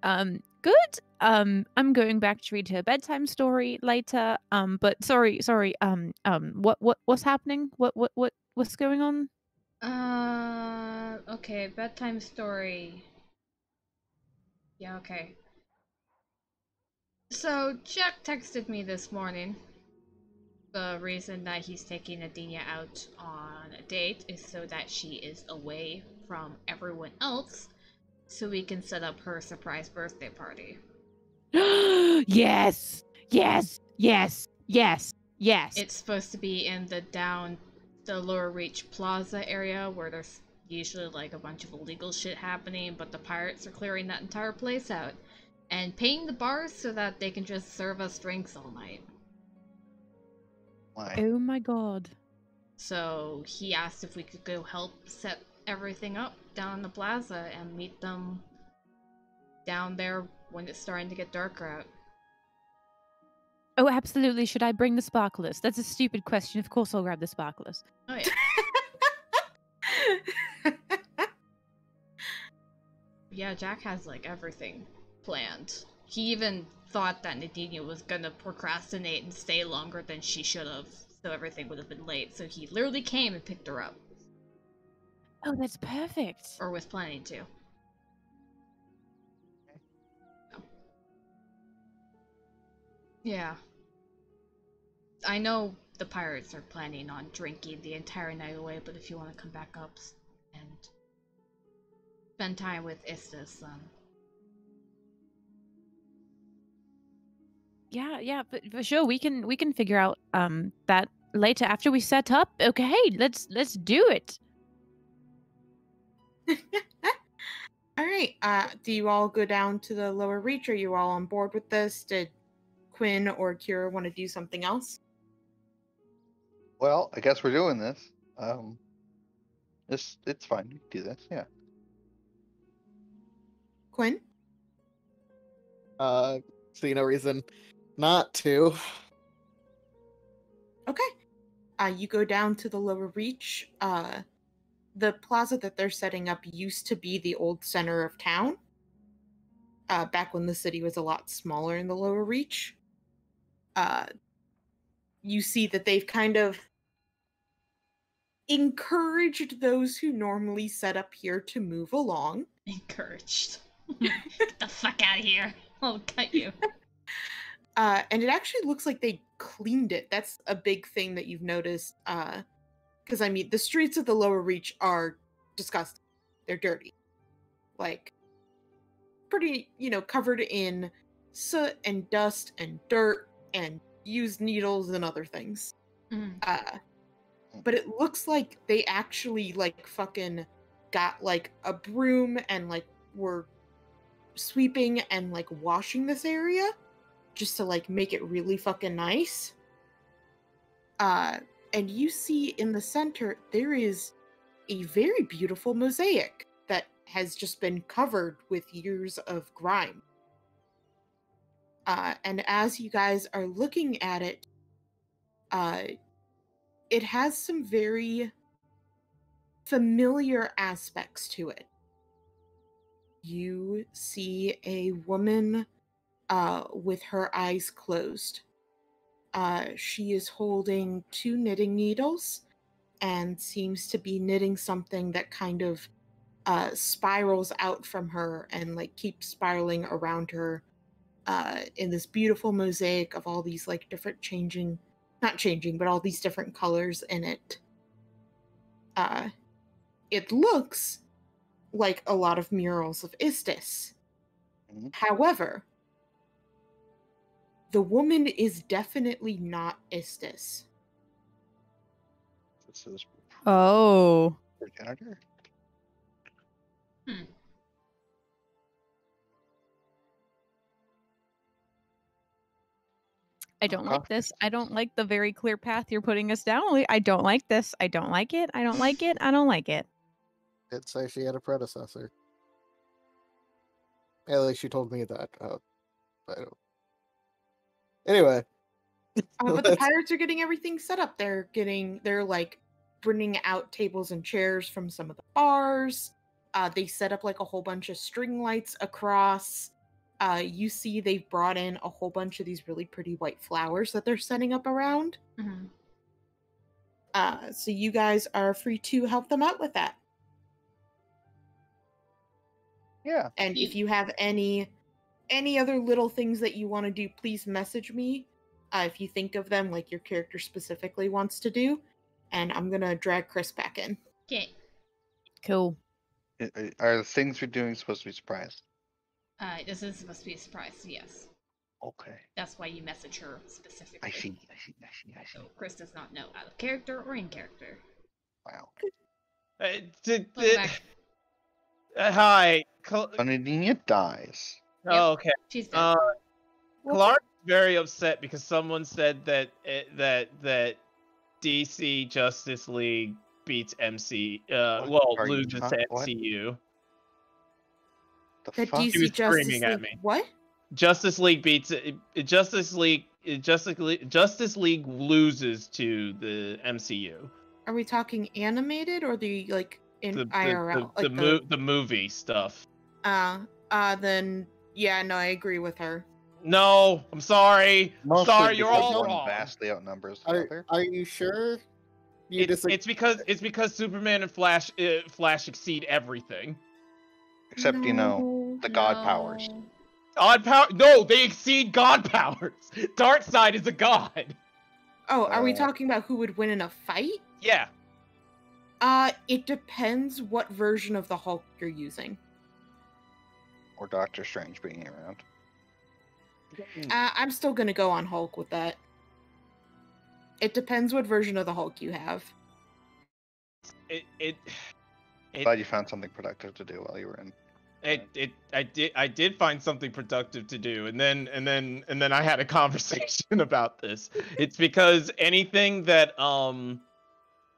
F: um good. Um I'm going back to read her bedtime story later. Um but sorry, sorry. Um um what what what's happening? What what what what's going on?
B: Uh, okay, bedtime story. Yeah, okay. So, Jack texted me this morning. The reason that he's taking Adina out on a date is so that she is away from everyone else, so we can set up her surprise birthday party. [gasps]
F: yes. Yes. Yes. Yes. Yes.
B: It's supposed to be in the down, the Lower Reach Plaza area where there's usually like a bunch of illegal shit happening, but the pirates are clearing that entire place out and paying the bars so that they can just serve us drinks all night.
C: Why?
F: oh my god.
B: So he asked if we could go help set everything up down in the plaza and meet them down there when it's starting to get darker out.
F: Oh, absolutely. Should I bring the sparklers? That's a stupid question. Of course, I'll grab the sparklers.
B: Oh yeah. [laughs] Yeah, Jack has like everything planned. He even thought that Nadinia was gonna procrastinate and stay longer than she should have, so everything would have been late. So he literally came and picked her up,
F: Oh, that's perfect.
B: or was planning to. So. Yeah. I know the pirates are planning on drinking the entire night away, but if you want to come back up and spend time with Istis, um,
F: Yeah, yeah, but for sure we can we can figure out um that later after we set up. Okay, let's let's do it. [laughs]
A: all right. Uh, do you all go down to the lower reach? Are you all on board with this? Did Quinn or Kira want to do something else?
C: Well, I guess we're doing this. Um, this it's fine. You can do this. Yeah.
A: Quinn?
E: Uh, see no reason not to.
A: Okay. Uh, you go down to the lower reach. Uh, the plaza that they're setting up used to be the old center of town. Uh, back when the city was a lot smaller in the lower reach. Uh, you see that they've kind of encouraged those who normally set up here to move along.
B: encouraged. Get the fuck out of here! I'll cut you. [laughs]
A: Uh, and it actually looks like they cleaned it. That's a big thing that you've noticed. Because, I mean, the streets of the lower reach are disgusting. They're dirty. Like, pretty, you know, covered in soot and dust and dirt and used needles and other things.
B: Mhm.
A: Uh, but it looks like they actually like fucking got like a broom and like were sweeping and like washing this area just to like make it really fucking nice. Uh, and you see in the center there is a very beautiful mosaic that has just been covered with years of grime. Uh, and as you guys are looking at it, uh, it has some very familiar aspects to it. You see a woman uh, with her eyes closed. Uh, she is holding two knitting needles and seems to be knitting something that kind of uh, spirals out from her and like keeps spiraling around her uh, in this beautiful mosaic of all these like different changing, not changing, but all these different colors in it. Uh, it looks like a lot of murals of Istis.
C: Mhm.
A: However, the woman is definitely not Istis.
C: This is
F: Oh.
C: progenitor.
F: I don't
C: Uh-huh.
F: like this. I don't like the very clear path you're putting us down. I don't like this. I don't like it. I don't like it. I don't like it.
E: Did say she had a predecessor. At least she told me that. Uh, I don't. Anyway.
A: Uh, [laughs] but the pirates are getting everything set up. They're getting, they're like bringing out tables and chairs from some of the bars. Uh, they set up like a whole bunch of string lights across. Uh, you see, they've brought in a whole bunch of these really pretty white flowers that they're setting up around.
B: Mhm.
A: Uh, so you guys are free to help them out with that.
C: Yeah.
A: And if you have any any other little things that you want to do, please message me. Uh, if you think of them, like your character specifically wants to do, and I'm gonna drag Chris back in.
B: Okay.
F: Cool.
C: I- I- Are the things we're doing supposed to be surprised?
B: Uh, this is supposed to be a surprise. Yes.
C: Okay.
B: That's why you message her specifically.
C: I see. I see. I see. I see.
B: So Chris does not know out of character or in character.
C: Wow.
D: Uh, did,
B: Welcome
D: did-
B: back.
D: uh, hi. Cl-
C: Onidina dies.
D: Oh, okay.
B: She's dead.
D: Uh,
A: Well,
D: Clark's very upset because someone said that uh, that that DC Justice League beats MC. Uh,
C: What
D: well,
C: are you
D: loses
C: ta-
D: to
C: what?
D: MCU.
C: The
A: That
C: fuck?
D: She
A: DC
D: was
A: Justice
D: screaming at
A: League-
D: me.
A: What?
D: Justice League beats uh, Justice League. uh, Justice League, Justice League loses to the MCU.
A: Are we talking animated or the like in
D: The the,
A: IRL?
D: the, the,
A: like
D: mo- the movie stuff.
A: uh, uh, then yeah, no, I agree with her.
D: No, I'm sorry.
C: Mostly
D: sorry, you're all wrong.
C: vastly outnumbers the
E: Are, are you sure? You
D: It's, it's because it's because Superman and Flash uh, Flash exceed everything.
C: Except, you know, the god powers.
B: No.
D: God power? No, they exceed God [laughs] powers. Darkseid is a god.
A: Oh, are we
C: Uh,
A: talking about who would win in a fight?
D: Yeah.
A: Uh, it depends what version of the Hulk you're using.
C: Or Doctor Strange being around.
A: Uh, I'm still gonna go on Hulk with that. It depends what version of the Hulk you have.
D: It it it,
C: Glad you found something productive to do while you were in.
D: it, it I did I did find something productive to do and then and then and then I had a [laughs] conversation about this. It's because anything that um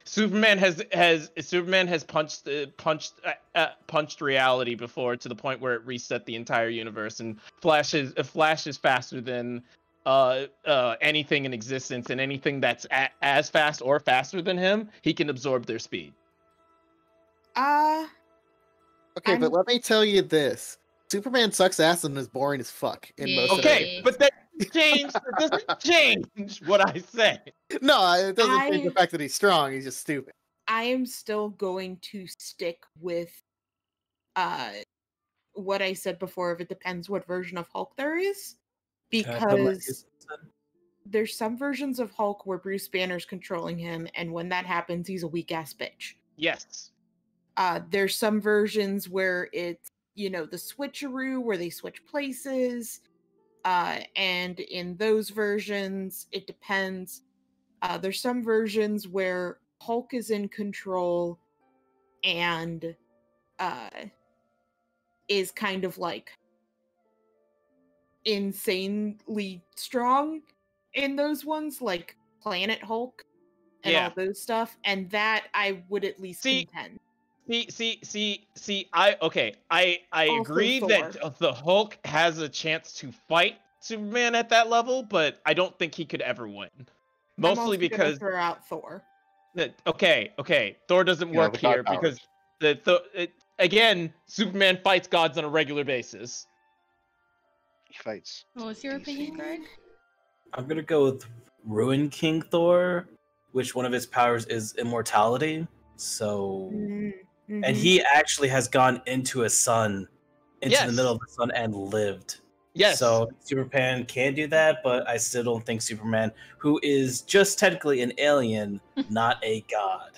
D: Superman has has Superman has punched uh, punched uh, uh, punched reality before to the point where it reset the entire universe and Flash is uh, Flash is faster than uh uh anything in existence and anything that's a- as fast or faster than him he can absorb their speed.
A: Uh,
E: okay, but
A: I'm-
E: let me tell you this: Superman sucks ass and is boring as fuck in most.
B: Yeah.
E: of
D: Okay,
E: it.
D: but that change that doesn't change what I say.
E: no, it doesn't change the fact that he's strong. He's just stupid.
A: I am still going to stick with uh what I said before. If it depends what version of Hulk there is,
G: Can I put my
A: because
G: two cents in?
A: there's some versions of Hulk where Bruce Banner's controlling him, and when that happens, he's a weak ass bitch.
D: Yes.
A: Uh, there's some versions where it's you know, the switcheroo where they switch places. Uh, and in those versions, it depends. Uh, there's some versions where Hulk is in control and uh, is kind of like insanely strong in those ones, like Planet Hulk and
D: Yeah.
A: all those stuff. And that I would at least
D: See,
A: contend.
D: See, see, see, see. I okay. I I
A: Also
D: agree that the Hulk has a chance to fight Superman at that level, but I don't think he could ever win.
A: I'm
D: Mostly
A: also gonna
D: because
A: throw out Thor.
D: that- okay, okay, Thor doesn't
C: You
D: work
C: the god
D: here because the, the it, again Superman fights gods on a regular basis.
C: He fights.
B: What was your
C: DC.
B: opinion, Greg?
G: I'm gonna go with Rune King Thor, which one of his powers is immortality. So, mm.
A: Mhm,
G: and he actually has gone into a sun, into the middle of the sun, and lived.
D: Yes.
G: So Superman can do that, but I still don't think Superman, who is just technically an alien, [laughs] not a god.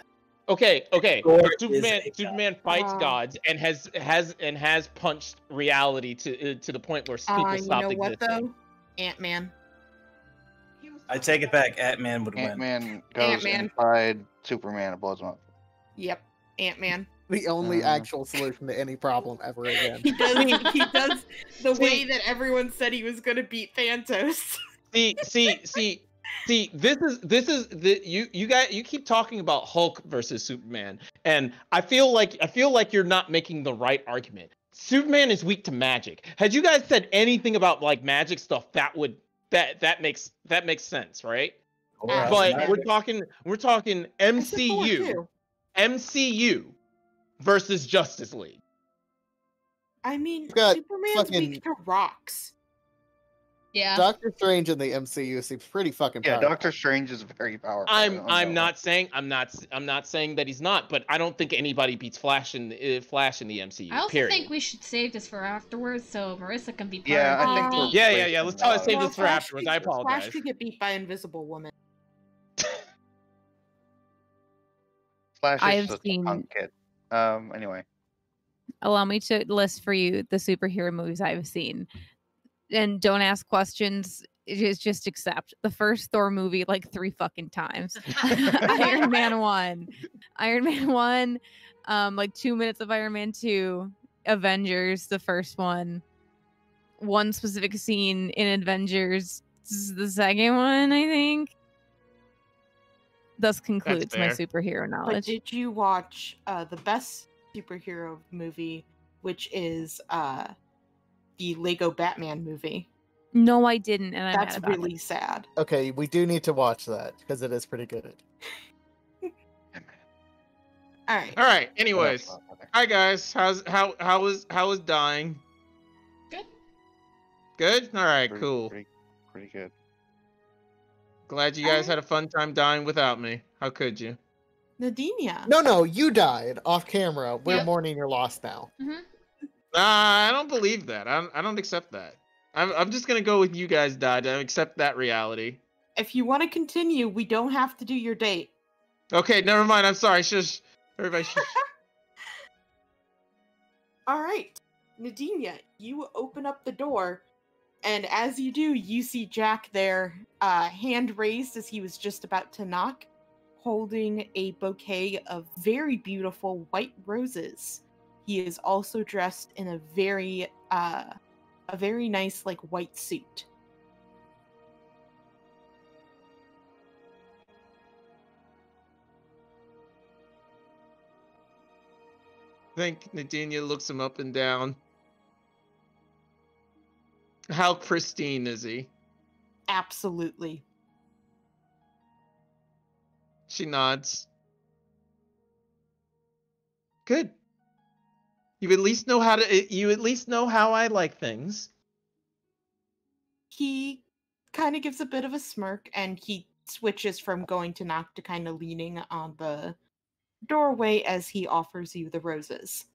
D: Okay, okay.
G: Thor
D: but
G: is
D: Superman
G: god.
D: Fights
A: Ah.
D: gods and has has and has punched reality to uh, to the point where people
A: Uh, you
D: stopped
A: know what
D: existing.
A: though? Ant Man.
G: I take it back. Ant Man would win.
C: Ant Man goes
A: Ant-Man.
C: inside Superman and blows him up.
A: Yep, Ant Man.
E: The only
C: Uh.
E: actual solution to any problem ever again.
A: He does. he [laughs] does the way that everyone said he was going to beat Thanos. [laughs]
D: See, see, see, see. This is this is the you you guys you keep talking about Hulk versus Superman, and I feel like I feel like you're not making the right argument. Superman is weak to magic. Had you guys said anything about like magic stuff, that would that that makes that makes sense, right?
G: Thor
A: Uh,
D: But
G: magic.
D: we're talking we're talking
A: I said Thor,
D: MCU. MCU versus Justice League.
A: I mean,
E: got
A: Superman's
E: fucking-
A: weak to rocks.
B: Yeah.
E: Doctor Strange in the MCU seems pretty fucking
C: Yeah. Doctor Strange is very powerful. I
D: I'm
C: don't
D: I'm
C: know.
D: not saying I'm not s- I'm not saying that he's not, but I don't think anybody beats Flash in the uh, Flash in the MCU.
B: I also
D: period.
B: think we should save this for afterwards so Marissa can be part
C: Yeah,
B: of
C: I think
B: the
A: Uh,
C: the
D: Yeah, yeah, yeah, let's
C: situation,
D: talk- save
C: uh,
D: this for
A: Flash
D: afterwards,
A: could-
D: I apologize.
A: Flash could get beat by Invisible Woman.
C: Flash is
F: I've
C: such a
F: seen-
C: punk kid. Um. Anyway,
F: Allow me to list for you the superhero movies I've seen. And don't ask questions. Just just accept. The first Thor movie like three fucking times. [laughs] [laughs] Iron Man one. Iron Man one. Um, like two minutes of Iron Man two. Avengers, the first one. One specific scene in Avengers, the second one, I think. Thus concludes my
D: fair.
F: superhero
A: But
F: knowledge.
A: did you watch uh, the best superhero movie, which is uh, the Lego Batman movie?
F: no, I didn't, and I'm
A: That's
F: mad about it.
A: really sad.
E: Okay, we do need to watch that because it is pretty good. [laughs]
A: All right.
D: All right. Anyways,
C: else?
D: Hi guys. How's how how was how was dying?
B: Good.
D: Good. All right.
C: Pretty-
D: Cool.
C: Pretty, pretty good.
D: Glad you guys
A: Alright.
D: had a fun time dying without me. How could you?
A: Nadinia.
E: No, no, you died off camera. We're
B: Yep.
E: mourning your loss now.
B: hmm
D: Nah, I don't believe that. I don't, I don't accept that. I'm I'm just gonna go with you guys died. I accept that reality.
A: If you want to continue, we don't have to do your date.
D: Okay. Never mind. I'm sorry. Shush. Everybody. Shush. [laughs] [laughs]
A: All right, Nadinia, you open up the door, and as you do, you see Jack there, uh, hand raised as he was just about to knock, holding a bouquet of very beautiful white roses. He is also dressed in a very, uh, a very nice like white suit.
D: I think Nadinia looks him up and down. How pristine is he?
A: Absolutely.
D: She nods. Good. You at least know how to. eh, You at least know how I like things.
A: he kind of gives a bit of a smirk and he switches from going to knock to kind of leaning on the doorway as he offers you the roses.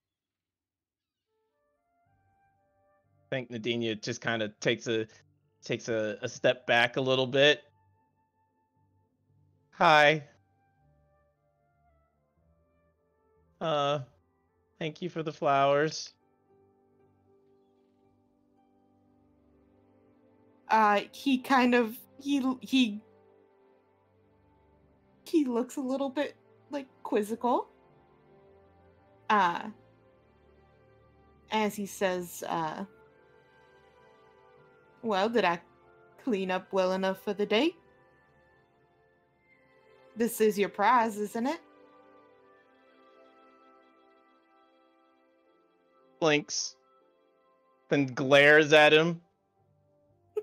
D: I think Nadinia just kind of takes a takes a, a step back a little bit. Hi. Uh, thank you for the flowers.
A: Uh, he kind of he he he looks a little bit like quizzical. Uh, as he says, uh, "Well, did I clean up well enough for the day? This is your prize, isn't it?"
D: Blinks. Then glares at him. [laughs]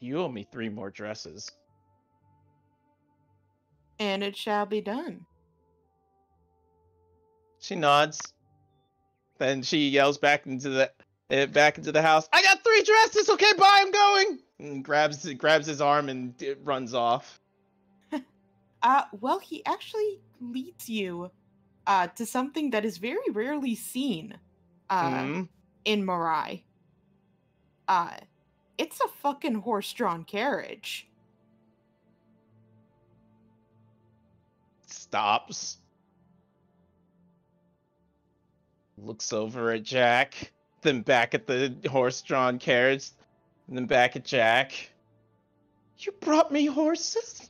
D: you owe me three more dresses.
A: And it shall be done.
D: She nods. Then she yells back into the eh, back into the house. I got three dresses. Okay, bye. I'm going. And grabs grabs his arm and d- runs off. [laughs]
A: Uh, well, he actually leads you uh, to something that is very rarely seen uh,
D: Mhm.
A: in Marai. Uh, it's a fucking horse-drawn carriage.
D: Stops. Looks over at Jack. Then back at the horse-drawn carriage. And then back at Jack. You brought me horses.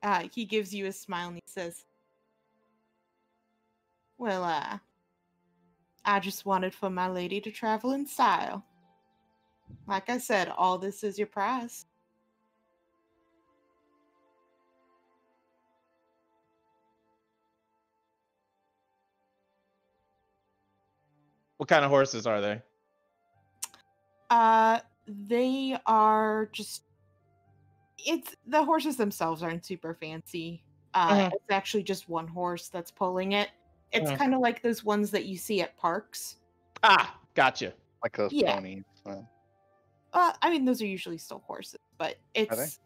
A: Uh, he gives you a smile and he says, "Well, uh, I just wanted for my lady to travel in style. Like I said, all this is your prize."
D: What kind of horses are they?
A: Uh, they are just. It's the horses themselves aren't super fancy. Uh,
D: Mhm.
A: it's actually just one horse that's pulling it. It's
D: Mhm.
A: kind of like those ones that you see at parks.
D: Ah, gotcha.
C: Like those
A: Yeah.
C: ponies. uh,
A: Uh, I mean, those are usually still horses, but
C: Are they?
A: it's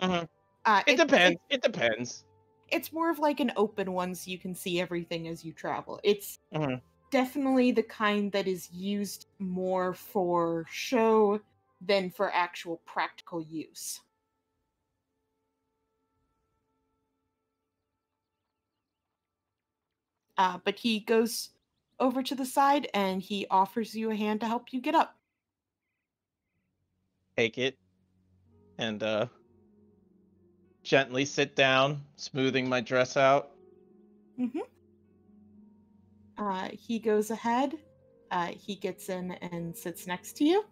D: Mhm.
A: uh,
D: It
A: it-
D: depends. It depends.
A: it's more of like an open one so you can see everything as you travel. It's
D: Mhm.
A: Definitely the kind that is used more for show than for actual practical use. Uh, but he goes over to the side and he offers you a hand to help you get up.
D: Take it and uh gently sit down, smoothing my dress out.
A: Mm-hmm. Uh, he goes ahead. Uh, he gets in and sits next to you.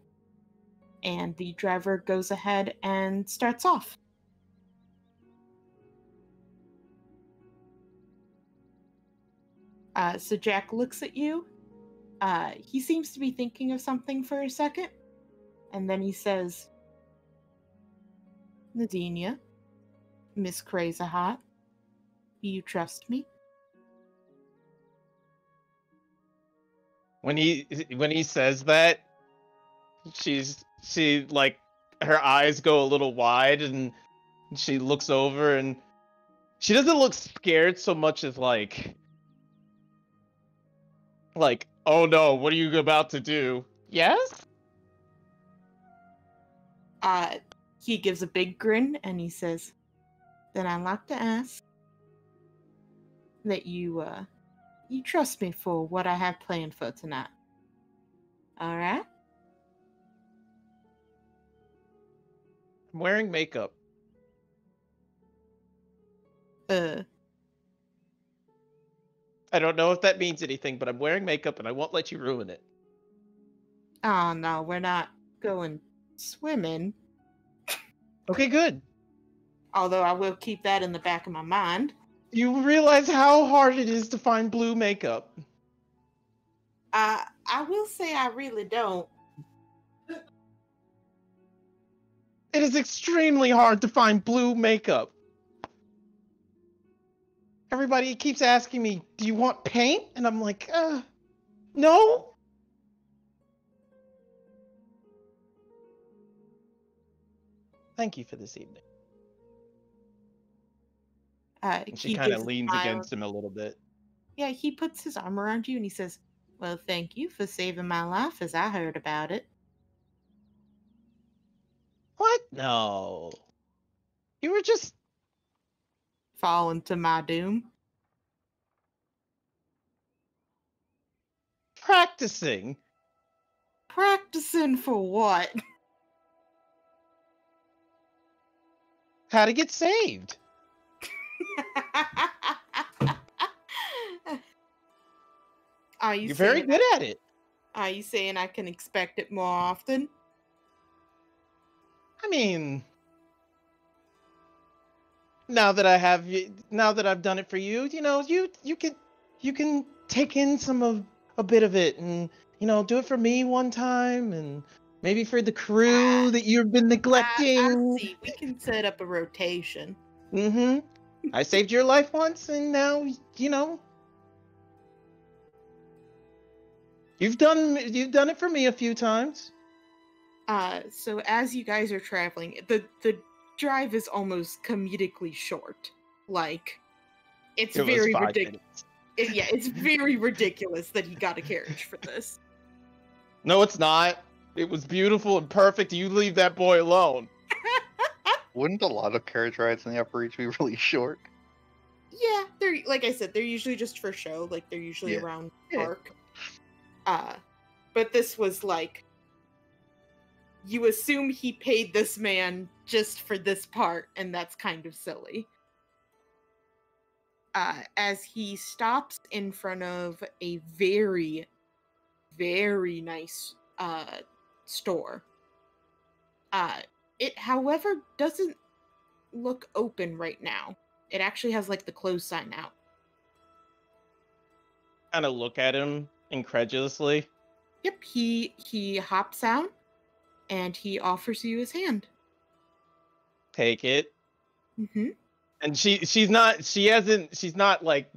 A: And the driver goes ahead and starts off. Uh, so Jack looks at you. Uh, he seems to be thinking of something for a second. And then he says, Nadinia, Miss Crazy Hot, you trust me?
D: When he when he says that, she's she like her eyes go a little wide and she looks over and she doesn't look scared so much as like like oh no what are you about to do? Yes?
A: Uh, he gives a big grin and he says, "Then I'd like to ask that you, uh, you trust me for what I have planned for tonight. All right?
D: i'm wearing makeup
A: Uh,
D: i don't know if that means anything but i'm wearing makeup and i won't let you ruin it
A: oh no, we're not going swimming.
D: okay good
A: Although I will keep that in the back of my mind.
D: You realize how hard it is to find blue makeup
A: Uh, I will say I really don't.
D: It is extremely hard to find blue makeup. Everybody keeps asking me, "Do you want paint?" And I'm like, uh, "No." Thank you for this evening.
A: Uh,
D: And she kind of leans against him a little bit.
A: Yeah, he puts his arm around you and he says, Well, thank you for saving my life as I heard about it.
D: What? No. You were just
A: Falling to my doom.
D: practicing.
A: Practicing for what?
D: How to get saved. [laughs]
A: Are you
D: You're very good at it.
A: Are you saying I can expect it more often?
D: I mean, now that I have you, now that I've done it for you, you know, you you can you can take in some of a bit of it, and you know, do it for me one time, and maybe for the crew that you've been
A: I, I
D: neglecting.
A: see. We can set up a rotation.
D: Mm-hmm. I saved your life once, and now you know. You've done you've done it for me a few times.
A: Uh, so as you guys are traveling, the the drive is almost comedically short. Like, it's
D: It
A: very ridiculous.
D: minutes.
A: yeah, it's very ridiculous that he got a carriage for this.
D: No, it's not. It was beautiful and perfect. You leave that boy alone. [laughs]
C: Wouldn't a lot of carriage rides in the Upper Reach be [laughs] really short?
A: Yeah, they're like I said, they're usually just for show. Like they're usually
C: Yeah.
A: around
C: Yeah.
A: park. Uh, but this was like you assume he paid this man just for this part, and that's kind of silly. Uh, as he stops in front of a very, very nice uh, store. Uh, it, however, doesn't look open right now. It actually has like the close sign out.
D: Kind of look at him incredulously.
A: Yep, he he hops out and he offers you his hand.
D: Take it.
A: hmm
D: And she she's not she hasn't she's not like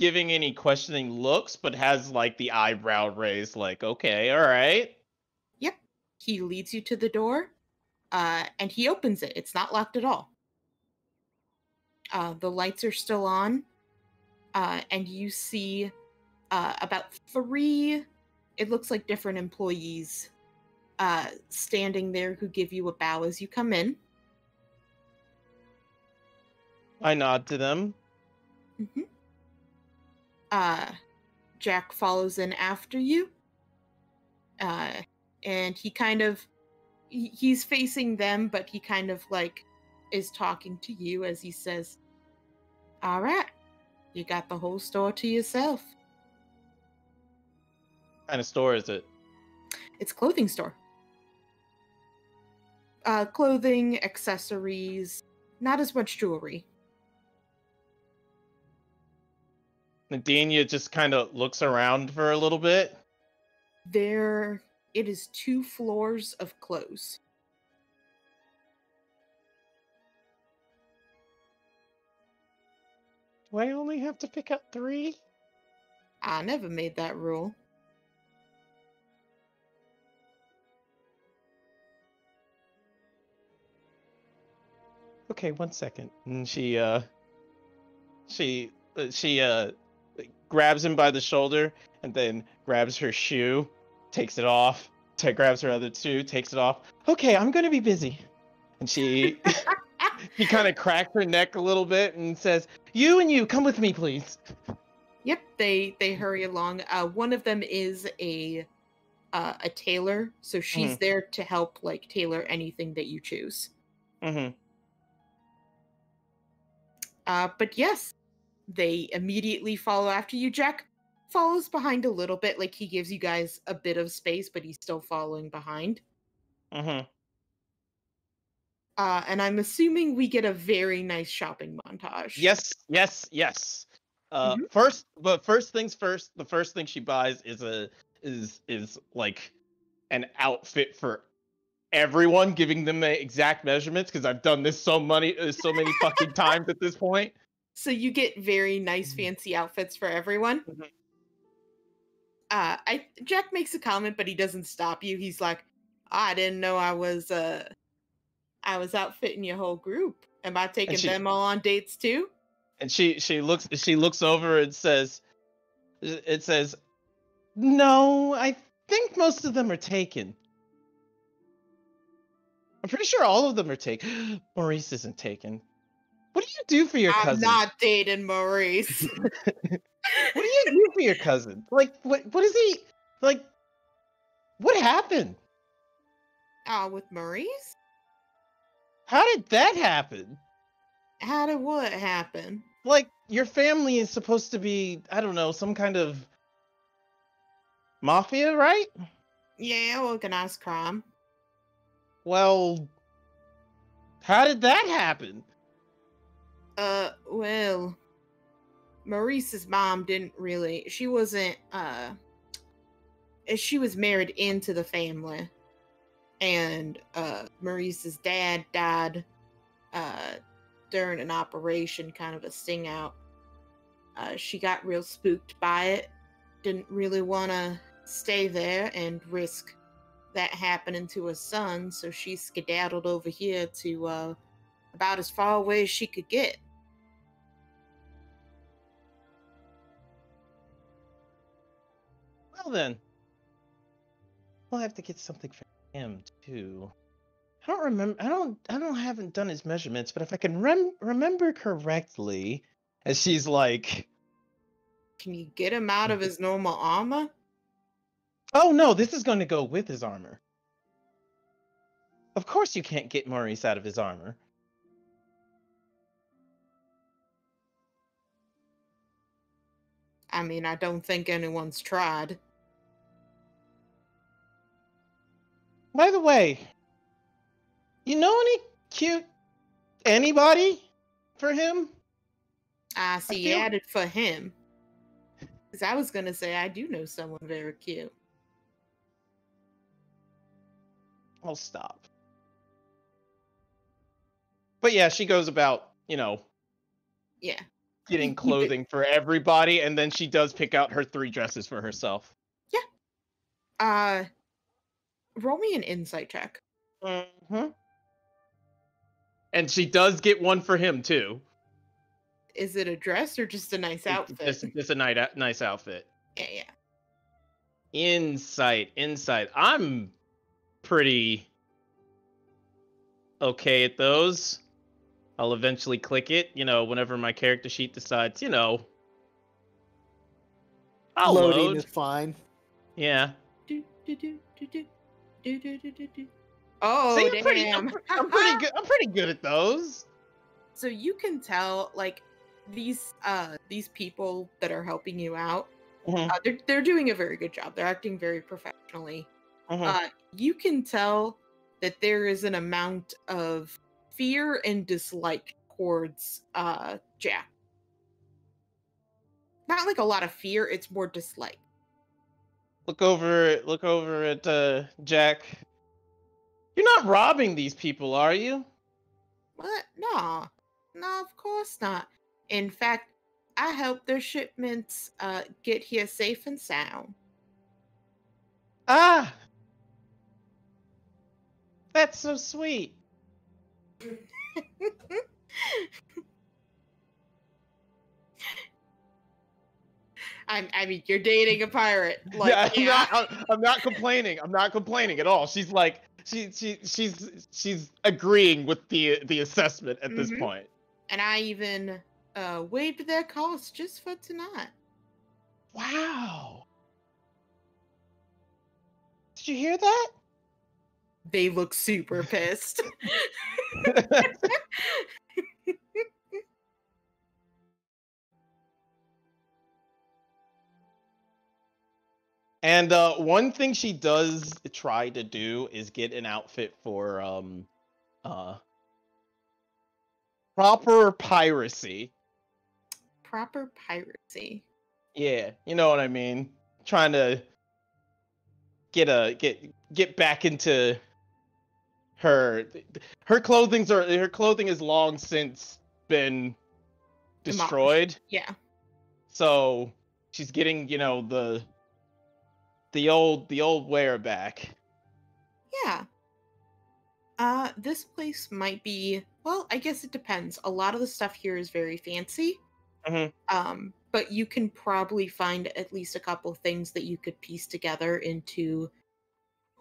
D: giving any questioning looks, but has like the eyebrow raised, like, okay, all right.
A: Yep. He leads you to the door, uh, and he opens it. It's not locked at all. Uh, the lights are still on, uh, and you see uh, about three. It looks like different employees uh, standing there who give you a bow as you come in.
D: I nod to them.
A: hmm Uh, Jack follows in after you. Uh, and he kind of he's facing them, but he kind of like is talking to you as he says, "All right, you got the whole store to yourself.
D: What kind of store is it?
A: It's a clothing store. Uh, clothing, accessories, not as much jewelry.
D: Nadinia just kind of looks around for a little bit.
A: There, it is two floors of clothes."
D: Do I only have to pick up three?
A: I never made that rule.
D: Okay, one second. And she uh she uh, she uh grabs him by the shoulder and then grabs her shoe, takes it off, ta grabs her other two, takes it off. Okay, I'm gonna be busy. And she [laughs] she kind of cracks her neck a little bit and says, "You and you, come with me, please."
A: Yep, they they hurry along. Uh, one of them is a uh, a tailor, so she's there to help like tailor anything that you choose.
D: Mm-hmm.
A: Uh, but yes, they immediately follow after you. Jack follows behind a little bit, like he gives you guys a bit of space, but he's still following behind.
D: Mm-hmm.
A: Uh, and I'm assuming we get a very nice shopping montage.
D: Yes, yes, yes. Uh, first, but first things first. The first thing she buys is a is is like an outfit for everyone, giving them the exact measurements because I've done this so many uh, so many fucking [laughs] times at this point.
A: So you get very nice, fancy outfits for everyone.
D: Mhm.
A: Uh, I Jack makes a comment, but he doesn't stop you. He's like, "I didn't know I was uh, I was outfitting your whole group. Am I taking
D: she-
A: them all on dates too?"
D: And she she looks she looks over and says, it says, no, I think most of them are taken. I'm pretty sure all of them are taken. [gasps] Maurice isn't taken. What do you do for your
A: I'm
D: cousin?
A: not dating Maurice. [laughs] [laughs]
D: What do you do for your cousin? Like, what? What is he? Like, what happened?
A: Uh, with Maurice?
D: How did that happen?
A: How did what happen?
D: Like, your family is supposed to be, I don't know, some kind of mafia, right?
A: Yeah, organized crime.
D: Well, how did that happen?
A: Uh, well, Maurice's mom didn't really. She wasn't. Uh, eh, she was married into the family, and uh, Maurice's dad died. Uh, during an operation, kind of a sting out. Uh, she got real spooked by it. Didn't really want to stay there and risk that happening to her son, so she skedaddled over here to uh, about as far away as she could get.
D: Well then, we'll have to get something for him too. I don't remember. I don't. I don't. Haven't done his measurements, but if I can rem- remember correctly, as she's like,
A: Can you get him out of his normal armor?
D: "Oh no, this is going to go with his armor." Of course, you can't get Maurice out of his armor.
A: I mean, I don't think anyone's tried.
D: By the way, you know any cute anybody for him?
A: I see you
D: feel-
A: added for him. Because I was going to say, I do know someone very cute.
D: I'll stop. But yeah, she goes about, you know,
A: Yeah.
D: getting [laughs] clothing for everybody, and then she does pick out her three dresses for herself. Yeah.
A: Uh, roll me an insight check.
D: Mm-hmm. And she does get one for him too.
A: Is it a dress or just a nice outfit?
D: Just, just a nice, nice outfit.
A: Yeah, yeah.
D: Insight, insight. I'm pretty okay at those. I'll eventually click it, you know, whenever my character sheet decides, you know. I'll
E: Loading
D: load.
E: is fine.
D: Yeah.
A: Do, do, do, do, do, do, do, do, do, do. Oh,
D: See, I'm
A: damn.
D: pretty, I'm, I'm pretty good. I'm pretty good at those.
A: so you can tell, like, these uh these people that are helping you out,
D: Mhm,
A: uh, they're they're doing a very good job. They're acting very professionally.
D: mhm.
A: uh, you can tell that there is an amount of fear and dislike towards uh, Jack. Not like a lot of fear; it's more dislike.
D: Look over look over at uh Jack. You're not robbing these people, are you?
A: What? No, no, of course not. In fact, I help their shipments uh, get here safe and sound.
D: Ah. That's so sweet. [laughs]
A: I, I mean, you're dating a pirate. [laughs] Like,
D: yeah,
A: yeah,
D: I'm not I'm, I'm not complaining. I'm not complaining at all. She's like she she she's she's agreeing with the the assessment at this
A: Mhm.
D: point.
A: and I even uh, waived their cost just for tonight.
D: Wow. Did you hear that?
A: They look super pissed. [laughs] [laughs]
D: And uh, one thing she does try to do is get an outfit for um uh proper piracy.
A: Proper piracy.
D: Yeah, you know what I mean. Trying to get a get get back into her her clothing's are her clothing is long since been destroyed.
A: Yeah.
D: So she's getting, you know, the the old the old wear back.
A: Yeah. Uh, this place might be. Well, I guess it depends. A lot of the stuff here is very fancy.
D: Mhm.
A: Um, but you can probably find at least a couple things that you could piece together into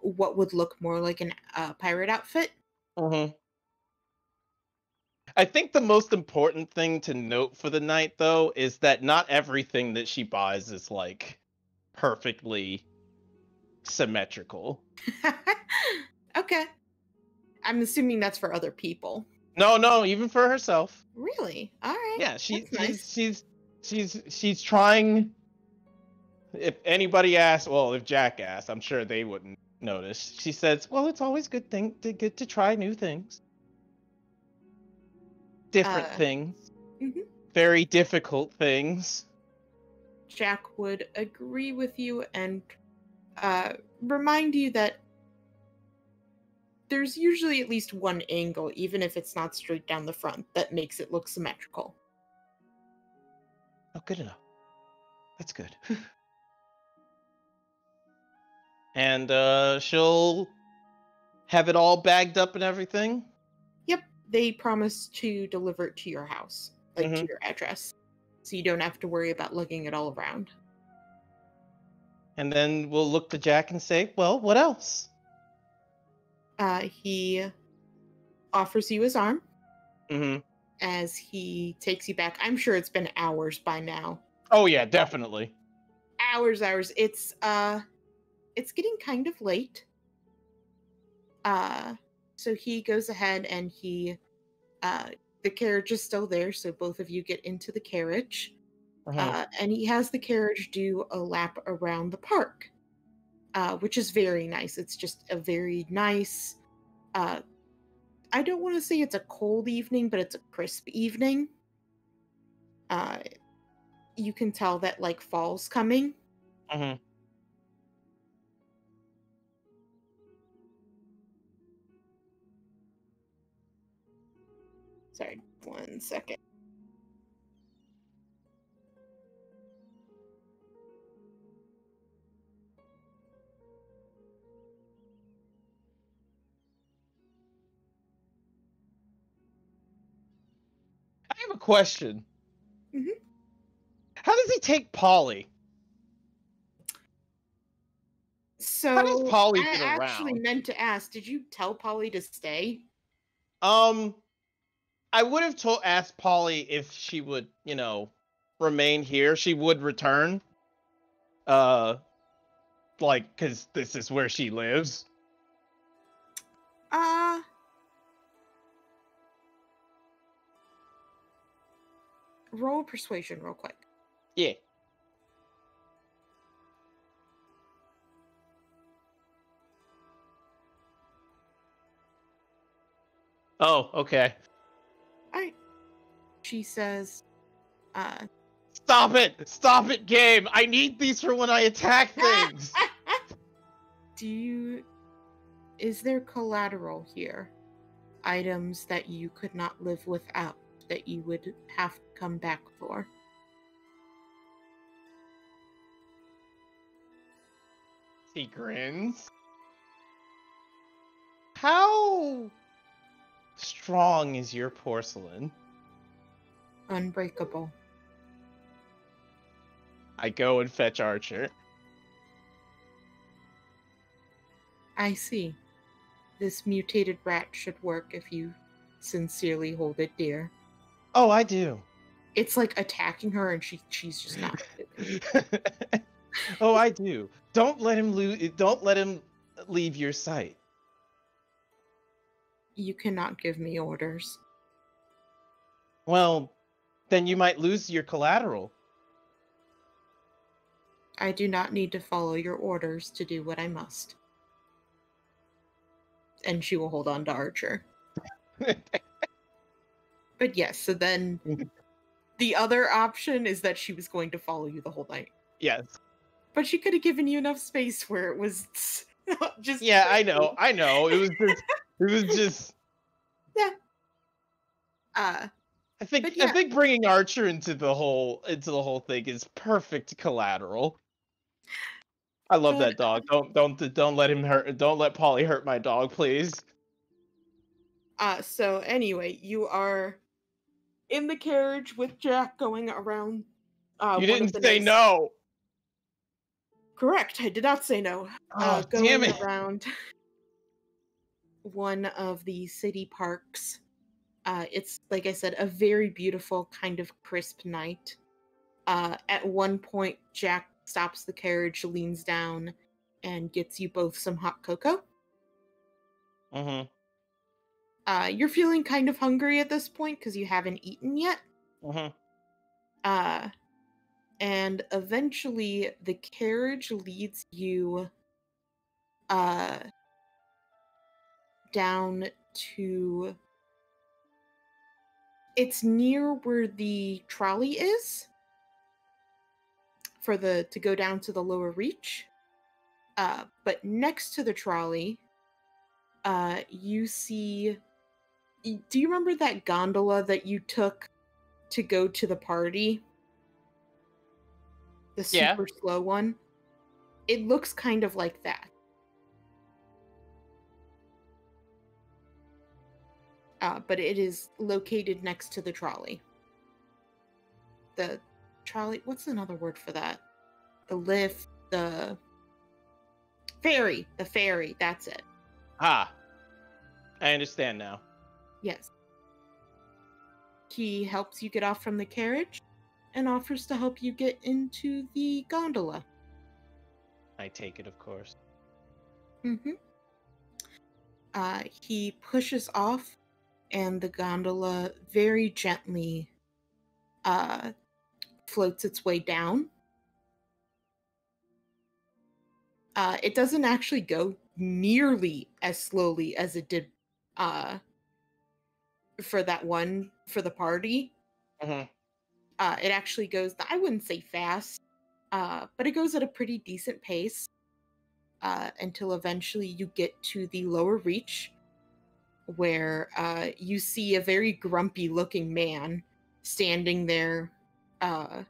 A: what would look more like an uh, pirate outfit.
D: Mm-hmm. I think the most important thing to note for the night, though, is that not everything that she buys is like perfectly symmetrical. [laughs]
A: okay. I'm assuming that's for other people.
D: No, no, even for herself.
A: Really? All right.
D: Yeah, she, she's she's she's she's trying. If anybody asks, well, if Jack asks, I'm sure they wouldn't notice. She says, "Well, it's always good thing to get to try new things, different
A: Uh,
D: things,
A: mhm.
D: very difficult things."
A: Jack would agree with you and uh, remind you that there's usually at least one angle, even if it's not straight down the front, that makes it look symmetrical.
D: Oh, good enough. That's good. [laughs] and uh she'll have it all bagged up and everything.
A: Yep, they promise to deliver it to your house, like to
D: Mhm.
A: your address, so you don't have to worry about lugging it all around.
D: And then we'll look to Jack and say, "Well, what else?"
A: Uh, he offers you his arm
D: Mm-hmm.
A: as he takes you back. I'm sure it's been hours by now.
D: Oh yeah, definitely.
A: hours hours it's uh it's getting kind of late uh so he goes ahead and he uh the carriage is still there so both of you get into the carriage
D: Uh-huh.
A: uh, and he has the carriage do a lap around the park uh which is very nice it's just a very nice uh i don't want to say it's a cold evening but it's a crisp evening uh you can tell that like fall's coming
D: hmm
A: Sorry, one second.
D: I have a question.
A: Mhm.
D: How does he take Polly?
A: So How
D: does Polly
A: I actually
D: around?
A: meant to ask, did you tell Polly to stay?
D: Um, I would have told asked Polly if she would, you know, remain here. She would return. Uh, like, cause this is where she lives.
A: Uh roll persuasion real quick.
D: Yeah. Oh, okay.
A: Alright. She says, uh
D: Stop it! Stop it, game! I need these for when I attack things! [laughs]
A: Do you is there collateral here? Items that you could not live without that you would have to come back for?
D: he grins. How strong is your porcelain?
A: Unbreakable.
D: I go and fetch Archer.
A: I see. This mutated rat should work if you sincerely hold it dear.
D: Oh, I do.
A: It's like attacking her and she she's just not. [laughs] [laughs]
D: oh, I do. Don't let him lose. Don't let him leave your sight.
A: you cannot give me orders.
D: Well, then you might lose your collateral.
A: I do not need to follow your orders to do what I must. And she will hold on to Archer. [laughs] But yes, so then the other option is that she was going to follow you the whole night.
D: yes.
A: But she could have given you enough space where it was [laughs] just
D: Yeah, I know. I know. It was just. It was [laughs] just. Yeah.
A: Uh
D: I think.
A: But
D: I think bringing Archer into the whole into the whole thing is perfect collateral. I love
A: But-
D: that dog. Don't don't don't let him hurt. Don't let Polly hurt my dog, please.
A: Uh, so anyway, you are in the carriage with Jack going around. Uh,
D: you didn't say
A: nice-
D: no.
A: Correct. I did not say no. uh,
D: Oh,
A: going
D: damn it.
A: around [laughs] one of the city parks. Uh, it's like I said, a very beautiful kind of crisp night. Uh, at one point, Jack stops the carriage, leans down, and gets you both some hot cocoa.
D: Mm-hmm.
A: Uh, you're feeling kind of hungry at this point because you haven't eaten yet.
D: Mm-hmm.
A: Uh, and eventually the carriage leads you uh, down to. It's near where the trolley is for the to go down to the lower reach. Uh, but next to the trolley, uh, you see. Do you remember that gondola that you took to go to the party? The
D: Yeah.
A: super slow one. It looks kind of like that. Uh, but it is located next to the trolley. The trolley. What's another word for that? The lift. The ferry. The ferry. That's it.
D: Ah. I understand now.
A: Yes. He helps you get off from the carriage and offers to help you get into the gondola.
D: I take it, of course.
A: Mm-hmm. Uh, he pushes off, and the gondola very gently uh, floats its way down. Uh, it doesn't actually go nearly as slowly as it did uh, for that one for the party.
D: Mm-hmm.
A: Uh, it actually goes, I wouldn't say fast, uh, but it goes at a pretty decent pace uh, until eventually you get to the lower reach where uh, you see a very grumpy looking man standing there uh,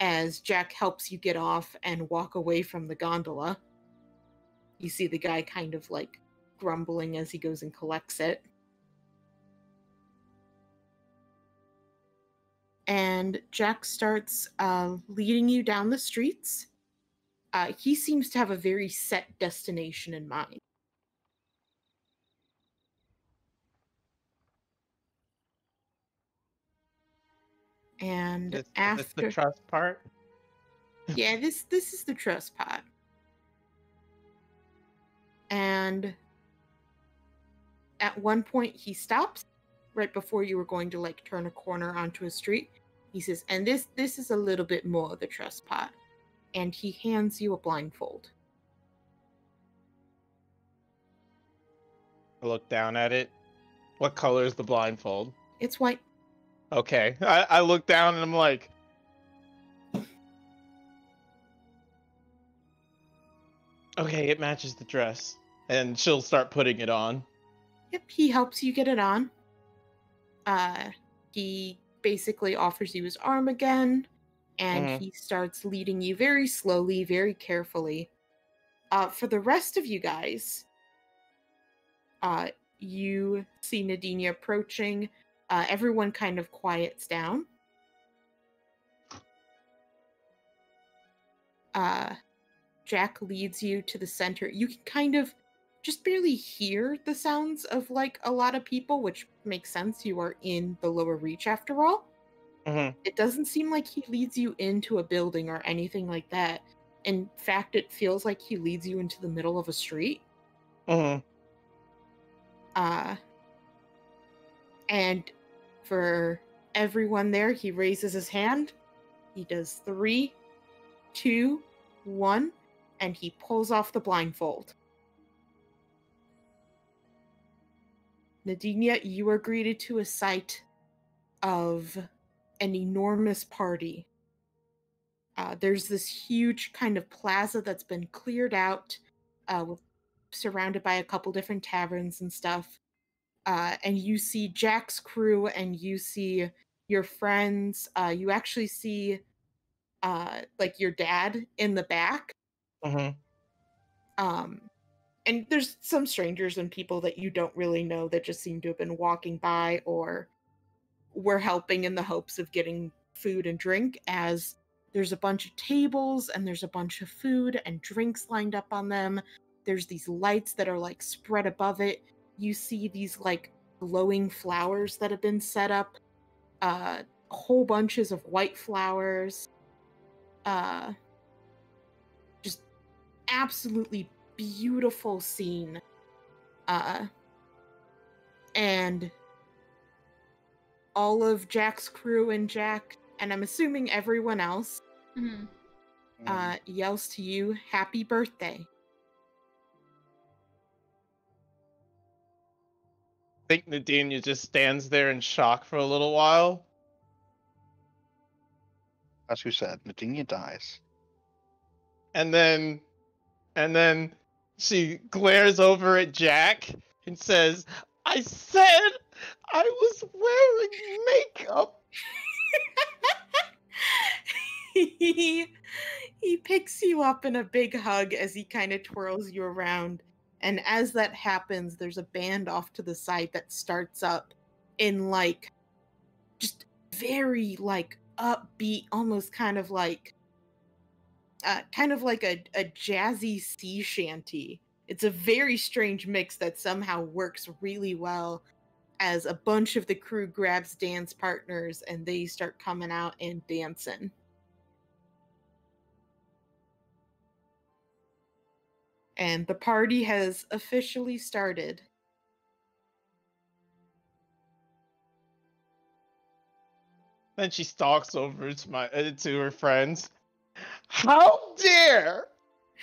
A: as Jack helps you get off and walk away from the gondola. You see the guy kind of like grumbling as he goes and collects it. And Jack starts uh, leading you down the streets. Uh, he seems to have a very set destination in mind. And
D: This, this
A: after,
D: the trust part. [laughs]
A: yeah, this this is the trust part. And at one point he stops right before you were going to like turn a corner onto a street. He says, "And this this is a little bit more of the trust pot." And he hands you a blindfold.
D: I look down at it. What color is the blindfold?
A: It's white.
D: Okay. I, I look down and I'm like, okay, it matches the dress. And she'll start putting it on.
A: Yep, he helps you get it on. Uh he basically offers you his arm again and
D: Mhm.
A: he starts leading you very slowly, very carefully. Uh for the rest of you guys, uh you see Nadine approaching. Uh everyone kind of quiets down. Uh Jack leads you to the center. You can kind of just barely hear the sounds of like a lot of people, which makes sense. You are in the lower reach after all.
D: Mm-hmm.
A: It doesn't seem like he leads you into a building or anything like that. In fact, it feels like he leads you into the middle of a street.
D: Mm-hmm.
A: Uh, and for everyone there, he raises his hand. He does three, two, one, and he pulls off the blindfold. Nadinia, you are greeted to a sight of an enormous party. Uh, there's this huge kind of plaza that's been cleared out, uh, with, surrounded by a couple different taverns and stuff. Uh, and you see Jack's crew, and you see your friends. Uh, you actually see, uh, like your dad in the back.
D: Mm-hmm.
A: Um, and there's some strangers and people that you don't really know that just seem to have been walking by or were helping in the hopes of getting food and drink as there's a bunch of tables and there's a bunch of food and drinks lined up on them. There's these lights that are like spread above it. You see these like glowing flowers that have been set up uh whole bunches of white flowers uh just absolutely beautiful scene. Uh, and all of Jack's crew and Jack, and I'm assuming everyone else,
B: Mhm.
A: uh, yells to you, Happy birthday.
D: I think Nadinia just stands there in shock for a little while.
C: As who said, Nadinia dies.
D: and then and then she glares over at Jack and says, "I said I was wearing makeup."
A: he he picks you up in a big hug as he kind of twirls you around and as that happens there's a band off to the side that starts up in like just very like upbeat almost kind of like uh, kind of like a, a jazzy sea shanty it's a very strange mix that somehow works really well as a bunch of the crew grabs dance partners and they start coming out and dancing and the party has officially started.
D: Then she stalks over to my uh, to her friends. How dare!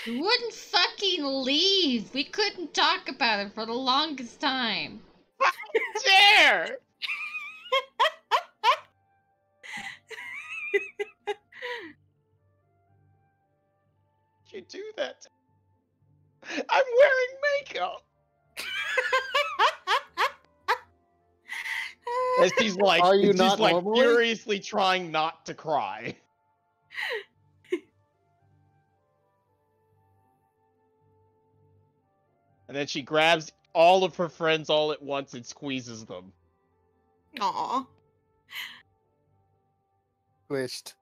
B: You wouldn't fucking leave. We couldn't talk about it for the longest time.
D: How Dare! you do that? I'm wearing makeup. As she's like,
E: Are you
D: she's
E: not
D: like
E: normally?
D: furiously trying not to cry. And then she grabs all of her friends all at once and squeezes them.
A: Aw.
E: Squished.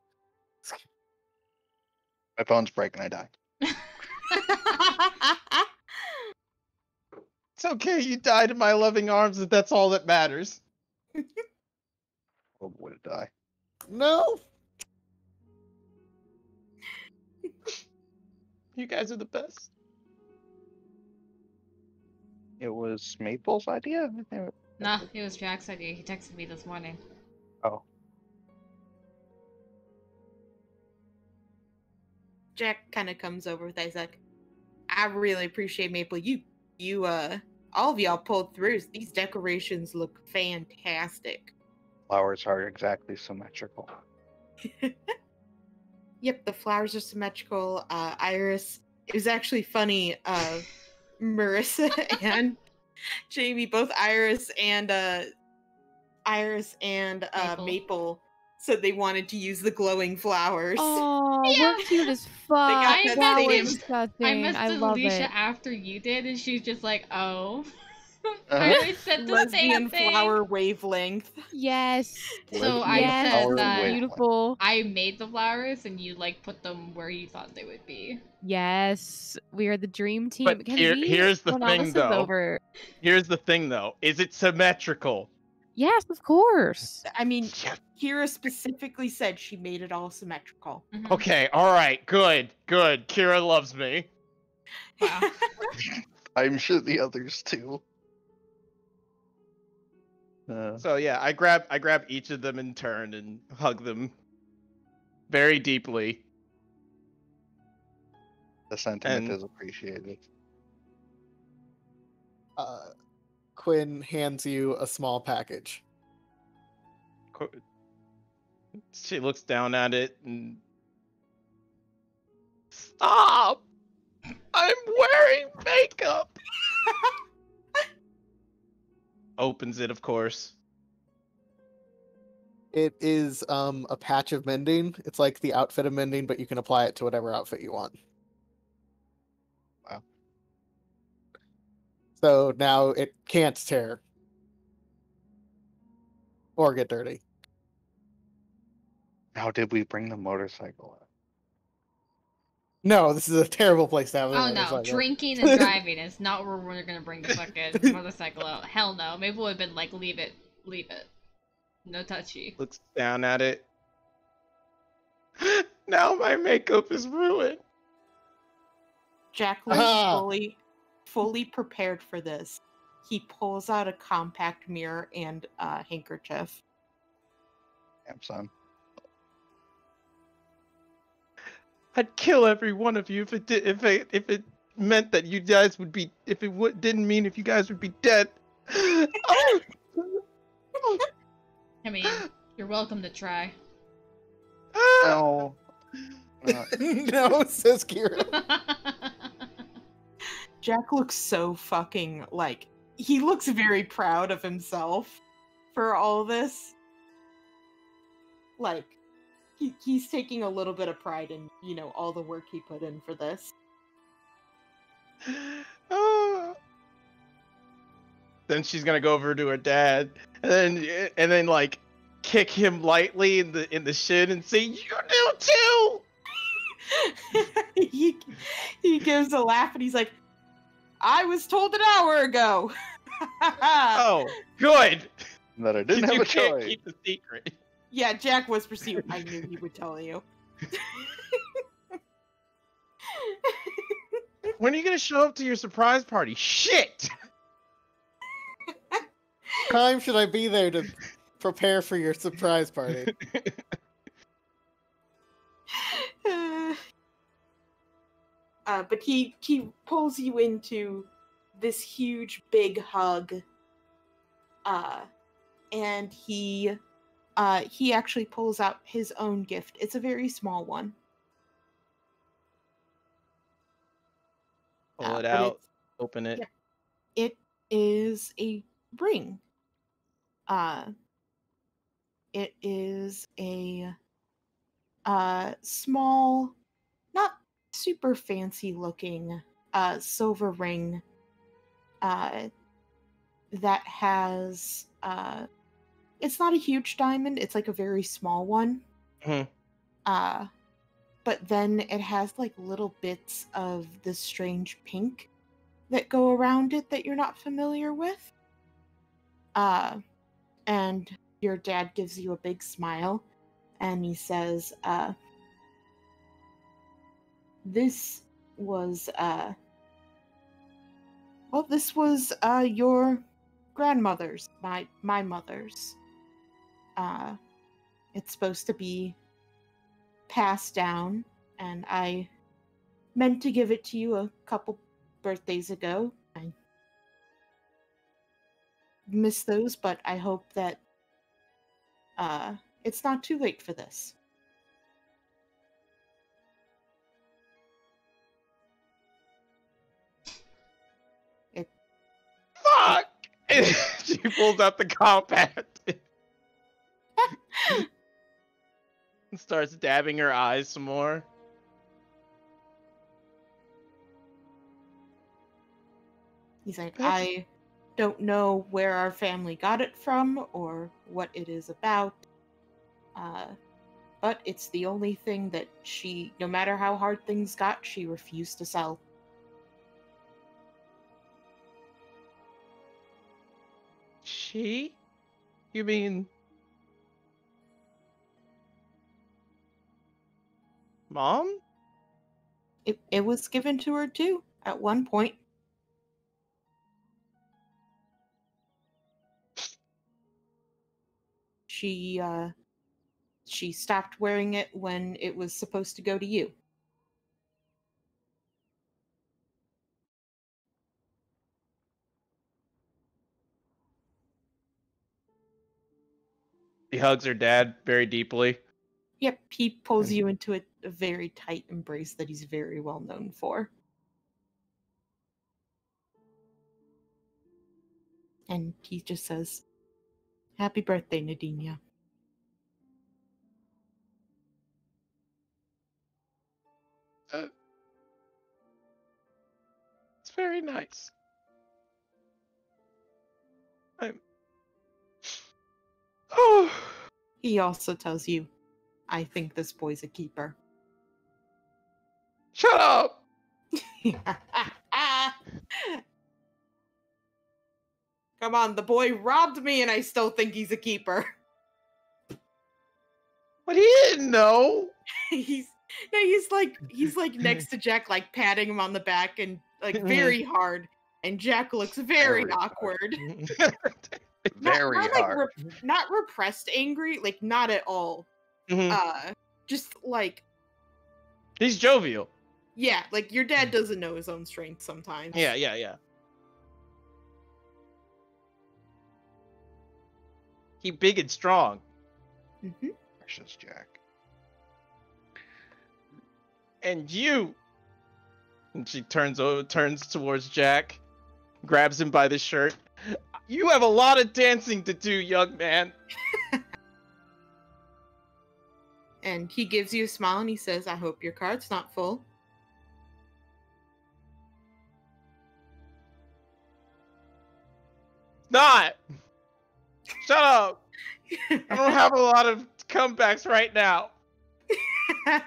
C: My bones break and I die. [laughs]
D: It's okay, you died in my loving arms, and that's all that matters.
C: Oh boy to die.
E: No.
D: You guys are the best.
C: It was Maple's idea. I
B: Nah, it was Jack's idea. He texted me this morning.
C: Oh,
A: Jack kind of comes over with Isaac. I really appreciate Maple. You, you, uh, all of y'all pulled through. These decorations look fantastic.
C: flowers are exactly symmetrical. [laughs]
A: Yep, the flowers are symmetrical. Uh, Iris. It was actually funny. Uh, Marissa [laughs] and Jamie, both Iris and uh, Iris and uh,
B: Maple.
A: Maple. said they wanted to use the glowing flowers.
F: Oh,
B: Yeah.
F: we're cute as fuck.
A: got
B: that
F: wow,
B: same-
F: it's
B: I
F: disgusting. I,
B: messaged
F: love
B: Alicia
F: it.
B: after you did, and she's just like, "Oh." [laughs] I
C: Uh-huh.
B: always said the same
A: Lesbian
B: thing.
A: flower wavelength.
F: Yes.
B: So I
F: yes.
B: said that
C: wavelength.
F: Beautiful.
B: I made the flowers, and you like put them where you thought they would be.
F: Yes, we are the dream team.
D: But here-
F: we-
D: here's the thing,
F: this
D: though.
F: over.
D: Here's the thing, though: is it symmetrical?
F: Yes, of course.
A: I mean,
D: Yeah.
A: Kira specifically said she made it all symmetrical.
B: Mhm.
D: Okay, all right, good, good. Kira loves me.
B: Wow. [laughs] [laughs]
C: I'm sure the others too. Uh,
D: So yeah, I grab I grab each of them in turn and hug them very deeply.
C: the sentiment
D: And-
C: is appreciated.
E: Uh, Quinn hands you a small package.
D: Qu- She looks down at it and stop. I'm wearing makeup. [laughs] Opens it, of course.
E: It is um a patch of mending. It's like the outfit of mending, but you can apply it to whatever outfit you want.
C: Wow.
E: So now it can't tear or get dirty.
C: How did we bring the motorcycle up?
E: No, this is a terrible place to have. a
B: Oh no, drinking and [laughs] driving is not where we're gonna bring the fucking [laughs] motorcycle out. Hell no. Maybe we would have been like, leave it, leave it. No touchy.
D: Looks down at it. [gasps] now my makeup is ruined.
A: Jack [laughs] looks
E: Ah.
A: fully fully prepared for this. He pulls out a compact mirror and a handkerchief.
C: Damn son.
D: I'd kill every one of you if it did, if it if it meant that you guys would be if it would, didn't mean if you guys would be dead. [laughs] Oh!
B: I mean, you're welcome to try.
C: No. Uh, [laughs]
E: no, says [laughs] Kira.
A: Jack looks so fucking like he looks very proud of himself for all this. Like he, he's taking a little bit of pride in, you know, all the work he put in for this. [sighs]
D: Then she's gonna go over to her dad, and then and then like kick him lightly in the in the shin and say, "You do too." [laughs]
A: he he gives a laugh and he's like, I was told an hour ago. [laughs]
D: Oh, good.
C: that I didn't have
D: you
C: a
D: can't
C: choice.
D: keep the secret.
A: Yeah, Jack was pursued. I knew he would tell you. [laughs]
D: When are you gonna show up to your surprise party? Shit. [laughs]
E: time should I be there to prepare for your surprise party? [laughs]
A: uh, but he he pulls you into this huge big hug uh and he uh he actually pulls out his own gift it's a very small one
D: Pull
A: uh,
D: it out. Open it.
A: Yeah. it is a ring uh it is a uh small not super fancy looking uh silver ring uh that has uh it's not a huge diamond it's like a very small one.
D: Hmm.
A: uh but then it has like little bits of this strange pink that go around it that you're not familiar with. Uh and your dad gives you a big smile and he says uh this was uh well this was uh your grandmother's my my mother's uh it's supposed to be passed down and i meant to give it to you a couple birthdays ago i missed those but i hope that uh it's not too late for this
D: Fuck! [laughs] she pulls out the compact. [laughs] and starts dabbing her eyes some more.
A: He's like, I don't know where our family got it from or what it is about. Uh, but it's the only thing that she, no matter how hard things got, she refused to sell.
D: She? You mean. Mom?
A: It, it was given to her too at one point. She, uh, she stopped wearing it when it was supposed to go to you.
D: He hugs her dad very deeply.
A: Yep, he pulls you into a, a very tight embrace that he's very well known for. And he just says, Happy birthday, Nadinia.
D: Uh, it's very nice. I'm. [sighs] Oh.
A: He also tells you, I think this boy's a keeper.
D: Shut up! [laughs]
A: Come on, the boy robbed me and I still think he's a keeper. [laughs]
D: But he didn't know.
A: he's No, he's like he's like next to Jack, like patting him on the back and like very hard. And Jack looks very,
C: Very
A: awkward. [laughs] Not-
C: Very
A: not, like,
C: hard.
A: rep- not repressed angry, like not at all.
D: Mhm.
A: Uh just like
D: He's jovial.
A: Yeah, like your dad doesn't know his own strength sometimes.
D: Yeah, yeah, yeah. He big and strong.
A: Mhm.
C: Precious Jack.
D: And you. And she turns over, turns towards Jack, grabs him by the shirt. You have a lot of dancing to do, young man. [laughs]
A: And he gives you a smile and he says, I hope your card's not full.
D: Not. Shut up. [laughs] I don't have a lot of comebacks right now. [laughs]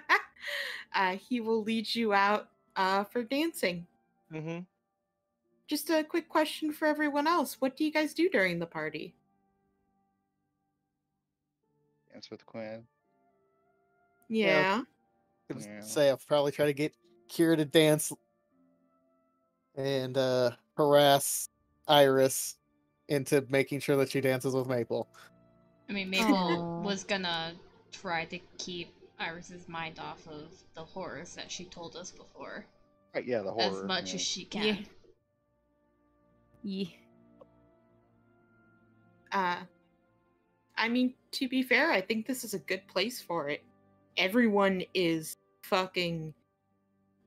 A: uh, he will lead you out uh, for dancing.
D: Mm-hmm.
A: Just a quick question for everyone else. What do you guys do during the party?
C: Dance with Quinn.
A: Yeah.
E: I was
C: Yeah.
E: Say I'll probably try to get Kira to dance and uh harass Iris into making sure that she dances with Maple.
B: I mean, Mabel
A: Aw.
B: was gonna try to keep Iris's mind off of the horrors that she told us before,
C: Right, yeah, the horror.
B: as much
C: yeah.
B: as she can.
F: Yeah. Yeah.
A: Uh, I mean, to be fair, I think this is a good place for it. Everyone is fucking.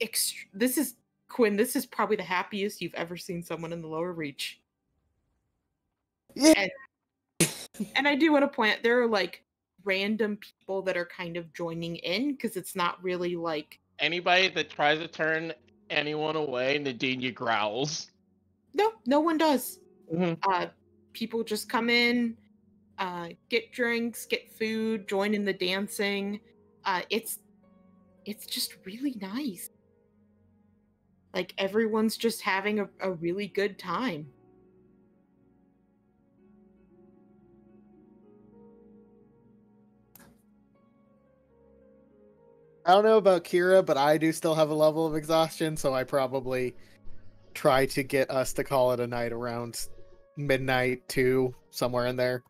A: Ext- this is Quinn. This is probably the happiest you've ever seen someone in the lower reach.
E: Yeah.
A: And, and I do want to point out there are like random people that are kind of joining in because it's not really like
D: Anybody that tries to turn anyone away, Nadinia growls.
A: no, no one does.
D: Mhm.
A: uh, people just come in, uh, get drinks, get food, join in the dancing. Uh, it's it's just really nice. Like everyone's just having a, a really good time.
E: I don't know about Kira, but I do still have a level of exhaustion, so I probably try to get us to call it a night around midnight two, somewhere in there.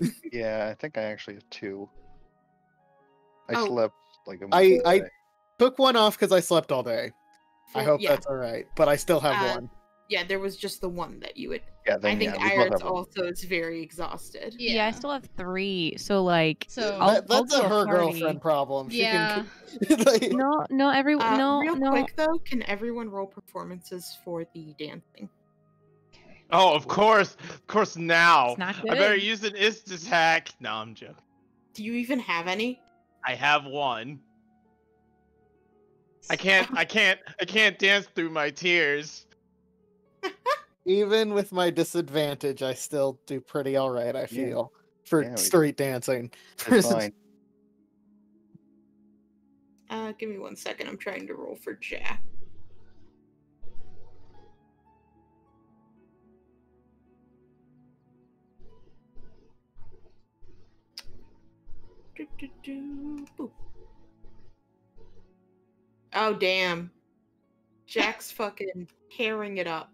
E: [laughs]
C: Yeah, I think I actually have two. I
A: Oh.
C: slept like a
E: I-
C: month
E: I- Took one off because I slept all day. I hope
A: yeah,
E: that's all right, but I still have
A: Uh,
E: one.
A: Yeah. There was just the one that you would.
C: Yeah,
A: I think
C: yeah, we
A: Iris also is very exhausted.
F: Yeah. I still have three. So like
B: So
F: I'll-
E: That- that's
F: I'll
E: a her
F: party.
E: girlfriend problem. She
B: yeah,
E: can, [laughs] like,
F: no, no, everyone,
A: Uh,
F: no,
A: real
F: no.
A: quick though, can everyone roll performances for the dancing?
D: Oh, of course, of course. Now
F: It's not
D: I better use an Istis hack. No, I'm joking.
A: Do you even have any?
D: I have one. I can't. I can't. I can't dance through my tears.
E: Even with my disadvantage, I still do pretty all right. I
C: Yeah.
E: feel for
C: Yeah, we-
E: street dancing.
C: It's [laughs] fine.
A: Uh, give me one second. I'm trying to roll for Jack. Do, do, do. Oh damn! Jack's fucking tearing it up.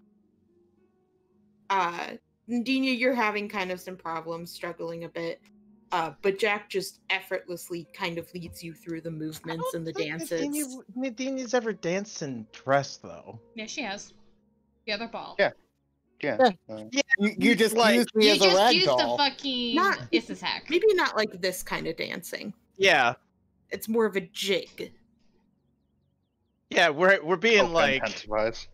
A: Uh, Nadinia, you're having kind of some problems, struggling a bit. Uh, but Jack just effortlessly kind of leads you through the movements and the dances.
D: Nadinia's ever danced in dress though.
B: yeah, she has the other ball.
C: Yeah. Yeah.
E: Yeah.
C: uh,
E: You, you just
D: Like-
E: used me
B: You
E: as a
B: just
E: rag
B: used
E: doll.
B: the fucking
A: Not-
B: Istis hack.
A: Maybe not like this kind of dancing.
D: Yeah.
A: It's more of a jig.
D: Yeah, we're we're being
C: hope
D: like
C: intensifies.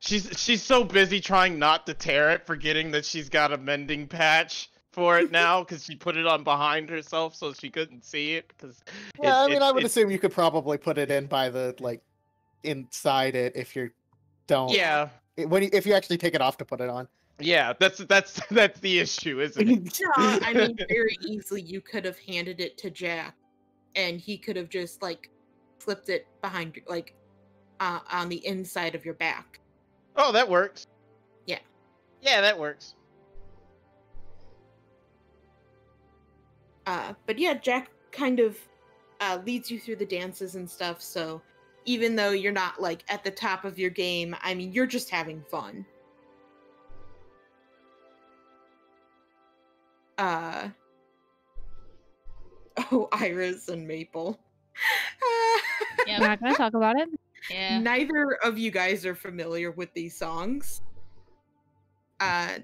D: She's she's so busy trying not to tear it, forgetting that she's got a mending patch for it [laughs] now because she put it on behind herself so she couldn't see it because
E: Yeah, I mean, I would
D: it,
E: assume you could probably put it in by the like inside it if you don't.
D: yeah
E: it- When you, if you actually take it off to put it on.
D: yeah that's that's that's the issue isn't it [laughs]
A: Yeah, I mean, [laughs] very easily you could have handed it to Jack, and he could have just like flipped it behind, your- like uh, on the inside of your back.
D: Oh that works
A: Yeah.
D: yeah that works
A: Uh, but yeah, Jack kind of uh, leads you through the dances and stuff. So even though you're not like at the top of your game, I mean, you're just having fun. Uh [laughs] oh, Iris and Maple. [laughs]
B: yeah,
F: We're not gonna talk about it.
B: Yeah.
A: Neither of you guys are familiar with these songs. Uh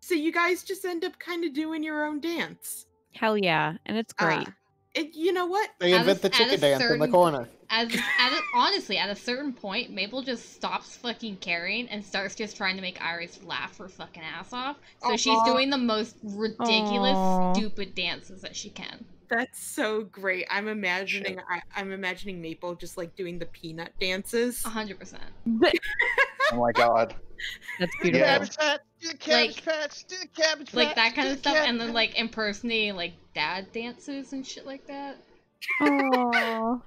A: so you guys just end up kind of doing your own dance.
F: Hell yeah, and it's great.
A: Uh, it, you know what?
E: They
B: At a-
E: invent the chicken dance in the corner.
B: As [laughs] at a, honestly, at a certain point, Maple just stops fucking caring and starts just trying to make Iris laugh her fucking ass off. So she's doing the most ridiculous,
F: Aw.
B: stupid dances that she can.
A: That's so great. I'm imagining I, I'm imagining Maple just like doing the peanut dances.
B: A hundred percent.
C: Oh my god.
F: That's
C: Yeah.
F: beautiful.
D: Cabbage patch, do the cabbage
B: Like-
D: patch, do the cabbage
B: Like that kind of stuff,
D: cabbage
B: and then like impersonating like dad dances and shit like that. [laughs]
F: Aww.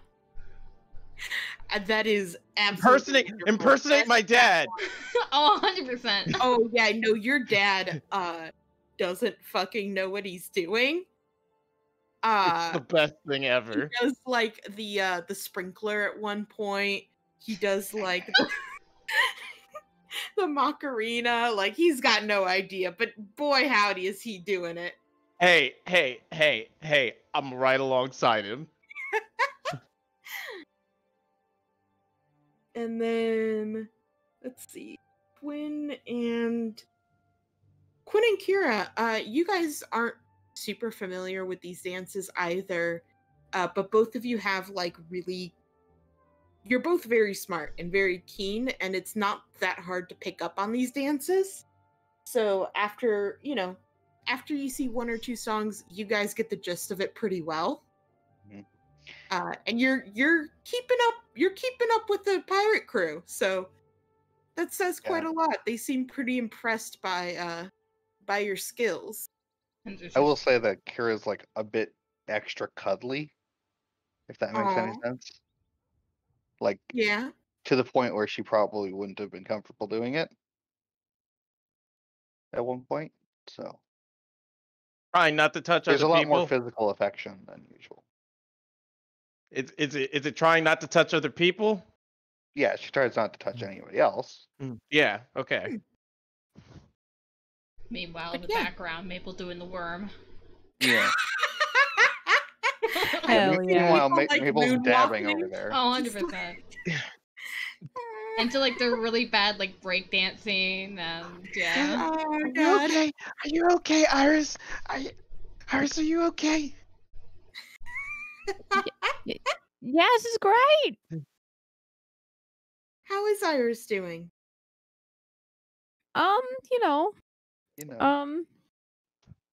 A: Uh, That is absolutely
D: impersonate
A: wonderful.
D: impersonate my dad. [laughs] [laughs]
B: oh, 100 percent.
A: Oh yeah, no, your dad uh doesn't fucking know what he's doing.
D: It's
A: Uh
D: the best thing ever.
A: he does like the uh the sprinkler at one point. He does like [laughs] the, [laughs] the Macarena. Like he's got no idea, but boy howdy is he doing it.
D: Hey, hey, hey, hey! I'm right alongside him. [laughs]
A: And then let's see. Quinn and Quinn and Kira, uh, you guys aren't super familiar with these dances either. Uh, but both of you have like really you're both very smart and very keen, and it's not that hard to pick up on these dances. So after, you know, after you see one or two songs, you guys get the gist of it pretty well.
C: Mhm.
A: Uh, and you're you're keeping up you're keeping up with the pirate crew. So that says quite
C: Yeah.
A: a lot. They seem pretty impressed by uh by your skills.
C: I will say that Kira's like a bit extra cuddly, if that makes any sense. Like
A: Yeah.
C: to the point where she probably wouldn't have been comfortable doing it at one point. So
D: Trying not to touch
C: there's a lot
D: people.
C: more physical affection than usual.
D: Is, is it is it trying not to touch other people?
C: Yeah, she tries not to touch mm. anybody else. Mm.
D: Yeah. Okay.
B: Meanwhile,
A: But
B: in the
A: yeah.
B: background, Maple doing the worm.
C: Yeah. [laughs]
F: Hell yeah.
C: Meanwhile, Ma-
A: Like
C: Mabel's dabbing
A: moonwalking.
C: over there.
B: Oh, 100 percent. [laughs] Into like the really bad like breakdancing and yeah. [gasps]
A: oh god.
D: Are you okay, Iris? Are you, Iris, are you okay? [laughs]
F: Yeah, this is great.
A: How is Iris doing?
F: Um, you know,
C: You know.
F: um,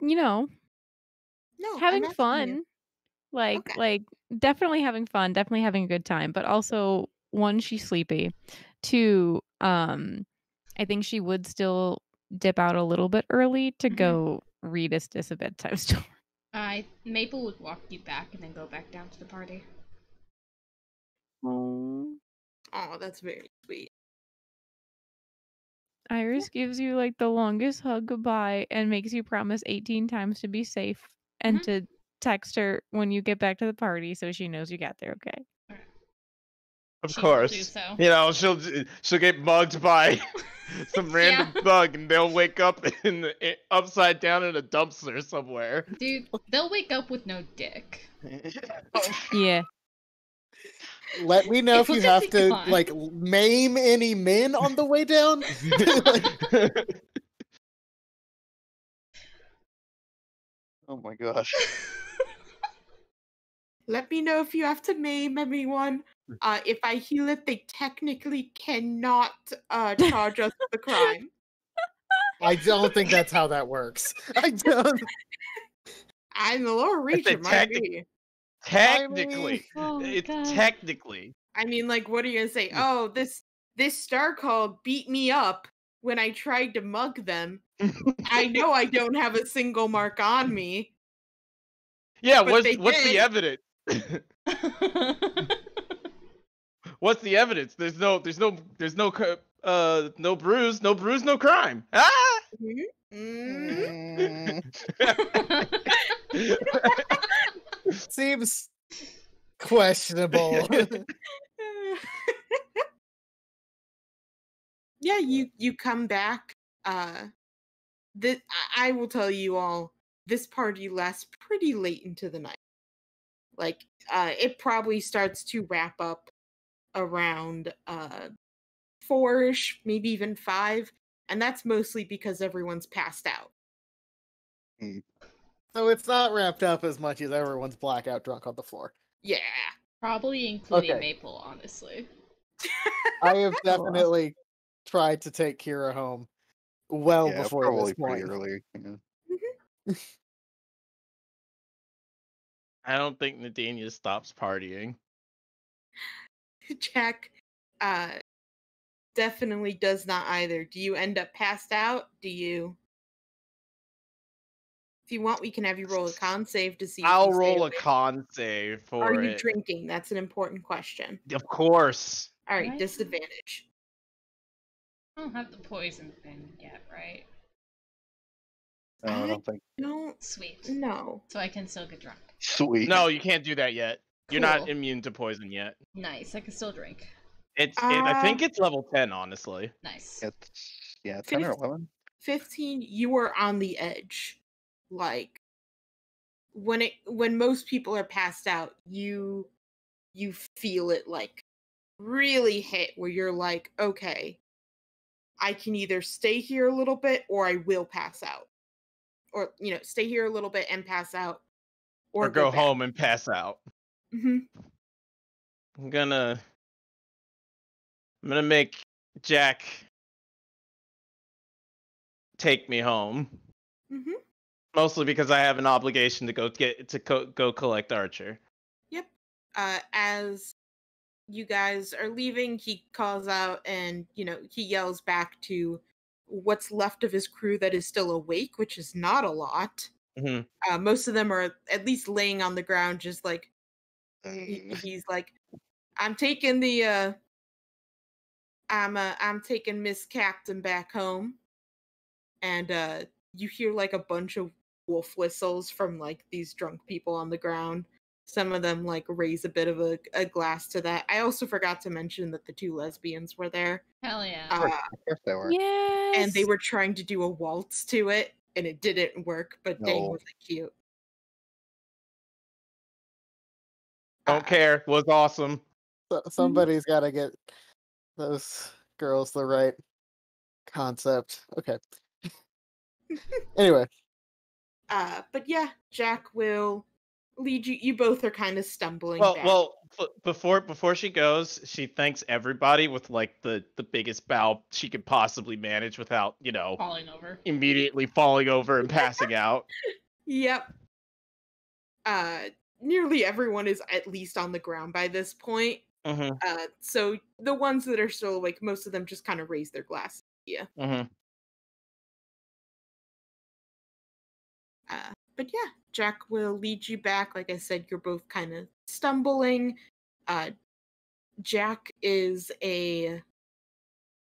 F: you know,
A: No,
F: having
A: asking you.
F: fun. Like,
A: Okay.
F: like definitely having fun, definitely having a good time. But also, one, she's sleepy. Two, um, I think she would still dip out a little bit early to
A: Mhm.
F: go read Istis a bedtime [laughs] story.
B: I Maple would walk you back and then go back down to the party.
F: Oh.
A: Oh, that's very sweet.
F: Iris gives you like the longest hug goodbye and makes you promise 18 times to be safe and
B: Mhm.
F: to text her when you get back to the party so she knows you got there okay.
D: Of
B: She
D: course.
B: so.
D: You know, she'll she'll get mugged by [laughs] some [laughs] random
B: Yeah.
D: bug, and they'll wake up [laughs] in the upside down in a dumpster somewhere.
B: Dude, they'll wake up with no dick.
F: Yeah.
E: Let me know if you have to
B: decline.
E: like maim any men on the way down. [laughs]
C: Oh my gosh.
A: Let me know if you have to maim anyone. Uh, if I heal it, they technically cannot uh, charge us with the crime. [laughs]
E: I don't think that's how that works. I don't.
A: I'm the lower reach,
D: said
A: it might
D: technic-
A: be.
D: Technically, [laughs]
B: Oh
D: it's
B: God.
D: technically.
A: I mean, like, what are you gonna say? Oh, this this star called beat me up when I tried to mug them. I know I [laughs] don't have a single mark on me.
D: Yeah,
A: But
D: what's
A: they
D: what's the evidence? [laughs] what's the evidence? There's no there's no there's no uh no bruise, no bruise, no crime. Ah!
A: Mhm.
C: Mm, [laughs]
E: Seems Questionable. [laughs] [laughs]
A: yeah, you you come back. Uh, this I I will tell you all. This party lasts pretty late into the night. Like, uh, it probably starts to wrap up around uh four-ish, maybe even five, and that's mostly because everyone's passed out.
E: So it's not wrapped up as much as everyone's blackout drunk on the floor.
A: Yeah.
B: Probably including
E: Okay.
B: Maple, honestly.
E: I have [laughs] definitely tried to take Kira home well
C: yeah,
E: before
C: probably
E: this point.
C: pretty early. yeah. [laughs]
D: I don't think Nadinia stops partying. [laughs]
A: Jack uh definitely does not either. Do you end up passed out? Do you If you want, we can have you roll a con save to see if
D: I'll
A: you stay
D: roll a
A: awake.
D: con save for
A: Are you
D: it.
A: drinking? That's an important question.
D: Of course.
A: All right,
B: Right.
A: disadvantage.
B: I don't have the poison thing yet, right?
C: No, I
A: I-
C: don't think.
A: Don't
B: Sweet.
A: no.
B: So I can still get drunk.
C: Sweet.
D: No, you can't do that yet. You're not immune to poison yet.
B: Nice. I can still drink.
D: It's. it, I think
A: Uh,
D: it's level ten, honestly.
B: Nice.
C: It's yeah, ten or eleven.
A: 15 you are on the edge like when it when most people are passed out you you feel it like really hit where you're like okay i can either stay here a little bit or i will pass out or you know stay here a little bit and pass out
D: Or, go,
A: back.
D: home and pass out.
A: mm-hmm.
D: I'm gonna. I'm gonna make Jack take me home.
A: Mhm.
D: Mostly because I have an obligation to go get to co- go collect Archer.
A: Yep. Uh, as you guys are leaving, he calls out and, you know, he yells back to what's left of his crew that is still awake, which is not a lot.
D: hmm
A: Uh, most of them are at least laying on the ground, just like he-
C: Mm,
A: he's like, "I'm taking the, uh, I'm, uh, I'm taking Miss Captain back home," and uh, you hear like a bunch of wolf whistles from like these drunk people on the ground. Some of them like raise a bit of a, a glass to that. I also forgot to mention that the two lesbians were there,
B: Hell yeah.
A: uh,
C: Of course they were.
F: Yes.
A: and they were trying to do a waltz to it, and it didn't work. But dang, was it cute!
D: Don't
A: Uh,
D: care. Was awesome.
E: So, somebody's got to get those girls the right concept. Okay. [laughs] anyway,
A: Uh, but yeah, Jack will lead you. You both are kind of stumbling.
D: Well,
A: back.
D: well, f- before before she goes, she thanks everybody with like the the biggest bow she could possibly manage without you know
B: Falling over.
D: immediately falling over and [laughs] passing out.
A: Yep. Uh, nearly everyone is at least on the ground by this point.
D: hmm
A: Uh, so the ones that are still awake, most of them just kind of raise their glass.
D: hmm
A: Uh, but yeah, Jack will lead you back. Like I said, you're both kind of stumbling. Uh, Jack is a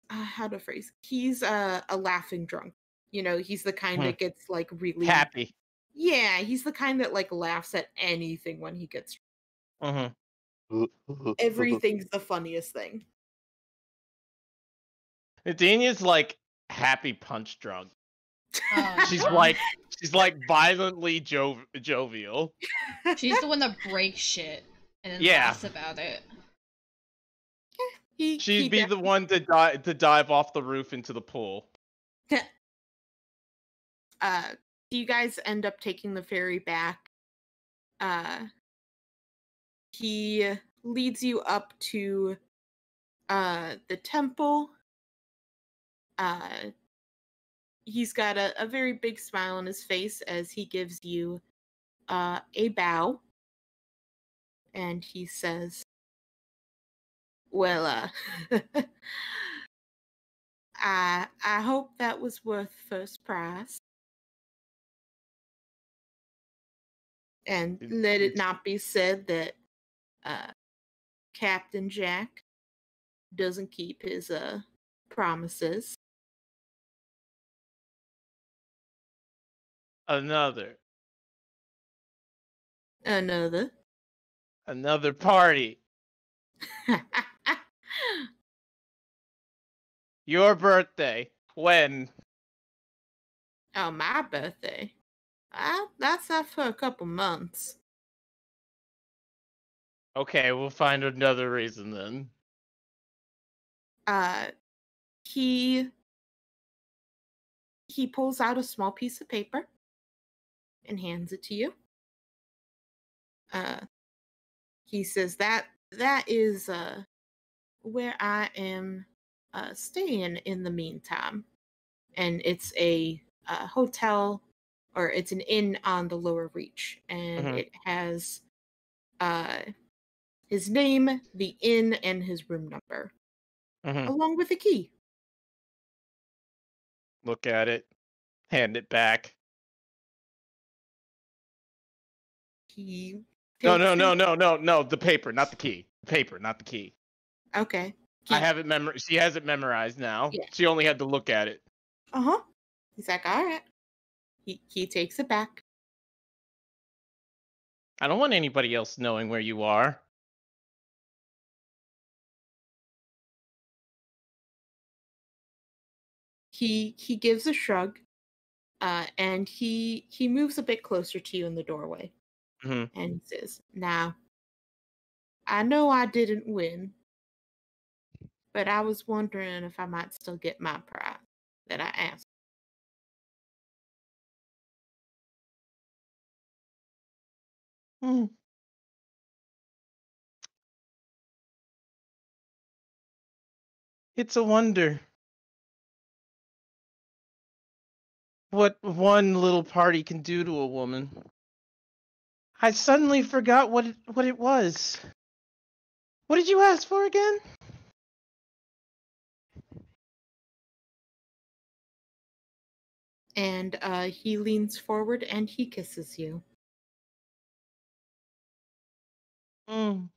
A: uh, how to phrase. He's a, a laughing drunk. You know, he's the kind
D: Hmm.
A: that gets like really
D: Happy.
A: Yeah, he's the kind that like laughs at anything when he gets
D: hmm [laughs]
A: everything's the funniest thing.
D: Nadinia's like happy punch drunk.
B: Oh,
D: She's
B: no.
D: like she's like violently jov- jovial.
B: She's the one that breaks shit and then
D: Yeah.
B: laughs about it.
A: He
D: She'd
A: he
D: be the one to dive to dive off the roof into the pool. [laughs]
A: uh do you guys end up taking the ferry back? Uh he leads you up to uh the temple. Uh he's got a, a very big smile on his face as he gives you uh a bow. And he says well uh [laughs] I I hope that was worth first prize. And let it not be said that uh, Captain Jack doesn't keep his uh, promises.
D: Another.
A: Another.
D: Another party. [laughs] Your birthday. When?
A: oh, my birthday. Uh, that's not for a couple months.
D: Okay, we'll find another reason then.
A: uh he he pulls out a small piece of paper and hands it to you uh he says that that is uh where i am uh staying in the meantime and it's a uh, hotel or it's an inn on the lower reach and
D: Mhm.
A: it has uh his name the inn and his room number
D: Mhm.
A: along with a key.
D: Look at it. Hand it back.
A: He
D: No, no, no, no, no, no. The paper, not the key. The paper, not the key.
A: Okay.
D: I have it memor. She has it memorized now.
A: Yeah.
D: She only had to look at it.
A: Uh huh. He's like, all right. He he takes it back.
D: I don't want anybody else knowing where you are.
A: He he gives a shrug, uh, and he he moves a bit closer to you in the doorway,
D: Mhm.
A: and he says, "Now, I know I didn't win, but I was wondering if I might still get my prize that I asked."
D: Hmm. It's a wonder. What one little party can do to a woman. I suddenly forgot what it, what it was. What did you ask for again?
A: And uh, he leans forward and he kisses you.
D: Mm.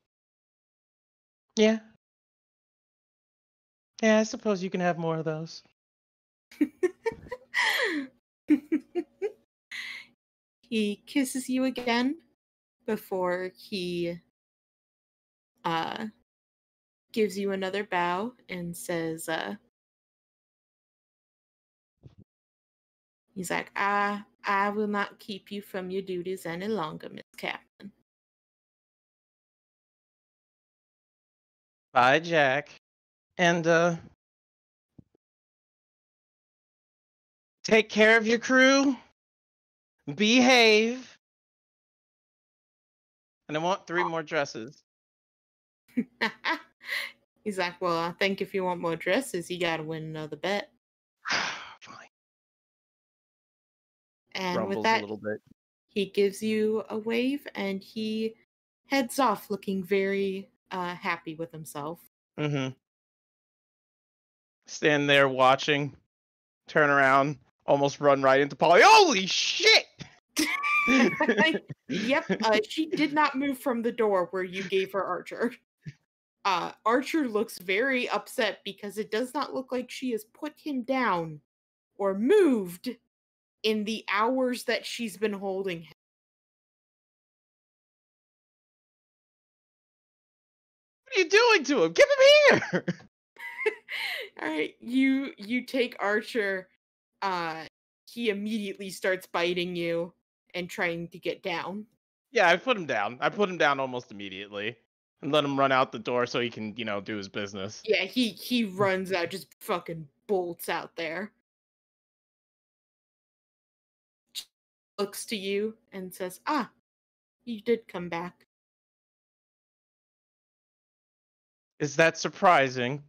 D: Yeah. Yeah, I suppose you can have more of those. [laughs]
A: he kisses you again before he uh gives you another bow and says uh he's like i i will not keep you from your duties any longer miss captain
D: Bye, Jack. And uh take care of your crew. Behave. And I want three more dresses. [laughs]
A: he's like well i think if you want more dresses you gotta win another bet [sighs]
D: Fine.
A: and
D: Rumbles
A: with that
D: a little bit.
A: he gives you a wave and he heads off looking very uh happy with himself
D: Mm-hmm. Stand there watching. Turn around. Almost run right into Polly. Holy shit! [laughs]
A: yep uh, [laughs] she did not move from the door where you gave her archer uh archer looks very upset because it does not look like she has put him down or moved in the hours that she's been holding him
D: What are you doing to him? Give him here! [laughs]
A: all right you you take archer uh he immediately starts biting you and trying to get down
D: Yeah, I put him down. I put him down almost immediately. And let him run out the door so he can, you know, do his business.
A: yeah he he runs out just fucking bolts out there looks to you and says ah you did come back
D: Is that surprising?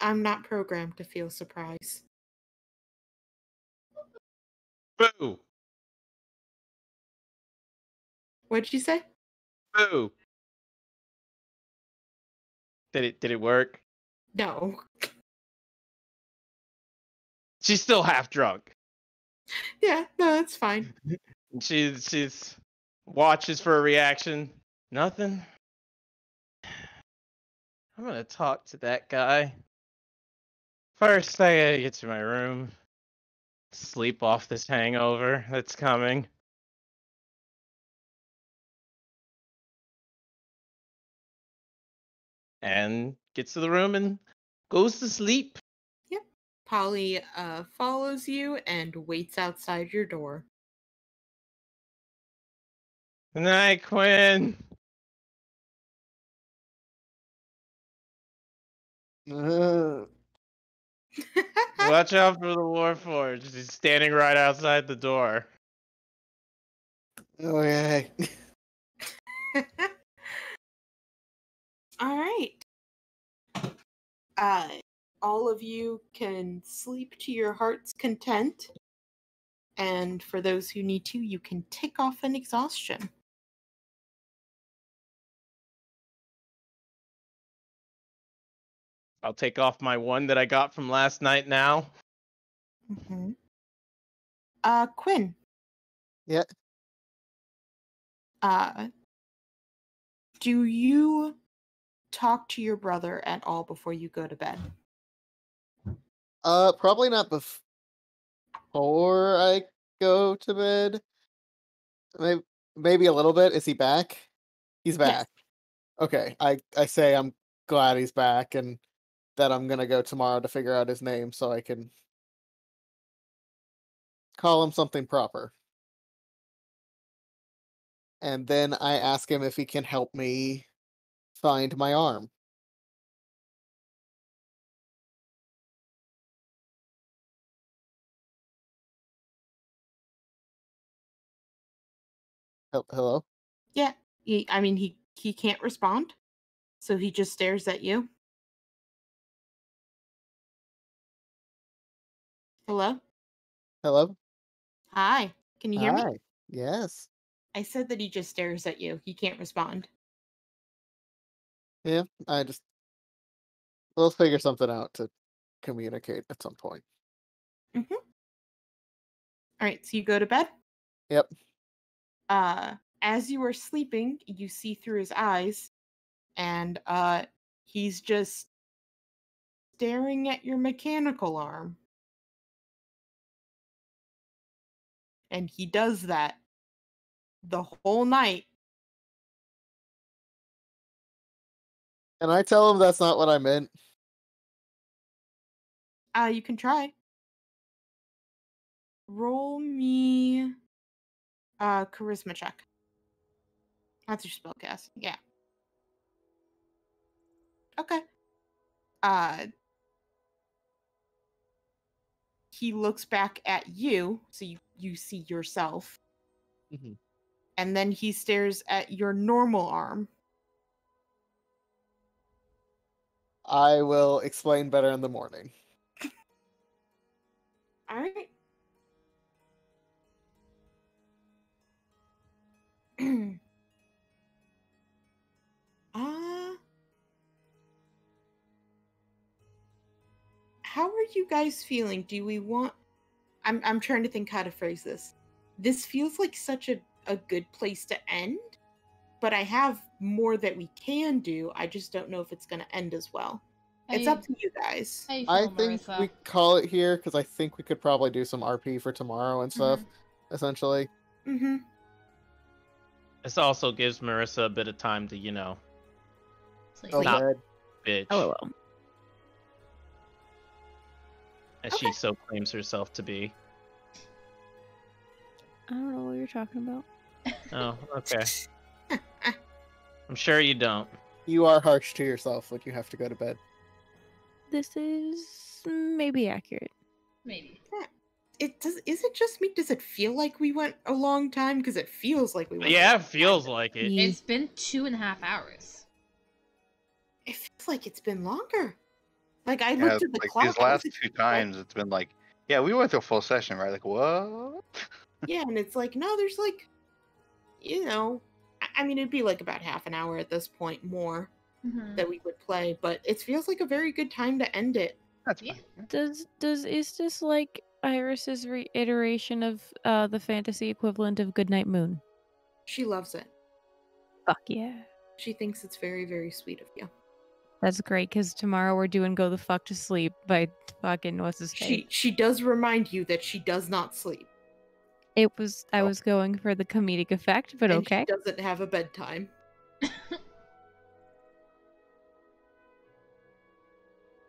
A: i'm not programmed to feel surprise
D: Boo!
A: what'd you say
D: Boo! Did it did it work?
A: no
D: She's still half drunk.
A: yeah no that's fine [laughs]
D: She she's watches for a reaction. Nothing. [sighs] I'm gonna talk to that guy. First, thing I gotta get to my room sleep off this hangover that's coming. And gets to the room and goes to sleep. Yep.
A: Polly uh, follows you and waits outside your door.
D: Good night, Quinn. Watch out for the Warforged. He's standing right outside the door.
E: okay. [laughs]
A: All right. Uh, all of you can sleep to your heart's content. And for those who need to, you can tick off an exhaustion.
D: I'll take off my one that I got from last night now.
A: hmm Uh, Quinn.
E: Yeah.
A: Uh, do you talk to your brother at all before you go to bed?
E: Uh, probably not before I go to bed. Maybe, maybe a little bit. Is he back? He's
A: Yes.
E: back. Okay. I I say I'm glad he's back and that I'm gonna go tomorrow to figure out his name so I can call him something proper. And then I ask him if he can help me find my arm. Hel- Hello?
A: Yeah. He, I mean, he he can't respond, so he just stares at you. Hello.
E: Hello?
A: Hi. Can you hear me?
E: Hi. Yes.
A: I said that he just stares at you. He can't respond.
E: Yeah, I just we'll figure something out to communicate at some point.
A: All right. So you go to bed.
E: Yep.
A: uh as you are sleeping you see through his eyes and uh he's just staring at your mechanical arm and he does that the whole night.
E: And I tell him that's not what I meant.
A: uh you can try. Roll me uh charisma check. That's your spellcast yeah. Okay. Uh he looks back at you so you you see yourself
E: Mhm.
A: and then he stares at your normal arm
E: I will explain better in the morning. [laughs]
A: all right uh [clears throat] how are you guys feeling do we want i'm i'm trying to think how to phrase this this feels like such a, a good place to end but i have more that we can do i just don't know if it's going to end as well it's
B: How
A: up to you guys
B: How you
E: I think
B: Marissa?
E: we call it here because I think we could probably do some RP for tomorrow and stuff.
B: Mm-hmm.
E: Essentially,
A: mm-hmm
D: This also gives Marissa a bit of time to, you know,
B: Sleep.
E: oh,
D: Stop. bitch,
F: Oh well.
D: as she so claims herself to be.
F: I don't know what you're talking about.
D: Oh, okay. [laughs] I'm sure you don't.
E: you are harsh to yourself when you have to go to bed.
F: This is maybe accurate.
B: Maybe.
A: it does is it just me does it feel like we went a long time because it feels like we went a
D: Yeah,
A: long
D: it feels
A: time.
D: like it.
B: It's been two and a half hours.
A: it feels like it's been longer like i
C: Yeah,
A: looked at the
C: like
A: clock
C: these last two
A: what?
C: times, it's been like, yeah, we went through a full session, right? Like, what? [laughs]
A: yeah and it's like no there's like you know I- i mean it'd be like about half an hour at this point more
B: Mhm.
A: that we would play but it feels like a very good time to end it
C: That's
B: Yeah.
C: fine.
F: Does does is this like Iris's reiteration of uh the fantasy equivalent of Goodnight Moon?
A: she loves it
F: Fuck yeah.
A: she thinks it's very very sweet of you
F: That's great because tomorrow we're doing "Go the Fuck to Sleep" by fucking what's his
A: she
F: name.
A: she she does remind you that she does not sleep
F: It was I
C: Oh.
F: was going for the comedic effect, but
A: and
F: okay.
A: she doesn't have a bedtime [laughs]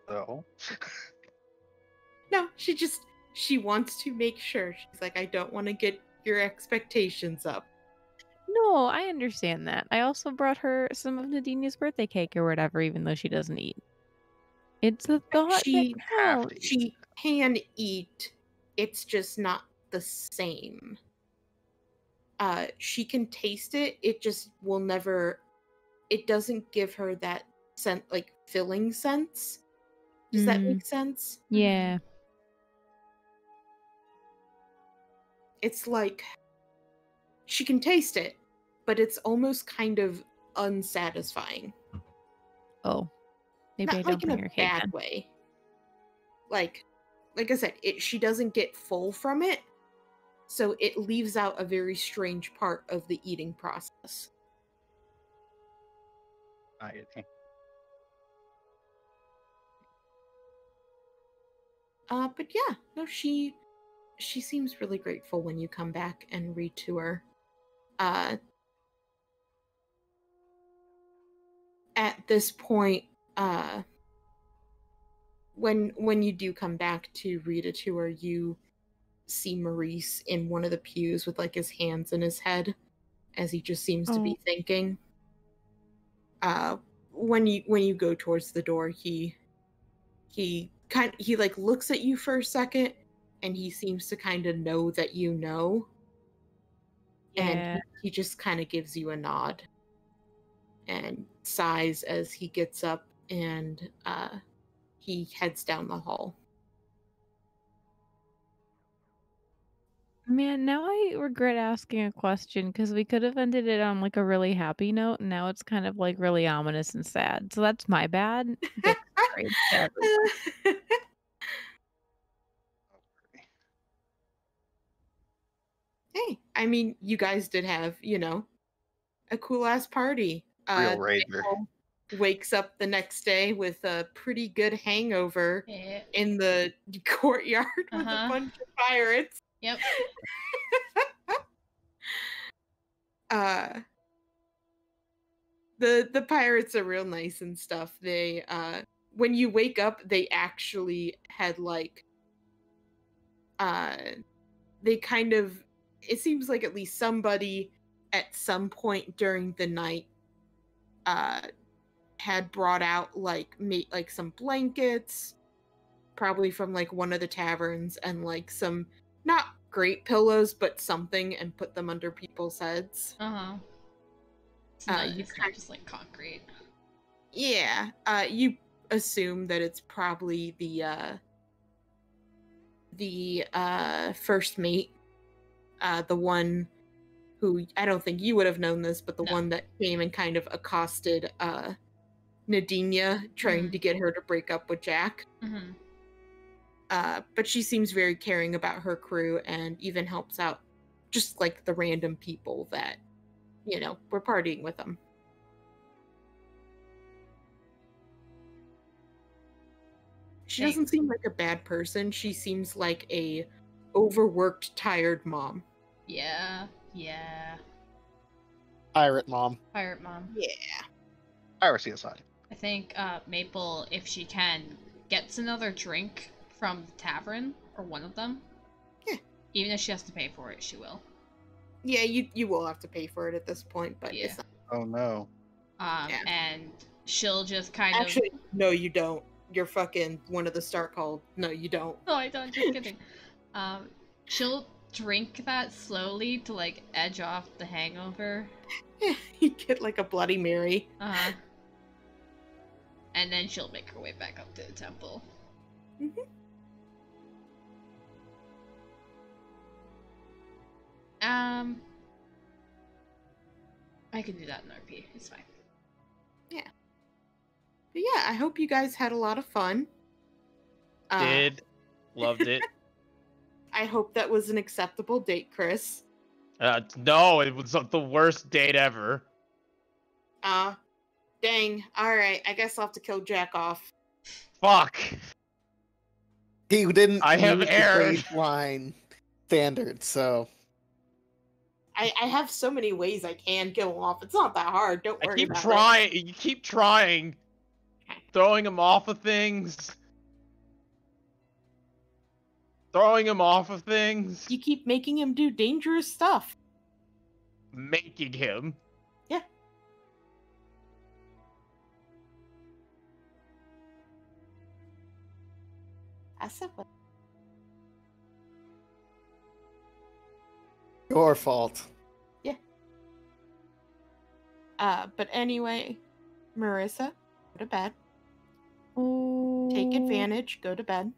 C: So, [laughs]
A: No, she just she wants to make sure. She's like, I don't want to get your expectations up.
F: No, I understand that. I also brought her some of Nadinia's birthday cake or whatever, even though she doesn't eat. It's a thought.
A: She
C: have
A: she can eat. It's just not the same. Uh, she can taste it. It just will never. It doesn't give her that scent, like filling sense. Does that
F: Mm.
A: make sense?
F: Yeah.
A: It's like she can taste it, but it's almost kind of unsatisfying.
F: Oh. Maybe I
A: not
F: don't
A: like in
F: bring
A: a
F: her cake
A: bad
F: then.
A: way. Like, like I said, it she doesn't get full from it, so it leaves out a very strange part of the eating process.
C: I
A: Uh, but yeah, no, she she seems really grateful when you come back and read to her. Uh, at this point, uh, when when you do come back to read it to her, you see Maurice in one of the pews with like his hands in his head, as he just seems to be
F: Oh.
A: thinking. Uh, when you when you go towards the door, he he kind he like looks at you for a second, and he seems to kind of know that you know, and
F: Yeah.
A: he, he just kind of gives you a nod and sighs as he gets up and uh, he heads down the hall.
F: Man, now I regret asking a question because we could have ended it on like a really happy note, and now it's kind of like really ominous and sad. So that's my bad. But sorry, it's sad.
A: hey, I mean, you guys did have, you know, a cool ass party.
C: Real
A: Uh,
C: rager.
A: Wakes up the next day with a pretty good hangover
B: Yeah.
A: in the [laughs] courtyard with
B: Uh-huh.
A: a bunch of pirates.
B: Yep. [laughs]
A: uh the the pirates are real nice and stuff they uh when you wake up they actually had like uh they kind of it seems like at least somebody at some point during the night uh had brought out like made like some blankets probably from like one of the taverns and like some not great pillows but something and put them under people's heads
B: Uh huh. It's,
A: Uh, you
B: it's
A: kind-
B: just like concrete.
A: Yeah, uh, you assume that it's probably the uh, the uh, first mate, uh, the one who I don't think you would have known this, but the
B: No.
A: one that came and kind of accosted uh, Nadinia, trying
B: Mhm.
A: to get her to break up with Jack.
B: Mm-hmm.
A: Uh, but she seems very caring about her crew and even helps out just like the random people that you know were partying with them. She
B: Thanks.
A: doesn't seem like a bad person. She seems like a overworked, tired mom.
B: Yeah. Yeah.
E: Pirate mom.
B: Pirate mom.
A: Yeah.
C: Piracy aside.
B: I think uh, Maple, if she can, gets another drink from the tavern or one of them.
A: Yeah.
B: Even if she has to pay for it, she will.
A: Yeah, you you will have to pay for it at this point, but
B: Yeah.
A: it's not
C: Oh no.
B: Um,
A: Yeah.
B: and she'll just kind of.
A: actually no you don't. You're fucking one of the star called. No, you don't.
B: No, I don't. Just kidding. [laughs] Um, she'll drink that slowly to like edge off the hangover. [laughs]
A: you get like a bloody Mary.
B: Uh huh. And then she'll make her way back up to the temple.
A: Mhm.
B: Um, I can do that in RP. It's fine. Yeah.
A: But yeah, I hope you guys had a lot of fun. Uh,
D: Did loved it. [laughs]
A: I hope that was an acceptable date, Chris.
D: Uh, no, it was the worst date ever.
A: Uh, dang. All right, I guess I'll have to kill Jack off.
D: Fuck.
E: He didn't
D: I have
E: meet the
D: erred.
E: baseline so
A: I, I have so many ways I can kill him off. It's not that hard. Don't
D: I
A: worry
D: keep
A: about
D: trying. You keep trying. Throwing him off of things. Throwing him off of things,
A: You keep making him do dangerous stuff.
D: making him. Yeah.
A: That's it.
E: Your fault. Yeah.
A: Uh, but anyway, Marissa, go to bed.
F: Oh.
A: Take advantage. Go to bed.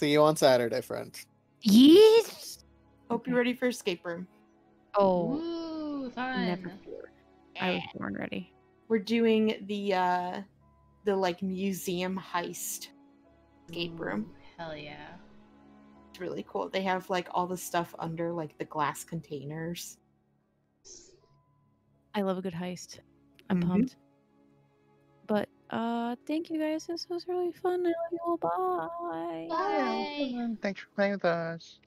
E: See you on Saturday, friend.
F: Yes.
A: Hope you're ready for escape room.
F: Oh,
B: Ooh, fun.
F: never fear. I was born ready.
A: We're doing the uh, the like museum heist escape room.
B: Ooh, Hell yeah.
A: It's really cool. They have like all the stuff under like the glass containers.
F: I love a good heist. I'm
A: Mhm.
F: pumped. But uh, thank you guys. This was really fun. I love you all. Bye.
B: Bye.
C: Thanks for playing with us.